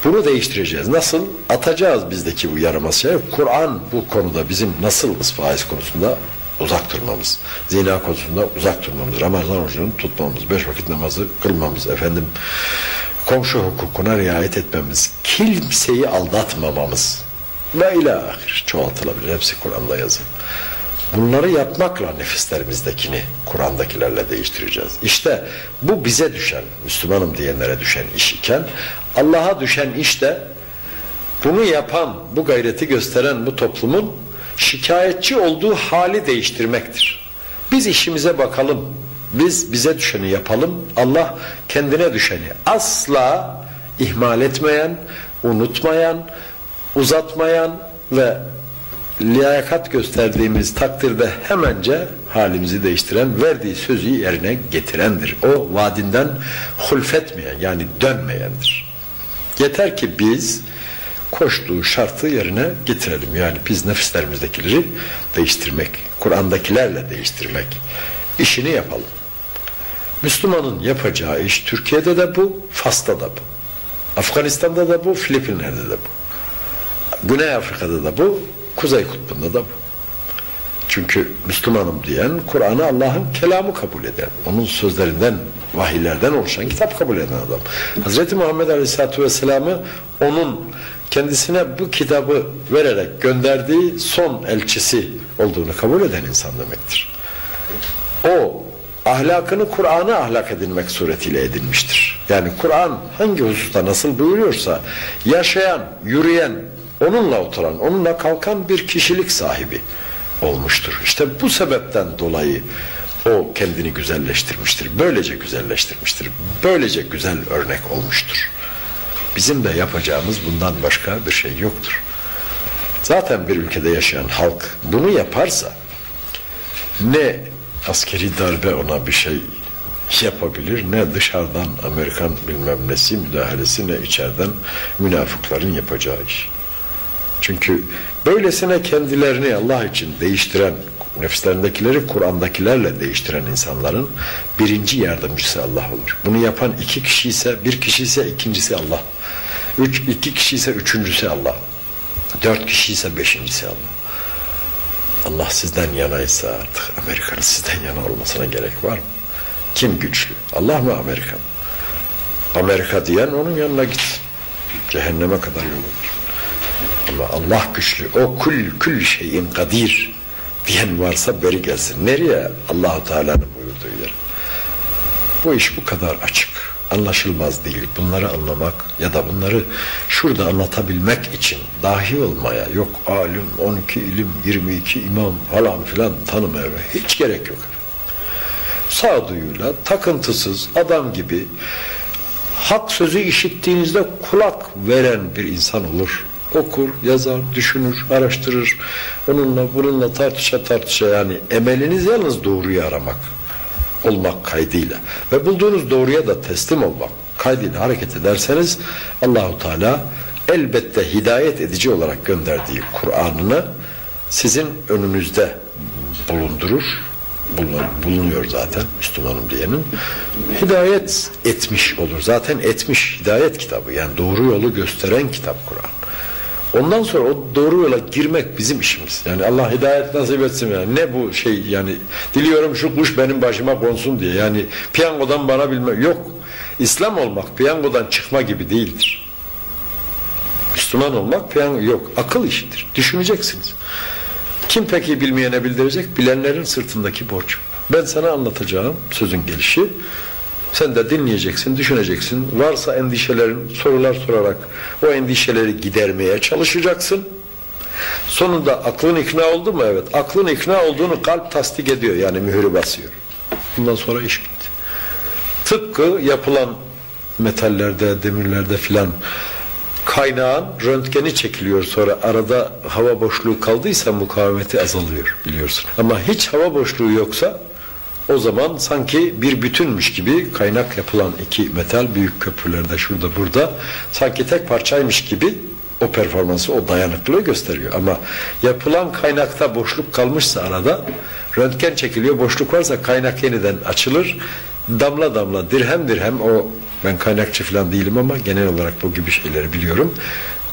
Speaker 2: Bunu değiştireceğiz. Nasıl? Atacağız bizdeki bu yaramaz. Kur'an bu konuda bizim nasıl faiz konusunda uzak durmamız, zina konusunda uzak durmamız, Ramazan orucunu tutmamız, beş vakit namazı kılmamız, efendim komşu hukukuna riayet etmemiz, kimseyi aldatmamamız ve ilahir çoğaltılabilir. Hepsi Kur'an'da yazılı. Bunları yapmakla nefislerimizdekini Kur'an'dakilerle değiştireceğiz. İşte bu bize düşen, Müslümanım diyenlere düşen iş iken Allah'a düşen iş de bunu yapan, bu gayreti gösteren bu toplumun şikayetçi olduğu hali değiştirmektir. Biz işimize bakalım, biz bize düşeni yapalım, Allah kendine düşeni asla ihmal etmeyen, unutmayan, uzatmayan ve liyakat gösterdiğimiz takdirde hemence halimizi değiştiren, verdiği sözü yerine getirendir. O vadinden hulfetmeyen yani dönmeyendir. Yeter ki biz koştuğu şartı yerine getirelim. Yani biz nefislerimizdekileri değiştirmek, Kur'an'dakilerle değiştirmek işini yapalım. Müslümanın yapacağı iş Türkiye'de de bu, Fas'ta da bu. Afganistan'da da bu, Filipinler'de de bu. Güney Afrika'da da bu, Kuzey Kutbu'nda da bu. Çünkü Müslümanım diyen Kur'an'ı Allah'ın kelamı kabul eden, onun sözlerinden, vahiylerden oluşan kitap kabul eden adam. Hz. Muhammed Aleyhisselatü Vesselam'ı onun kendisine bu kitabı vererek gönderdiği son elçisi olduğunu kabul eden insan demektir. O ahlakını Kur'an'a ahlak edinmek suretiyle edinmiştir. Yani Kur'an hangi hususta nasıl buyuruyorsa yaşayan, yürüyen, onunla oturan, onunla kalkan bir kişilik sahibi olmuştur. İşte bu sebepten dolayı o kendini güzelleştirmiştir. Böylece güzelleştirmiştir. Böylece güzel örnek olmuştur. Bizim de yapacağımız bundan başka bir şey yoktur. Zaten bir ülkede yaşayan halk bunu yaparsa ne askeri darbe ona bir şey yapabilir ne dışarıdan Amerikan bilmem nesi müdahalesi ne içeriden münafıkların yapacağı iş. Çünkü böylesine kendilerini Allah için değiştiren, nefislerindekileri Kur'an'dakilerle değiştiren insanların birinci yardımcısı Allah olur. Bunu yapan iki kişi ise, bir kişi ise ikincisi Allah. Üç, iki kişi ise üçüncüsü Allah. Dört kişi ise beşincisi Allah. Allah sizden yanaysa artık Amerika'nın sizden yana olmasına gerek var mı? Kim güçlü? Allah mı Amerika mı? Amerika diyen onun yanına git. Cehenneme kadar yol. Ama Allah güçlü. O kul kul şeyin kadir. diyen varsa beri gelsin. Nereye? Allahu Teala'nın buyurduğu yer. Bu iş bu kadar açık. Anlaşılmaz değil. Bunları anlamak ya da bunları şurada anlatabilmek için dahi olmaya yok alim, 12 ilim, 22 imam falan filan tanımaya hiç gerek yok. Sağduyuyla, takıntısız, adam gibi hak sözü işittiğinizde kulak veren bir insan olur. Okur, yazar, düşünür, araştırır. Onunla bununla tartışa tartışa yani emeliniz yalnız doğruyu aramak olmak kaydıyla ve bulduğunuz doğruya da teslim olmak kaydıyla hareket ederseniz Allahu Teala elbette hidayet edici olarak gönderdiği Kur'an'ını sizin önünüzde bulundurur. Bulunuyor zaten Müslümanım diyenin. Hidayet etmiş olur. Zaten etmiş hidayet kitabı. Yani doğru yolu gösteren kitap Kur'an. Ondan sonra o doğru yola girmek bizim işimiz. Yani Allah hidayet nasip etsin yani. Ne bu şey yani diliyorum şu kuş benim başıma konsun diye. Yani piyangodan bana bilme yok. İslam olmak piyangodan çıkma gibi değildir. Müslüman olmak piyango yok. Akıl işidir. Düşüneceksiniz. Kim peki bilmeyene bildirecek? Bilenlerin sırtındaki borç. Ben sana anlatacağım sözün gelişi. Sen de dinleyeceksin, düşüneceksin. Varsa endişelerin sorular sorarak o endişeleri gidermeye çalışacaksın. Sonunda aklın ikna oldu mu? Evet. Aklın ikna olduğunu kalp tasdik ediyor. Yani mühürü basıyor. Bundan sonra iş bitti. Tıpkı yapılan metallerde, demirlerde filan kaynağın röntgeni çekiliyor sonra arada hava boşluğu kaldıysa mukavemeti azalıyor biliyorsun. Ama hiç hava boşluğu yoksa o zaman sanki bir bütünmüş gibi kaynak yapılan iki metal büyük köprülerde şurada burada sanki tek parçaymış gibi o performansı, o dayanıklılığı gösteriyor. Ama yapılan kaynakta boşluk kalmışsa arada röntgen çekiliyor, boşluk varsa kaynak yeniden açılır. Damla damla, dirhem dirhem o ben kaynakçı falan değilim ama genel olarak bu gibi şeyleri biliyorum.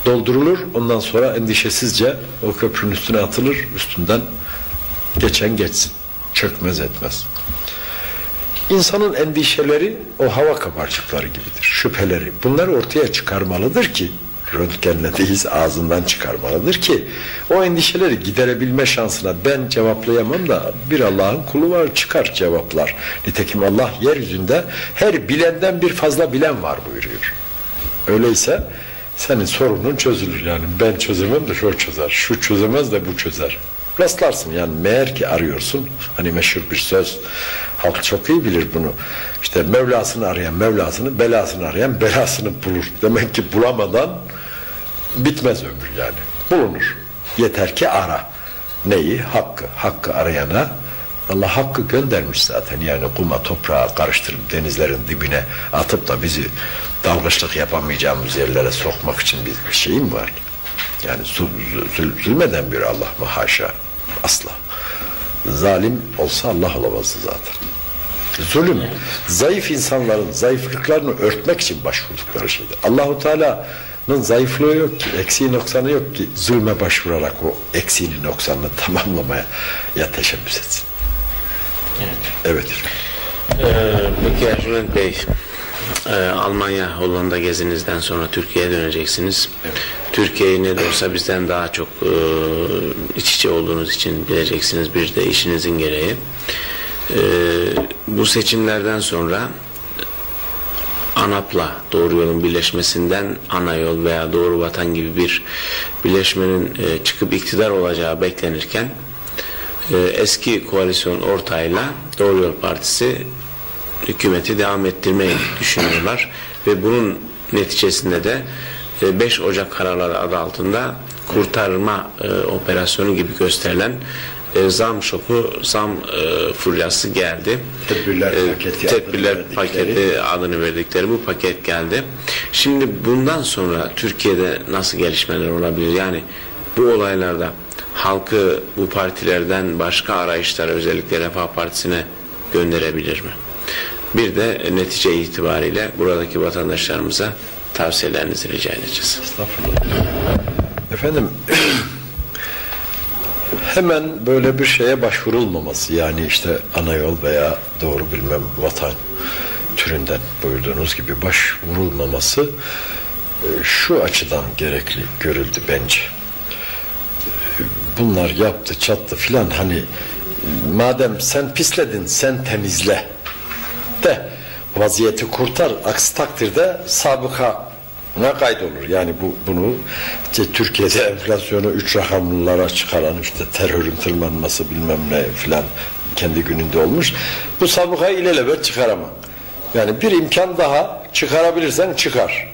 Speaker 2: Doldurulur, ondan sonra endişesizce o köprünün üstüne atılır, üstünden geçen geçsin. Çökmez etmez. İnsanın endişeleri o hava kabarcıkları gibidir, şüpheleri. Bunları ortaya çıkarmalıdır ki, röntgenle değil ağzından çıkarmalıdır ki, o endişeleri giderebilme şansına ben cevaplayamam da bir Allah'ın kulu var çıkar cevaplar. Nitekim Allah yeryüzünde her bilenden bir fazla bilen var buyuruyor. Öyleyse senin sorunun çözülür yani ben çözemem de şu çözer, şu çözemez de bu çözer rastlarsın yani meğer ki arıyorsun. Hani meşhur bir söz. Halk çok iyi bilir bunu. İşte Mevlasını arayan Mevlasını belasını arayan belasını bulur. Demek ki bulamadan bitmez ömür yani. Bulunur. Yeter ki ara. Neyi? Hakkı. Hakkı arayana Allah hakkı göndermiş zaten. Yani kuma toprağa karıştırıp denizlerin dibine atıp da bizi dalgıçlık yapamayacağımız yerlere sokmak için bir şeyim var. Yani zul, zulmeden bir Allah mı haşa Asla. Zalim olsa Allah olamazdı zaten. Zulüm, zayıf insanların zayıflıklarını örtmek için başvurdukları şeydir. Allahu Teala'nın zayıflığı yok ki, eksiği noksanı yok ki zulme başvurarak o eksiğini noksanını tamamlamaya ya teşebbüs etsin.
Speaker 1: Evet.
Speaker 2: Evet.
Speaker 1: Ee, peki Ercüment Bey, e, Almanya, Hollanda gezinizden sonra Türkiye'ye döneceksiniz. Evet. Türkiye'yi ne de olsa bizden daha çok e, iç içe olduğunuz için bileceksiniz bir de işinizin gereği. E, bu seçimlerden sonra ANAP'la Doğru Yolun birleşmesinden ana yol veya Doğru Vatan gibi bir birleşmenin e, çıkıp iktidar olacağı beklenirken e, eski koalisyon ortağıyla Doğru Yol Partisi hükümeti devam ettirmeyi düşünüyorlar ve bunun neticesinde de 5 Ocak kararları adı altında kurtarma e, operasyonu gibi gösterilen e, zam şoku, zam e, furyası geldi.
Speaker 2: Tedbirler
Speaker 1: e,
Speaker 2: paketi,
Speaker 1: tedbirler
Speaker 2: adını
Speaker 1: paketi adını verdikleri bu paket geldi. Şimdi bundan sonra Türkiye'de nasıl gelişmeler olabilir? Yani bu olaylarda halkı bu partilerden başka arayışlara özellikle Refah Partisi'ne gönderebilir mi? Bir de netice itibariyle buradaki vatandaşlarımıza tavsiyelerinizi rica edeceğiz.
Speaker 2: Estağfurullah. Efendim hemen böyle bir şeye başvurulmaması yani işte ana yol veya doğru bilmem vatan türünden buyurduğunuz gibi başvurulmaması e, şu açıdan gerekli görüldü bence. bunlar yaptı çattı filan hani madem sen pisledin sen temizle de vaziyeti kurtar. Aksi takdirde sabıka ne kaydolur. Yani bu bunu işte Türkiye'de enflasyonu üç rakamlılara çıkaran işte terörün tırmanması bilmem ne filan kendi gününde olmuş. Bu sabıkayı ilelebet çıkaramam. Yani bir imkan daha çıkarabilirsen çıkar.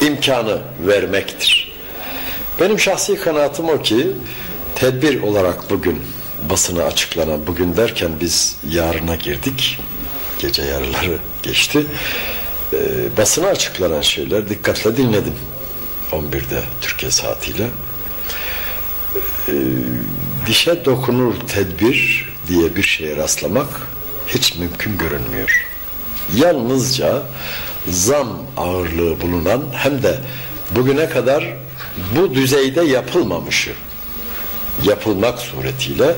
Speaker 2: İmkanı vermektir. Benim şahsi kanaatim o ki tedbir olarak bugün basına açıklanan bugün derken biz yarına girdik. Gece yarıları geçti. E, basına açıklanan şeyler dikkatle dinledim. 11'de Türkiye saatiyle. E, dişe dokunur tedbir diye bir şeye rastlamak hiç mümkün görünmüyor. Yalnızca zam ağırlığı bulunan hem de bugüne kadar bu düzeyde yapılmamışı yapılmak suretiyle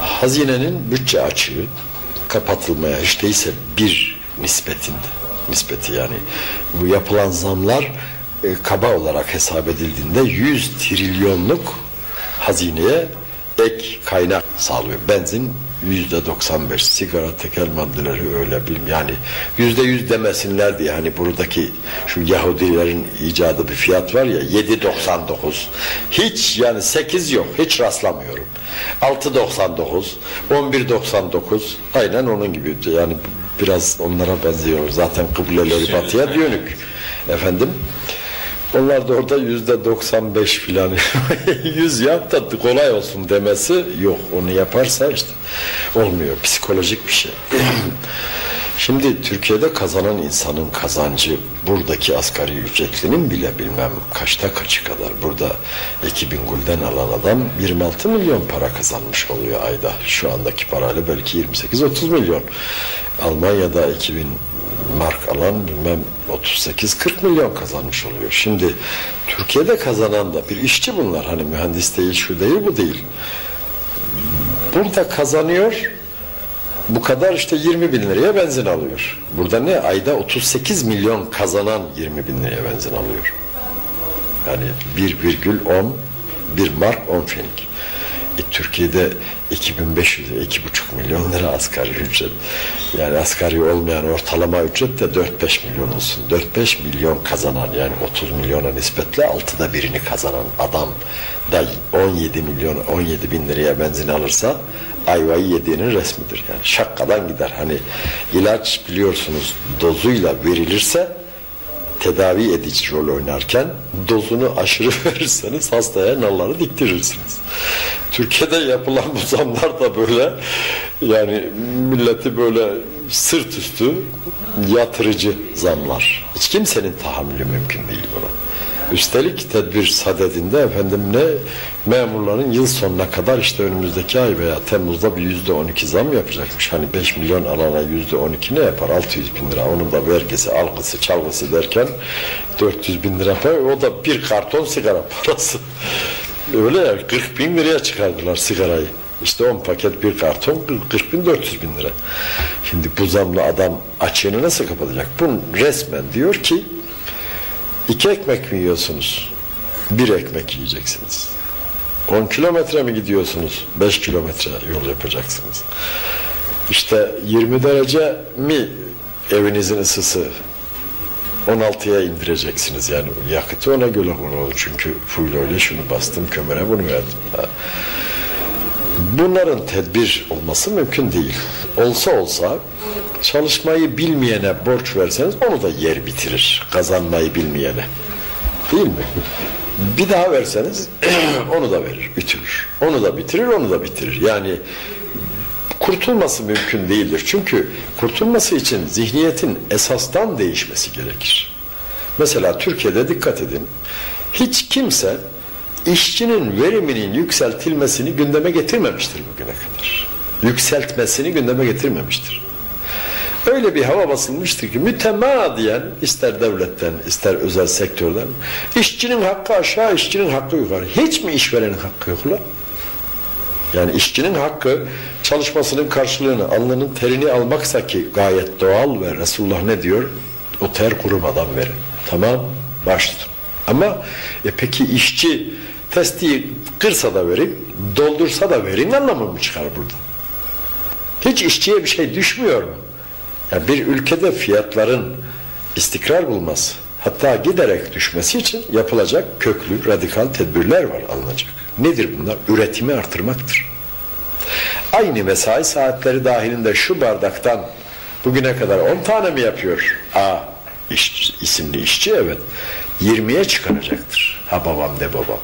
Speaker 2: hazinenin bütçe açığı kapatılmaya hiç değilse bir nispetinde nispeti yani bu yapılan zamlar e, kaba olarak hesap edildiğinde 100 trilyonluk hazineye ek kaynak sağlıyor. Benzin yüzde 95 sigara tekel maddeleri öyle bilim yani yüzde yüz demesinler diye hani buradaki şu Yahudilerin icadı bir fiyat var ya 7.99 hiç yani 8 yok hiç rastlamıyorum. 6.99 11.99 aynen onun gibi. Yani biraz onlara benziyor. Zaten kıbleleri batıya dönük. efendim onlar da orada yüzde 95 filan yüz yap da kolay olsun demesi yok. Onu yaparsa işte olmuyor. Psikolojik bir şey. Şimdi Türkiye'de kazanan insanın kazancı buradaki asgari ücretlinin bile bilmem kaçta kaçı kadar. Burada 2000 gulden alan adam 26 milyon para kazanmış oluyor ayda. Şu andaki parayla belki 28-30 milyon. Almanya'da 2000 mark alan bilmem 38-40 milyon kazanmış oluyor. Şimdi Türkiye'de kazanan da bir işçi bunlar. Hani mühendis değil, şu değil, bu değil. Burada kazanıyor bu kadar işte 20 bin liraya benzin alıyor. Burada ne? Ayda 38 milyon kazanan 20 bin liraya benzin alıyor. Yani 1,10 bir mark 10 fenik. E, Türkiye'de 2500 2,5 milyon lira asgari ücret. Yani asgari olmayan ortalama ücret de 4-5 milyon olsun. 4-5 milyon kazanan yani 30 milyona nispetle altıda birini kazanan adam da 17 milyon 17 bin liraya benzin alırsa ayvayı yediğinin resmidir. Yani şakkadan gider. Hani ilaç biliyorsunuz dozuyla verilirse tedavi edici rol oynarken dozunu aşırı verirseniz hastaya nalları diktirirsiniz. Türkiye'de yapılan bu zamlar da böyle yani milleti böyle sırt üstü yatırıcı zamlar. Hiç kimsenin tahammülü mümkün değil buna. Üstelik tedbir sadedinde efendim ne memurların yıl sonuna kadar işte önümüzdeki ay veya Temmuz'da bir yüzde on iki zam yapacakmış. Hani 5 milyon alana yüzde on iki ne yapar? 600 bin lira. Onun da vergisi, algısı, çalgısı derken 400 bin lira. O da bir karton sigara parası. Öyle ya 40 bin liraya çıkardılar sigarayı. İşte 10 paket bir karton 40 bin 400 bin lira. Şimdi bu zamla adam açığını nasıl kapatacak? Bunun resmen diyor ki iki ekmek mi yiyorsunuz? Bir ekmek yiyeceksiniz. 10 kilometre mi gidiyorsunuz? 5 kilometre yol yapacaksınız. İşte 20 derece mi evinizin ısısı? 16'ya indireceksiniz yani yakıtı ona göre kullanın. Çünkü full şunu bastım kömüre bunu verdim. Bunların tedbir olması mümkün değil. Olsa olsa çalışmayı bilmeyene borç verseniz onu da yer bitirir. Kazanmayı bilmeyene. Değil mi? Bir daha verseniz onu da verir, ütülür. Onu da bitirir, onu da bitirir. Yani kurtulması mümkün değildir. Çünkü kurtulması için zihniyetin esastan değişmesi gerekir. Mesela Türkiye'de dikkat edin. Hiç kimse işçinin veriminin yükseltilmesini gündeme getirmemiştir bugüne kadar. Yükseltmesini gündeme getirmemiştir. Öyle bir hava basılmıştır ki mütemadiyen ister devletten ister özel sektörden işçinin hakkı aşağı işçinin hakkı yukarı. Hiç mi işverenin hakkı yok lan? Yani işçinin hakkı çalışmasının karşılığını, alnının terini almaksa ki gayet doğal ve Resulullah ne diyor? O ter kurumadan verin. Tamam, başladım. Ama e peki işçi testiyi kırsa da vereyim, doldursa da vereyim anlamı mı çıkar burada? Hiç işçiye bir şey düşmüyor mu? Yani bir ülkede fiyatların istikrar bulması, hatta giderek düşmesi için yapılacak köklü, radikal tedbirler var alınacak. Nedir bunlar? Üretimi artırmaktır. Aynı mesai saatleri dahilinde şu bardaktan bugüne kadar 10 tane mi yapıyor? A iş, isimli işçi evet. 20'ye çıkaracaktır. Ha babam de babam.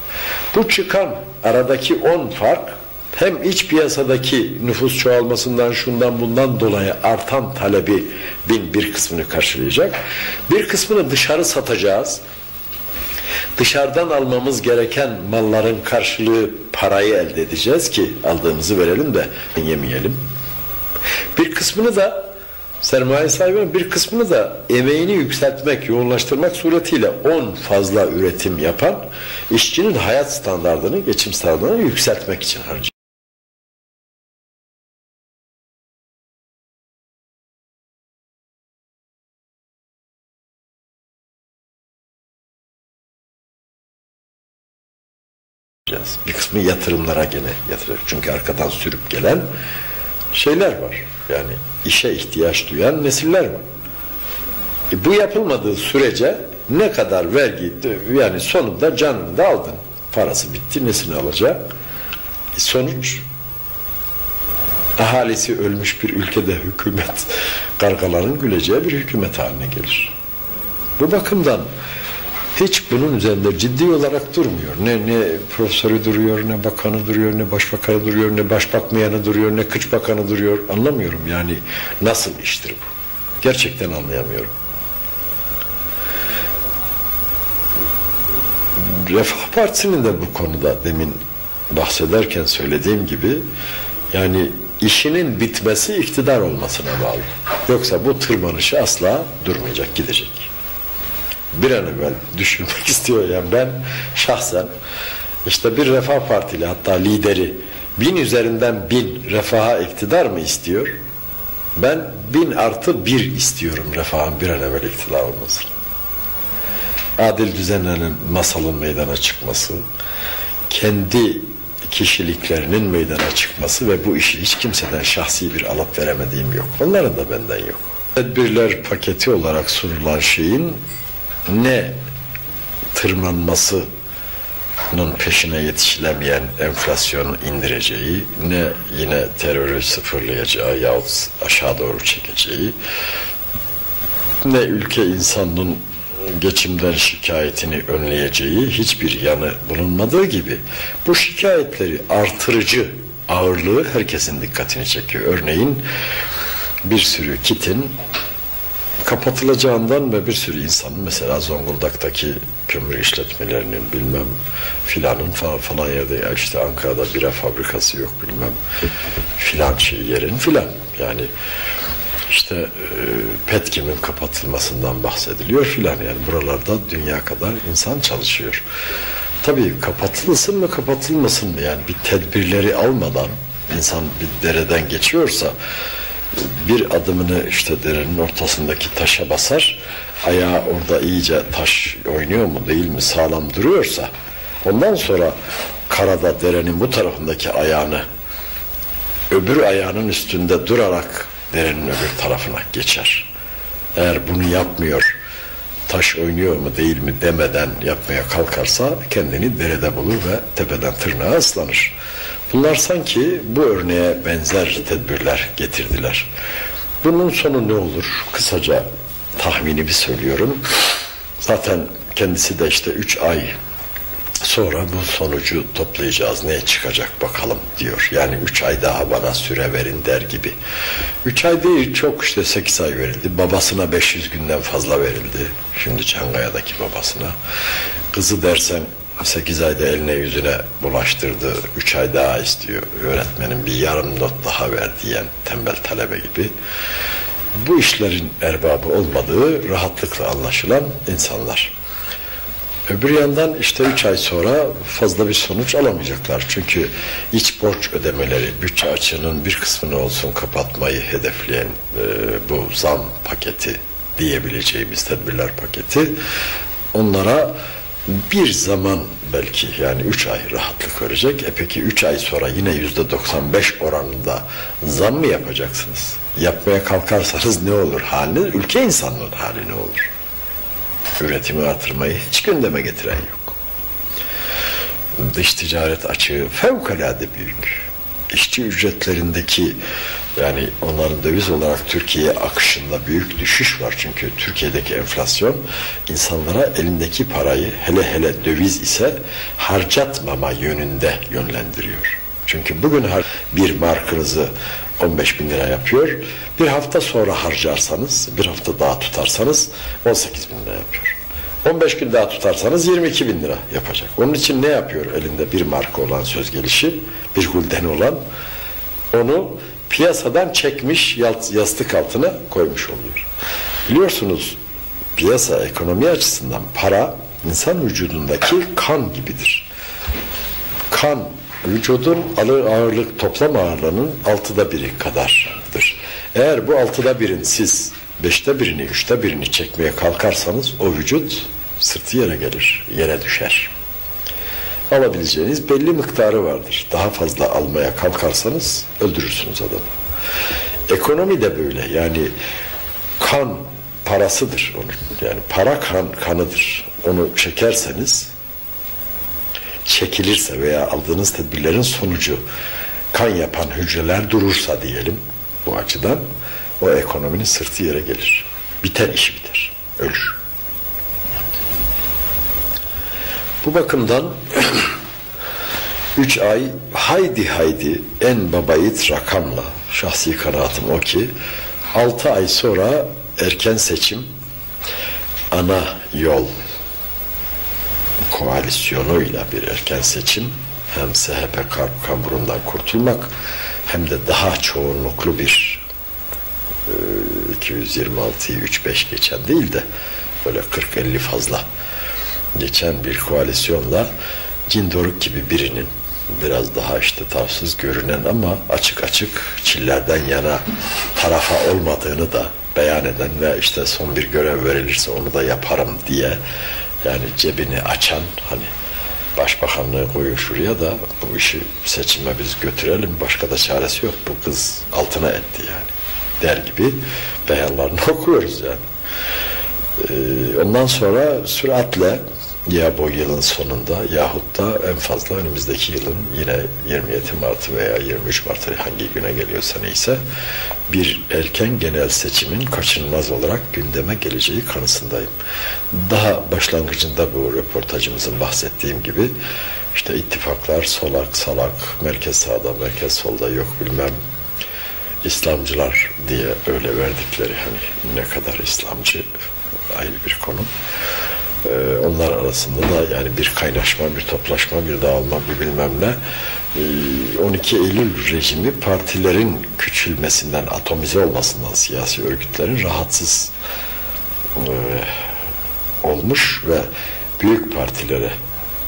Speaker 2: Bu çıkan aradaki 10 fark hem iç piyasadaki nüfus çoğalmasından şundan bundan dolayı artan talebi bin bir kısmını karşılayacak. Bir kısmını dışarı satacağız. Dışarıdan almamız gereken malların karşılığı parayı elde edeceğiz ki aldığımızı verelim de yemeyelim. Bir kısmını da sermaye sahibinin bir kısmını da emeğini yükseltmek, yoğunlaştırmak suretiyle 10 fazla üretim yapan işçinin hayat standartını, geçim standartını yükseltmek için harcayacak. Bir kısmı yatırımlara gene yatıracak. Çünkü arkadan sürüp gelen şeyler var. Yani işe ihtiyaç duyan nesiller var. E bu yapılmadığı sürece ne kadar vergi yani sonunda canını da aldın. Parası bitti nesini alacak? E sonuç ahalisi ölmüş bir ülkede hükümet kargaların güleceği bir hükümet haline gelir. Bu bakımdan hiç bunun üzerinde ciddi olarak durmuyor. Ne ne profesörü duruyor, ne bakanı duruyor, ne başbakanı duruyor, ne başbakmayanı duruyor, ne kıç bakanı duruyor. Anlamıyorum yani nasıl iştir bu? Gerçekten anlayamıyorum. Refah Partisi'nin de bu konuda demin bahsederken söylediğim gibi yani işinin bitmesi iktidar olmasına bağlı. Yoksa bu tırmanışı asla durmayacak, gidecek bir an evvel düşünmek istiyor. Yani ben şahsen işte bir refah partili hatta lideri bin üzerinden bin refaha iktidar mı istiyor? Ben bin artı bir istiyorum refahın bir an evvel iktidar olması. Adil düzenlerin masalın meydana çıkması, kendi kişiliklerinin meydana çıkması ve bu işi hiç kimseden şahsi bir alıp veremediğim yok. Onların da benden yok. Tedbirler paketi olarak sunulan şeyin ne tırmanmasının peşine yetişilemeyen enflasyonu indireceği, ne yine terörü sıfırlayacağı yahut aşağı doğru çekeceği, ne ülke insanının geçimden şikayetini önleyeceği hiçbir yanı bulunmadığı gibi bu şikayetleri artırıcı ağırlığı herkesin dikkatini çekiyor. Örneğin bir sürü kitin kapatılacağından ve bir sürü insanın mesela Zonguldak'taki kömür işletmelerinin bilmem filanın falan, falan yerde işte Ankara'da bira fabrikası yok bilmem filan şey yerin filan. Yani işte e, Petkim'in kapatılmasından bahsediliyor filan. Yani buralarda dünya kadar insan çalışıyor. Tabii kapatılsın mı kapatılmasın mı? Yani bir tedbirleri almadan insan bir dereden geçiyorsa bir adımını işte derenin ortasındaki taşa basar, ayağı orada iyice taş oynuyor mu değil mi sağlam duruyorsa, ondan sonra karada derenin bu tarafındaki ayağını öbür ayağının üstünde durarak derenin öbür tarafına geçer. Eğer bunu yapmıyor, taş oynuyor mu değil mi demeden yapmaya kalkarsa kendini derede bulur ve tepeden tırnağa ıslanır. Bunlar sanki bu örneğe benzer tedbirler getirdiler. Bunun sonu ne olur? Kısaca tahminimi söylüyorum. Zaten kendisi de işte üç ay sonra bu sonucu toplayacağız ne çıkacak bakalım diyor. Yani üç ay daha bana süre verin der gibi. Üç ay değil çok işte sekiz ay verildi. Babasına 500 günden fazla verildi. Şimdi Çankaya'daki babasına. Kızı dersen 8 ayda eline yüzüne bulaştırdı. 3 ay daha istiyor. Öğretmenin bir yarım not daha ver diyen tembel talebe gibi. Bu işlerin erbabı olmadığı rahatlıkla anlaşılan insanlar. Öbür yandan işte 3 ay sonra fazla bir sonuç alamayacaklar. Çünkü iç borç ödemeleri, bütçe açığının bir kısmını olsun kapatmayı hedefleyen e, bu zam paketi diyebileceğimiz tedbirler paketi onlara bir zaman belki yani 3 ay rahatlık verecek. E peki 3 ay sonra yine yüzde 95 oranında zam mı yapacaksınız? Yapmaya kalkarsanız ne olur haliniz? Ülke insanının hali ne olur? Üretimi artırmayı hiç gündeme getiren yok. Dış ticaret açığı fevkalade büyük. İşçi ücretlerindeki yani onların döviz olarak Türkiye'ye akışında büyük düşüş var. Çünkü Türkiye'deki enflasyon insanlara elindeki parayı hele hele döviz ise harcatmama yönünde yönlendiriyor. Çünkü bugün bir markınızı 15 bin lira yapıyor. Bir hafta sonra harcarsanız, bir hafta daha tutarsanız 18 bin lira yapıyor. 15 gün daha tutarsanız 22 bin lira yapacak. Onun için ne yapıyor elinde bir marka olan söz gelişi, bir gulden olan onu piyasadan çekmiş yastık altına koymuş oluyor. Biliyorsunuz piyasa ekonomi açısından para insan vücudundaki kan gibidir. Kan vücudun ağırlık toplam ağırlığının altıda biri kadardır. Eğer bu altıda birin siz beşte birini, üçte birini çekmeye kalkarsanız o vücut sırtı yere gelir, yere düşer. Alabileceğiniz belli miktarı vardır. Daha fazla almaya kalkarsanız öldürürsünüz adamı. Ekonomi de böyle. Yani kan parasıdır onun. Yani para kan kanıdır. Onu çekerseniz çekilirse veya aldığınız tedbirlerin sonucu kan yapan hücreler durursa diyelim bu açıdan o ekonominin sırtı yere gelir. Biter işi biter. Ölür. Bu bakımdan üç ay haydi haydi en babayit rakamla şahsi kanaatim o ki altı ay sonra erken seçim ana yol koalisyonuyla bir erken seçim hem CHP kamburundan kurtulmak hem de daha çoğunluklu bir 226'yı 3-5 geçen değil de böyle 40-50 fazla geçen bir koalisyonla Cindoruk gibi birinin biraz daha işte tavsız görünen ama açık açık Çiller'den yana tarafa olmadığını da beyan eden ve işte son bir görev verilirse onu da yaparım diye yani cebini açan hani başbakanlığı koyun şuraya da bu işi seçime biz götürelim başka da çaresi yok bu kız altına etti yani der gibi beyanlarını okuyoruz yani. Ee, ondan sonra süratle ya bu yılın sonunda yahut da en fazla önümüzdeki yılın yine 27 Mart'ı veya 23 Mart'ı hangi güne geliyorsa neyse bir erken genel seçimin kaçınılmaz olarak gündeme geleceği kanısındayım. Daha başlangıcında bu röportajımızın bahsettiğim gibi işte ittifaklar solak salak merkez sağda merkez solda yok bilmem İslamcılar diye öyle verdikleri hani ne kadar İslamcı ayrı bir konu. Ee, onlar arasında da yani bir kaynaşma, bir toplaşma, bir dağılma, bir bilmem ne. Ee, 12 Eylül rejimi partilerin küçülmesinden, atomize olmasından siyasi örgütlerin rahatsız e, olmuş ve büyük partilere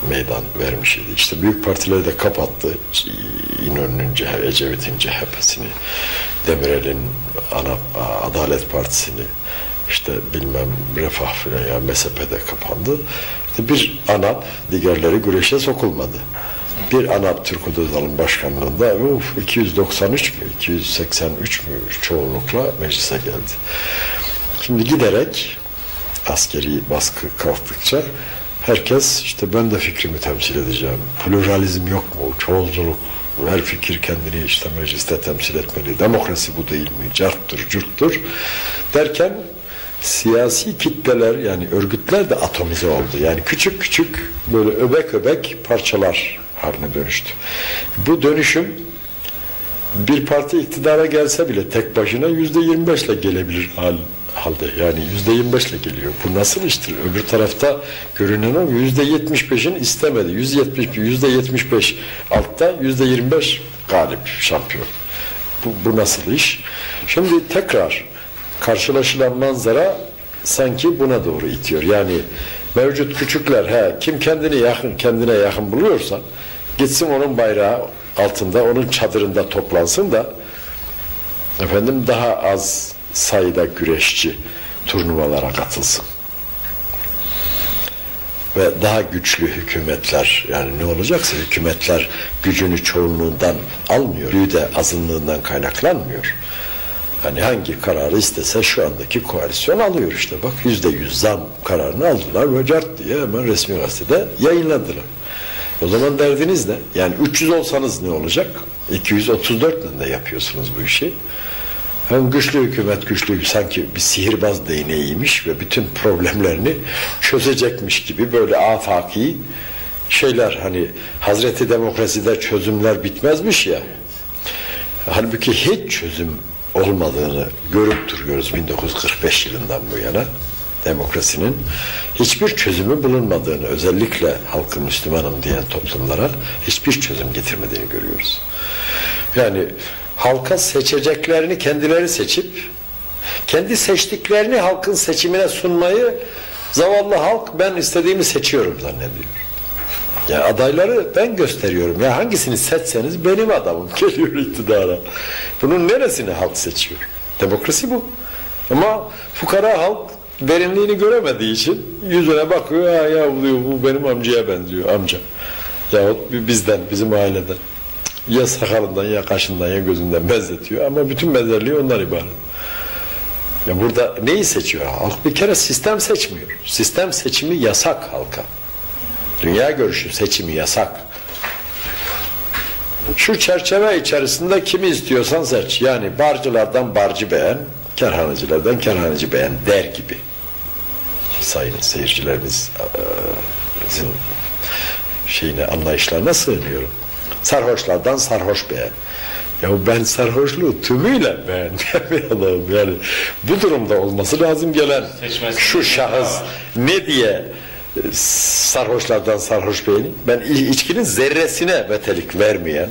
Speaker 2: meydan vermiş idi. İşte büyük partileri de kapattı. İnönü'nün, Ecevit'in CHP'sini, Demirel'in Adalet Partisi'ni, işte bilmem refah filan ya MSP'de kapandı. İşte bir ANAP diğerleri güreşe sokulmadı. Bir ANAP Türk Odası'nın başkanlığında uf, 293 mü 283 mü çoğunlukla meclise geldi. Şimdi giderek askeri baskı kalktıkça herkes işte ben de fikrimi temsil edeceğim. Pluralizm yok mu? Çoğulculuk her fikir kendini işte mecliste temsil etmeli. Demokrasi bu değil mi? Carttır, cürttür derken siyasi kitleler yani örgütler de atomize oldu. Yani küçük küçük böyle öbek öbek parçalar haline dönüştü. Bu dönüşüm bir parti iktidara gelse bile tek başına yüzde yirmi beşle gelebilir hal, halde. Yani yüzde yirmi beşle geliyor. Bu nasıl iştir? Öbür tarafta görünen o yüzde yetmiş beşin istemedi. Yüzde yetmiş, beş altta yüzde yirmi beş galip şampiyon. Bu, bu nasıl iş? Şimdi tekrar karşılaşılan manzara sanki buna doğru itiyor. Yani mevcut küçükler he, kim kendini yakın kendine yakın buluyorsa gitsin onun bayrağı altında onun çadırında toplansın da efendim daha az sayıda güreşçi turnuvalara katılsın. ve daha güçlü hükümetler yani ne olacaksa hükümetler gücünü çoğunluğundan almıyor. Gücü de azınlığından kaynaklanmıyor. Hani hangi kararı istese şu andaki koalisyon alıyor işte. Bak yüzde yüz zam kararını aldılar ve cart diye hemen resmi gazetede yayınladılar. O zaman derdiniz ne? Yani 300 olsanız ne olacak? 234 ile de yapıyorsunuz bu işi. Hem güçlü hükümet güçlü sanki bir sihirbaz değneğiymiş ve bütün problemlerini çözecekmiş gibi böyle afaki şeyler hani Hazreti Demokrasi'de çözümler bitmezmiş ya. Halbuki hiç çözüm olmadığını görüp duruyoruz 1945 yılından bu yana demokrasinin hiçbir çözümü bulunmadığını özellikle halkı Müslümanım diyen toplumlara hiçbir çözüm getirmediğini görüyoruz. Yani halka seçeceklerini kendileri seçip kendi seçtiklerini halkın seçimine sunmayı zavallı halk ben istediğimi seçiyorum zannediyor. Ya adayları ben gösteriyorum. Ya hangisini seçseniz benim adamım geliyor iktidara. Bunun neresini halk seçiyor? Demokrasi bu. Ama fukara halk derinliğini göremediği için yüzüne bakıyor. Ya, ya diyor, bu benim amcaya benziyor amca. Yahut bizden, bizim aileden. Ya sakalından ya kaşından ya gözünden benzetiyor ama bütün benzerliği onlar ibaret. Ya burada neyi seçiyor? Halk bir kere sistem seçmiyor. Sistem seçimi yasak halka. Dünya görüşü seçimi yasak. Şu çerçeve içerisinde kimi istiyorsan seç. Yani barcılardan barcı beğen, kerhanecilerden kerhaneci beğen der gibi. Sayın seyircilerimizin şeyine, anlayışlarına sığınıyorum. Sarhoşlardan sarhoş beğen. Ya ben sarhoşluğu tümüyle beğenmeyen adamım. Yani bu durumda olması lazım gelen
Speaker 3: Seçmesi
Speaker 2: şu şahıs ne diye sarhoşlardan sarhoş beğeni. Ben içkinin zerresine betelik vermeyen,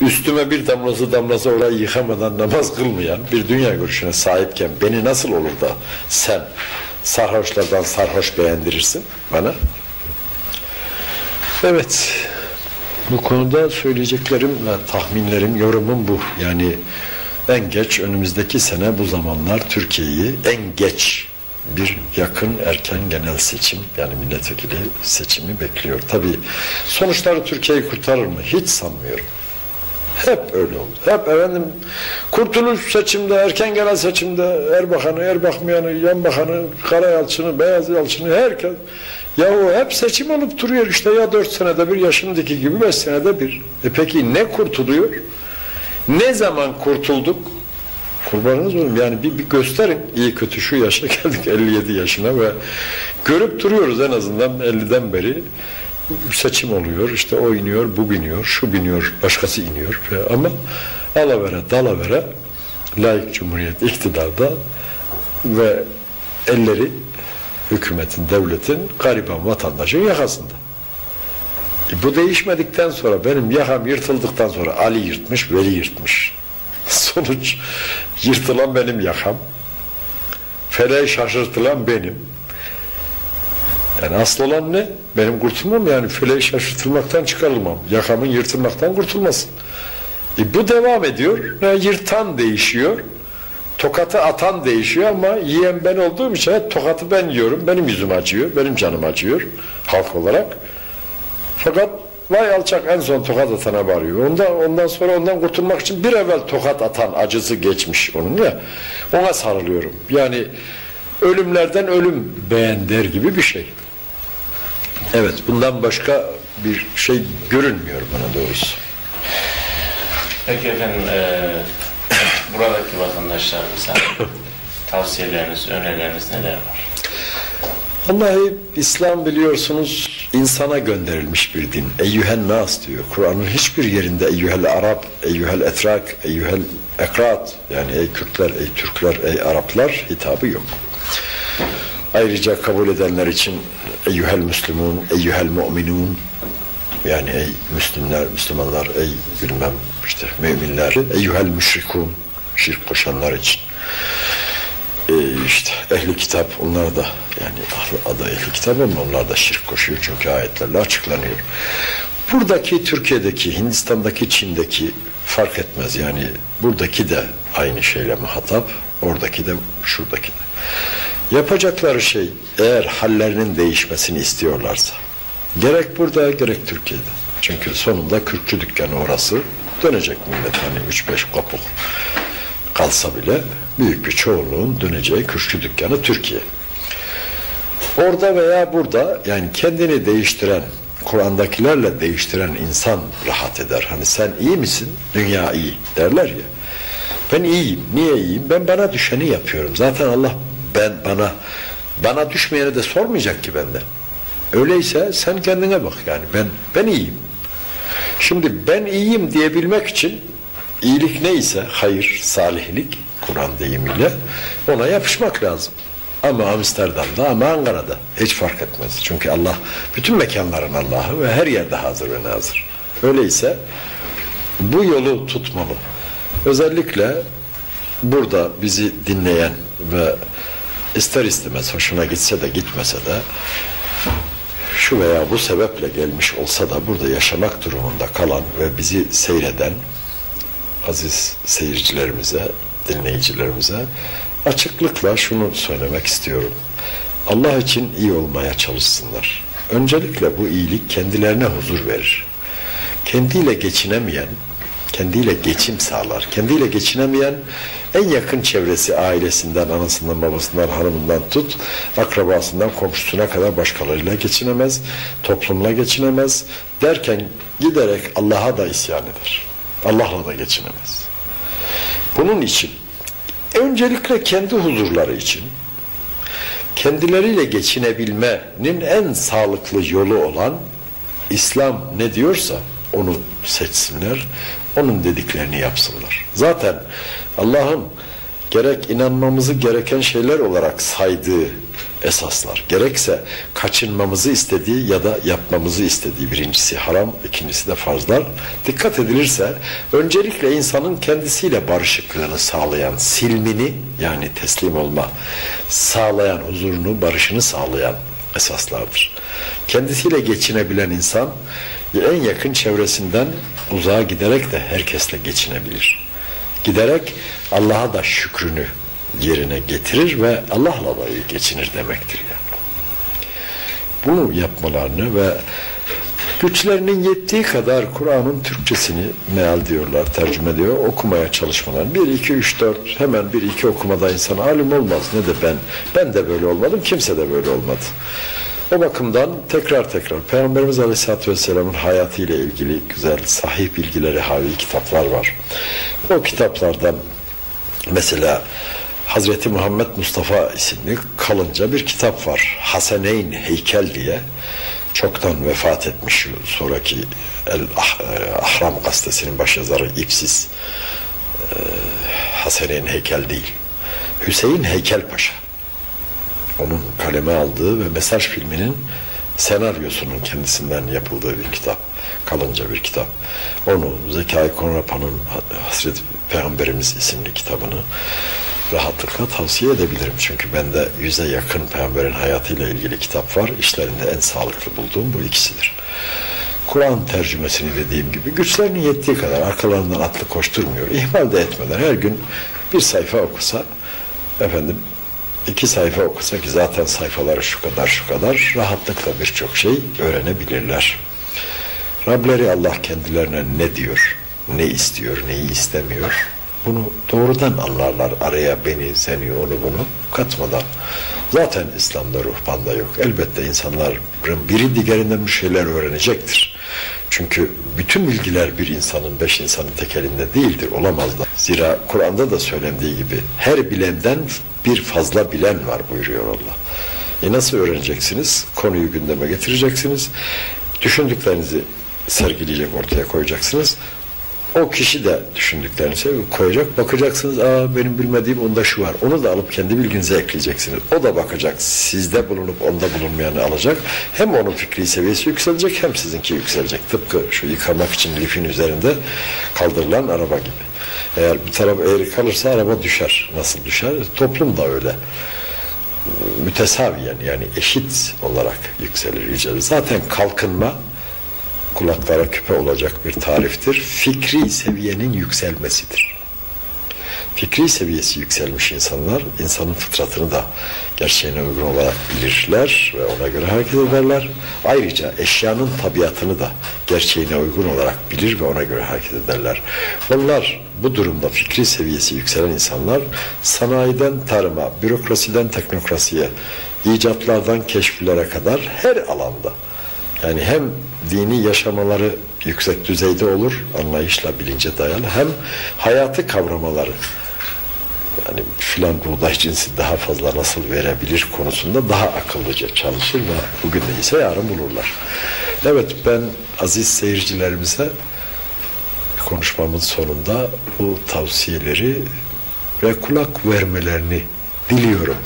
Speaker 2: üstüme bir damlası damlası orayı yıkamadan namaz kılmayan bir dünya görüşüne sahipken beni nasıl olur da sen sarhoşlardan sarhoş beğendirirsin bana? Evet. Bu konuda söyleyeceklerim ve tahminlerim, yorumum bu. Yani en geç önümüzdeki sene bu zamanlar Türkiye'yi en geç bir yakın erken genel seçim yani milletvekili seçimi bekliyor. Tabi sonuçları Türkiye'yi kurtarır mı? Hiç sanmıyorum. Hep öyle oldu. Hep efendim kurtuluş seçimde, erken genel seçimde Erbakan'ı, Erbakmayan'ı, Yan Bakan'ı, Karayalçın'ı, Beyaz Yalçın'ı herkes ya o hep seçim olup duruyor işte ya dört senede bir ya şimdiki gibi beş senede bir. E peki ne kurtuluyor? Ne zaman kurtulduk? Kurbanınız olayım yani bir, bir gösterin iyi kötü şu yaşa geldik 57 yaşına ve görüp duruyoruz en azından 50'den beri seçim oluyor işte o iniyor bu biniyor şu biniyor başkası iniyor ama alavere dalavere layık cumhuriyet iktidarda ve elleri hükümetin, devletin gariban vatandaşın yakasında. E bu değişmedikten sonra benim yakam yırtıldıktan sonra Ali yırtmış, Veli yırtmış. Sonuç yırtılan benim yakam. Feleği şaşırtılan benim. Yani asıl olan ne? Benim kurtulmam yani feleği şaşırtılmaktan çıkarılmam. Yakamın yırtılmaktan kurtulmasın. E bu devam ediyor. Yani yırtan değişiyor. Tokatı atan değişiyor ama yiyen ben olduğum için tokatı ben yiyorum. Benim yüzüm acıyor, benim canım acıyor halk olarak. Fakat vay alçak en son tokat atana varıyor. Ondan, ondan sonra ondan kurtulmak için bir evvel tokat atan acısı geçmiş onun ya. Ona sarılıyorum. Yani ölümlerden ölüm beğen der gibi bir şey. Evet bundan başka bir şey görünmüyor bana doğrusu.
Speaker 3: Peki efendim e, buradaki vatandaşlarımıza tavsiyeleriniz, önerileriniz neler var?
Speaker 2: Vallahi İslam biliyorsunuz insana gönderilmiş bir din. Eyyühen nas diyor. Kur'an'ın hiçbir yerinde eyyühel Arap, eyyühel etrak, eyyühel ekrat yani ey Kürtler, ey Türkler, ey Araplar hitabı yok. Ayrıca kabul edenler için eyyühel Müslümun, eyyühel mu'minun yani ey Müslümler, Müslümanlar, ey bilmem işte müminler, eyyühel müşrikun şirk koşanlar için e işte ehli kitap onlar da yani adı ehli kitap ama onlar da şirk koşuyor çünkü ayetlerle açıklanıyor. Buradaki Türkiye'deki, Hindistan'daki, Çin'deki fark etmez yani buradaki de aynı şeyle muhatap, oradaki de şuradaki de. Yapacakları şey eğer hallerinin değişmesini istiyorlarsa gerek burada gerek Türkiye'de. Çünkü sonunda kürkçü dükkanı orası dönecek millet hani 3-5 kopuk kalsa bile büyük bir çoğunluğun döneceği kürkçü dükkanı Türkiye. Orada veya burada yani kendini değiştiren, Kur'an'dakilerle değiştiren insan rahat eder. Hani sen iyi misin? Dünya iyi derler ya. Ben iyiyim. Niye iyiyim? Ben bana düşeni yapıyorum. Zaten Allah ben bana bana düşmeyeni de sormayacak ki benden. Öyleyse sen kendine bak yani. Ben ben iyiyim. Şimdi ben iyiyim diyebilmek için iyilik neyse hayır, salihlik Kur'an deyimiyle ona yapışmak lazım. Ama Amsterdam'da ama Ankara'da hiç fark etmez. Çünkü Allah bütün mekanların Allah'ı ve her yerde hazır ve nazır. Öyleyse bu yolu tutmalı. Özellikle burada bizi dinleyen ve ister istemez hoşuna gitse de gitmese de şu veya bu sebeple gelmiş olsa da burada yaşamak durumunda kalan ve bizi seyreden aziz seyircilerimize, dinleyicilerimize açıklıkla şunu söylemek istiyorum. Allah için iyi olmaya çalışsınlar. Öncelikle bu iyilik kendilerine huzur verir. Kendiyle geçinemeyen, kendiyle geçim sağlar. Kendiyle geçinemeyen en yakın çevresi ailesinden, anasından, babasından, hanımından tut, akrabasından, komşusuna kadar başkalarıyla geçinemez, toplumla geçinemez. Derken giderek Allah'a da isyan eder. Allah'la da geçinemez. Bunun için öncelikle kendi huzurları için kendileriyle geçinebilmenin en sağlıklı yolu olan İslam ne diyorsa onu seçsinler, onun dediklerini yapsınlar. Zaten Allah'ın gerek inanmamızı gereken şeyler olarak saydığı esaslar, gerekse kaçınmamızı istediği ya da yapmamızı istediği birincisi haram, ikincisi de farzlar. Dikkat edilirse öncelikle insanın kendisiyle barışıklığını sağlayan, silmini yani teslim olma sağlayan, huzurunu, barışını sağlayan esaslardır. Kendisiyle geçinebilen insan en yakın çevresinden uzağa giderek de herkesle geçinebilir. Giderek Allah'a da şükrünü yerine getirir ve Allah'la da iyi geçinir demektir yani. Bunu yapmalarını ve güçlerinin yettiği kadar Kur'an'ın Türkçesini meal diyorlar, tercüme diyor, okumaya çalışmalar. Bir, iki, üç, dört, hemen bir, iki okumada insan alim olmaz. Ne de ben, ben de böyle olmadım, kimse de böyle olmadı. O bakımdan tekrar tekrar Peygamberimiz Aleyhisselatü Vesselam'ın hayatıyla ilgili güzel, sahih bilgileri havi kitaplar var. O kitaplardan mesela Hazreti Muhammed Mustafa isimli kalınca bir kitap var. Haseneyn Heykel diye çoktan vefat etmiş sonraki El ah, e, Ahram gazetesinin başyazarı İpsiz e, Haseneyn Heykel değil. Hüseyin Heykel Paşa. Onun kaleme aldığı ve mesaj filminin senaryosunun kendisinden yapıldığı bir kitap. Kalınca bir kitap. Onu Zekai Konrapan'ın Hazreti Peygamberimiz isimli kitabını rahatlıkla tavsiye edebilirim. Çünkü bende yüze yakın peygamberin hayatıyla ilgili kitap var. İşlerinde en sağlıklı bulduğum bu ikisidir. Kur'an tercümesini dediğim gibi güçlerinin yettiği kadar arkalarından atlı koşturmuyor. İhmal de etmeden her gün bir sayfa okusa efendim iki sayfa okusa ki zaten sayfaları şu kadar şu kadar rahatlıkla birçok şey öğrenebilirler. Rableri Allah kendilerine ne diyor, ne istiyor, neyi istemiyor bunu doğrudan anlarlar araya beni, seni, onu bunu katmadan. Zaten İslam'da ruhbanda yok. Elbette insanların biri diğerinden bir şeyler öğrenecektir. Çünkü bütün bilgiler bir insanın, beş insanın tek elinde değildir, olamaz da. Zira Kur'an'da da söylendiği gibi her bilenden bir fazla bilen var buyuruyor Allah. E nasıl öğreneceksiniz? Konuyu gündeme getireceksiniz. Düşündüklerinizi sergileyecek, ortaya koyacaksınız. O kişi de düşündüklerini şey koyacak. Bakacaksınız aa benim bilmediğim onda şu var. Onu da alıp kendi bilginize ekleyeceksiniz. O da bakacak. Sizde bulunup onda bulunmayanı alacak. Hem onun fikri seviyesi yükselecek hem sizinki yükselecek. Tıpkı şu yıkamak için lifin üzerinde kaldırılan araba gibi. Eğer bir taraf eğri kalırsa araba düşer. Nasıl düşer? Toplum da öyle. Mütesaviyen yani eşit olarak yükselir, yücelir. Zaten kalkınma kulaklara küpe olacak bir tariftir. Fikri seviyenin yükselmesidir. fikri seviyesi yükselmiş insanlar insanın fıtratını da gerçeğine uygun olarak bilirler ve ona göre hareket ederler. Ayrıca eşyanın tabiatını da gerçeğine uygun olarak bilir ve ona göre hareket ederler. Onlar bu durumda fikri seviyesi yükselen insanlar sanayiden tarıma, bürokrasiden teknokrasiye, icatlardan keşiflere kadar her alanda yani hem dini yaşamaları yüksek düzeyde olur, anlayışla bilince dayalı, hem hayatı kavramaları, yani filan buğday cinsi daha fazla nasıl verebilir konusunda daha akıllıca çalışır ve bugün değilse yarın bulurlar. Evet ben aziz seyircilerimize konuşmamın sonunda bu tavsiyeleri ve kulak vermelerini diliyorum.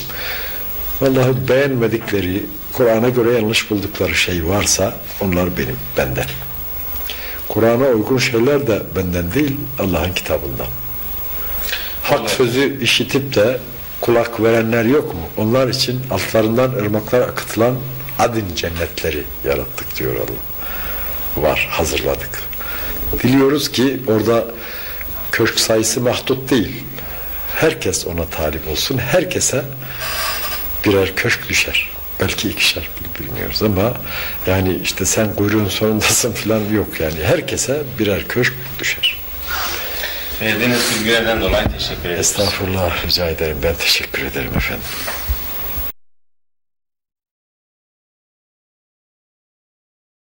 Speaker 2: Vallahi beğenmedikleri, Kur'an'a göre yanlış buldukları şey varsa onlar benim, benden. Kur'an'a uygun şeyler de benden değil, Allah'ın kitabından. Hak sözü işitip de kulak verenler yok mu? Onlar için altlarından ırmaklar akıtılan adin cennetleri yarattık diyor Allah. Var, hazırladık. Diliyoruz ki orada köşk sayısı mahdut değil. Herkes ona talip olsun. Herkese birer köşk düşer. Belki ikişer bilmiyoruz ama yani işte sen kuyruğun sonundasın falan yok yani. Herkese birer köşk düşer.
Speaker 3: Verdiğiniz bilgilerden dolayı teşekkür ederim.
Speaker 2: Estağfurullah rica ederim. Ben teşekkür ederim efendim.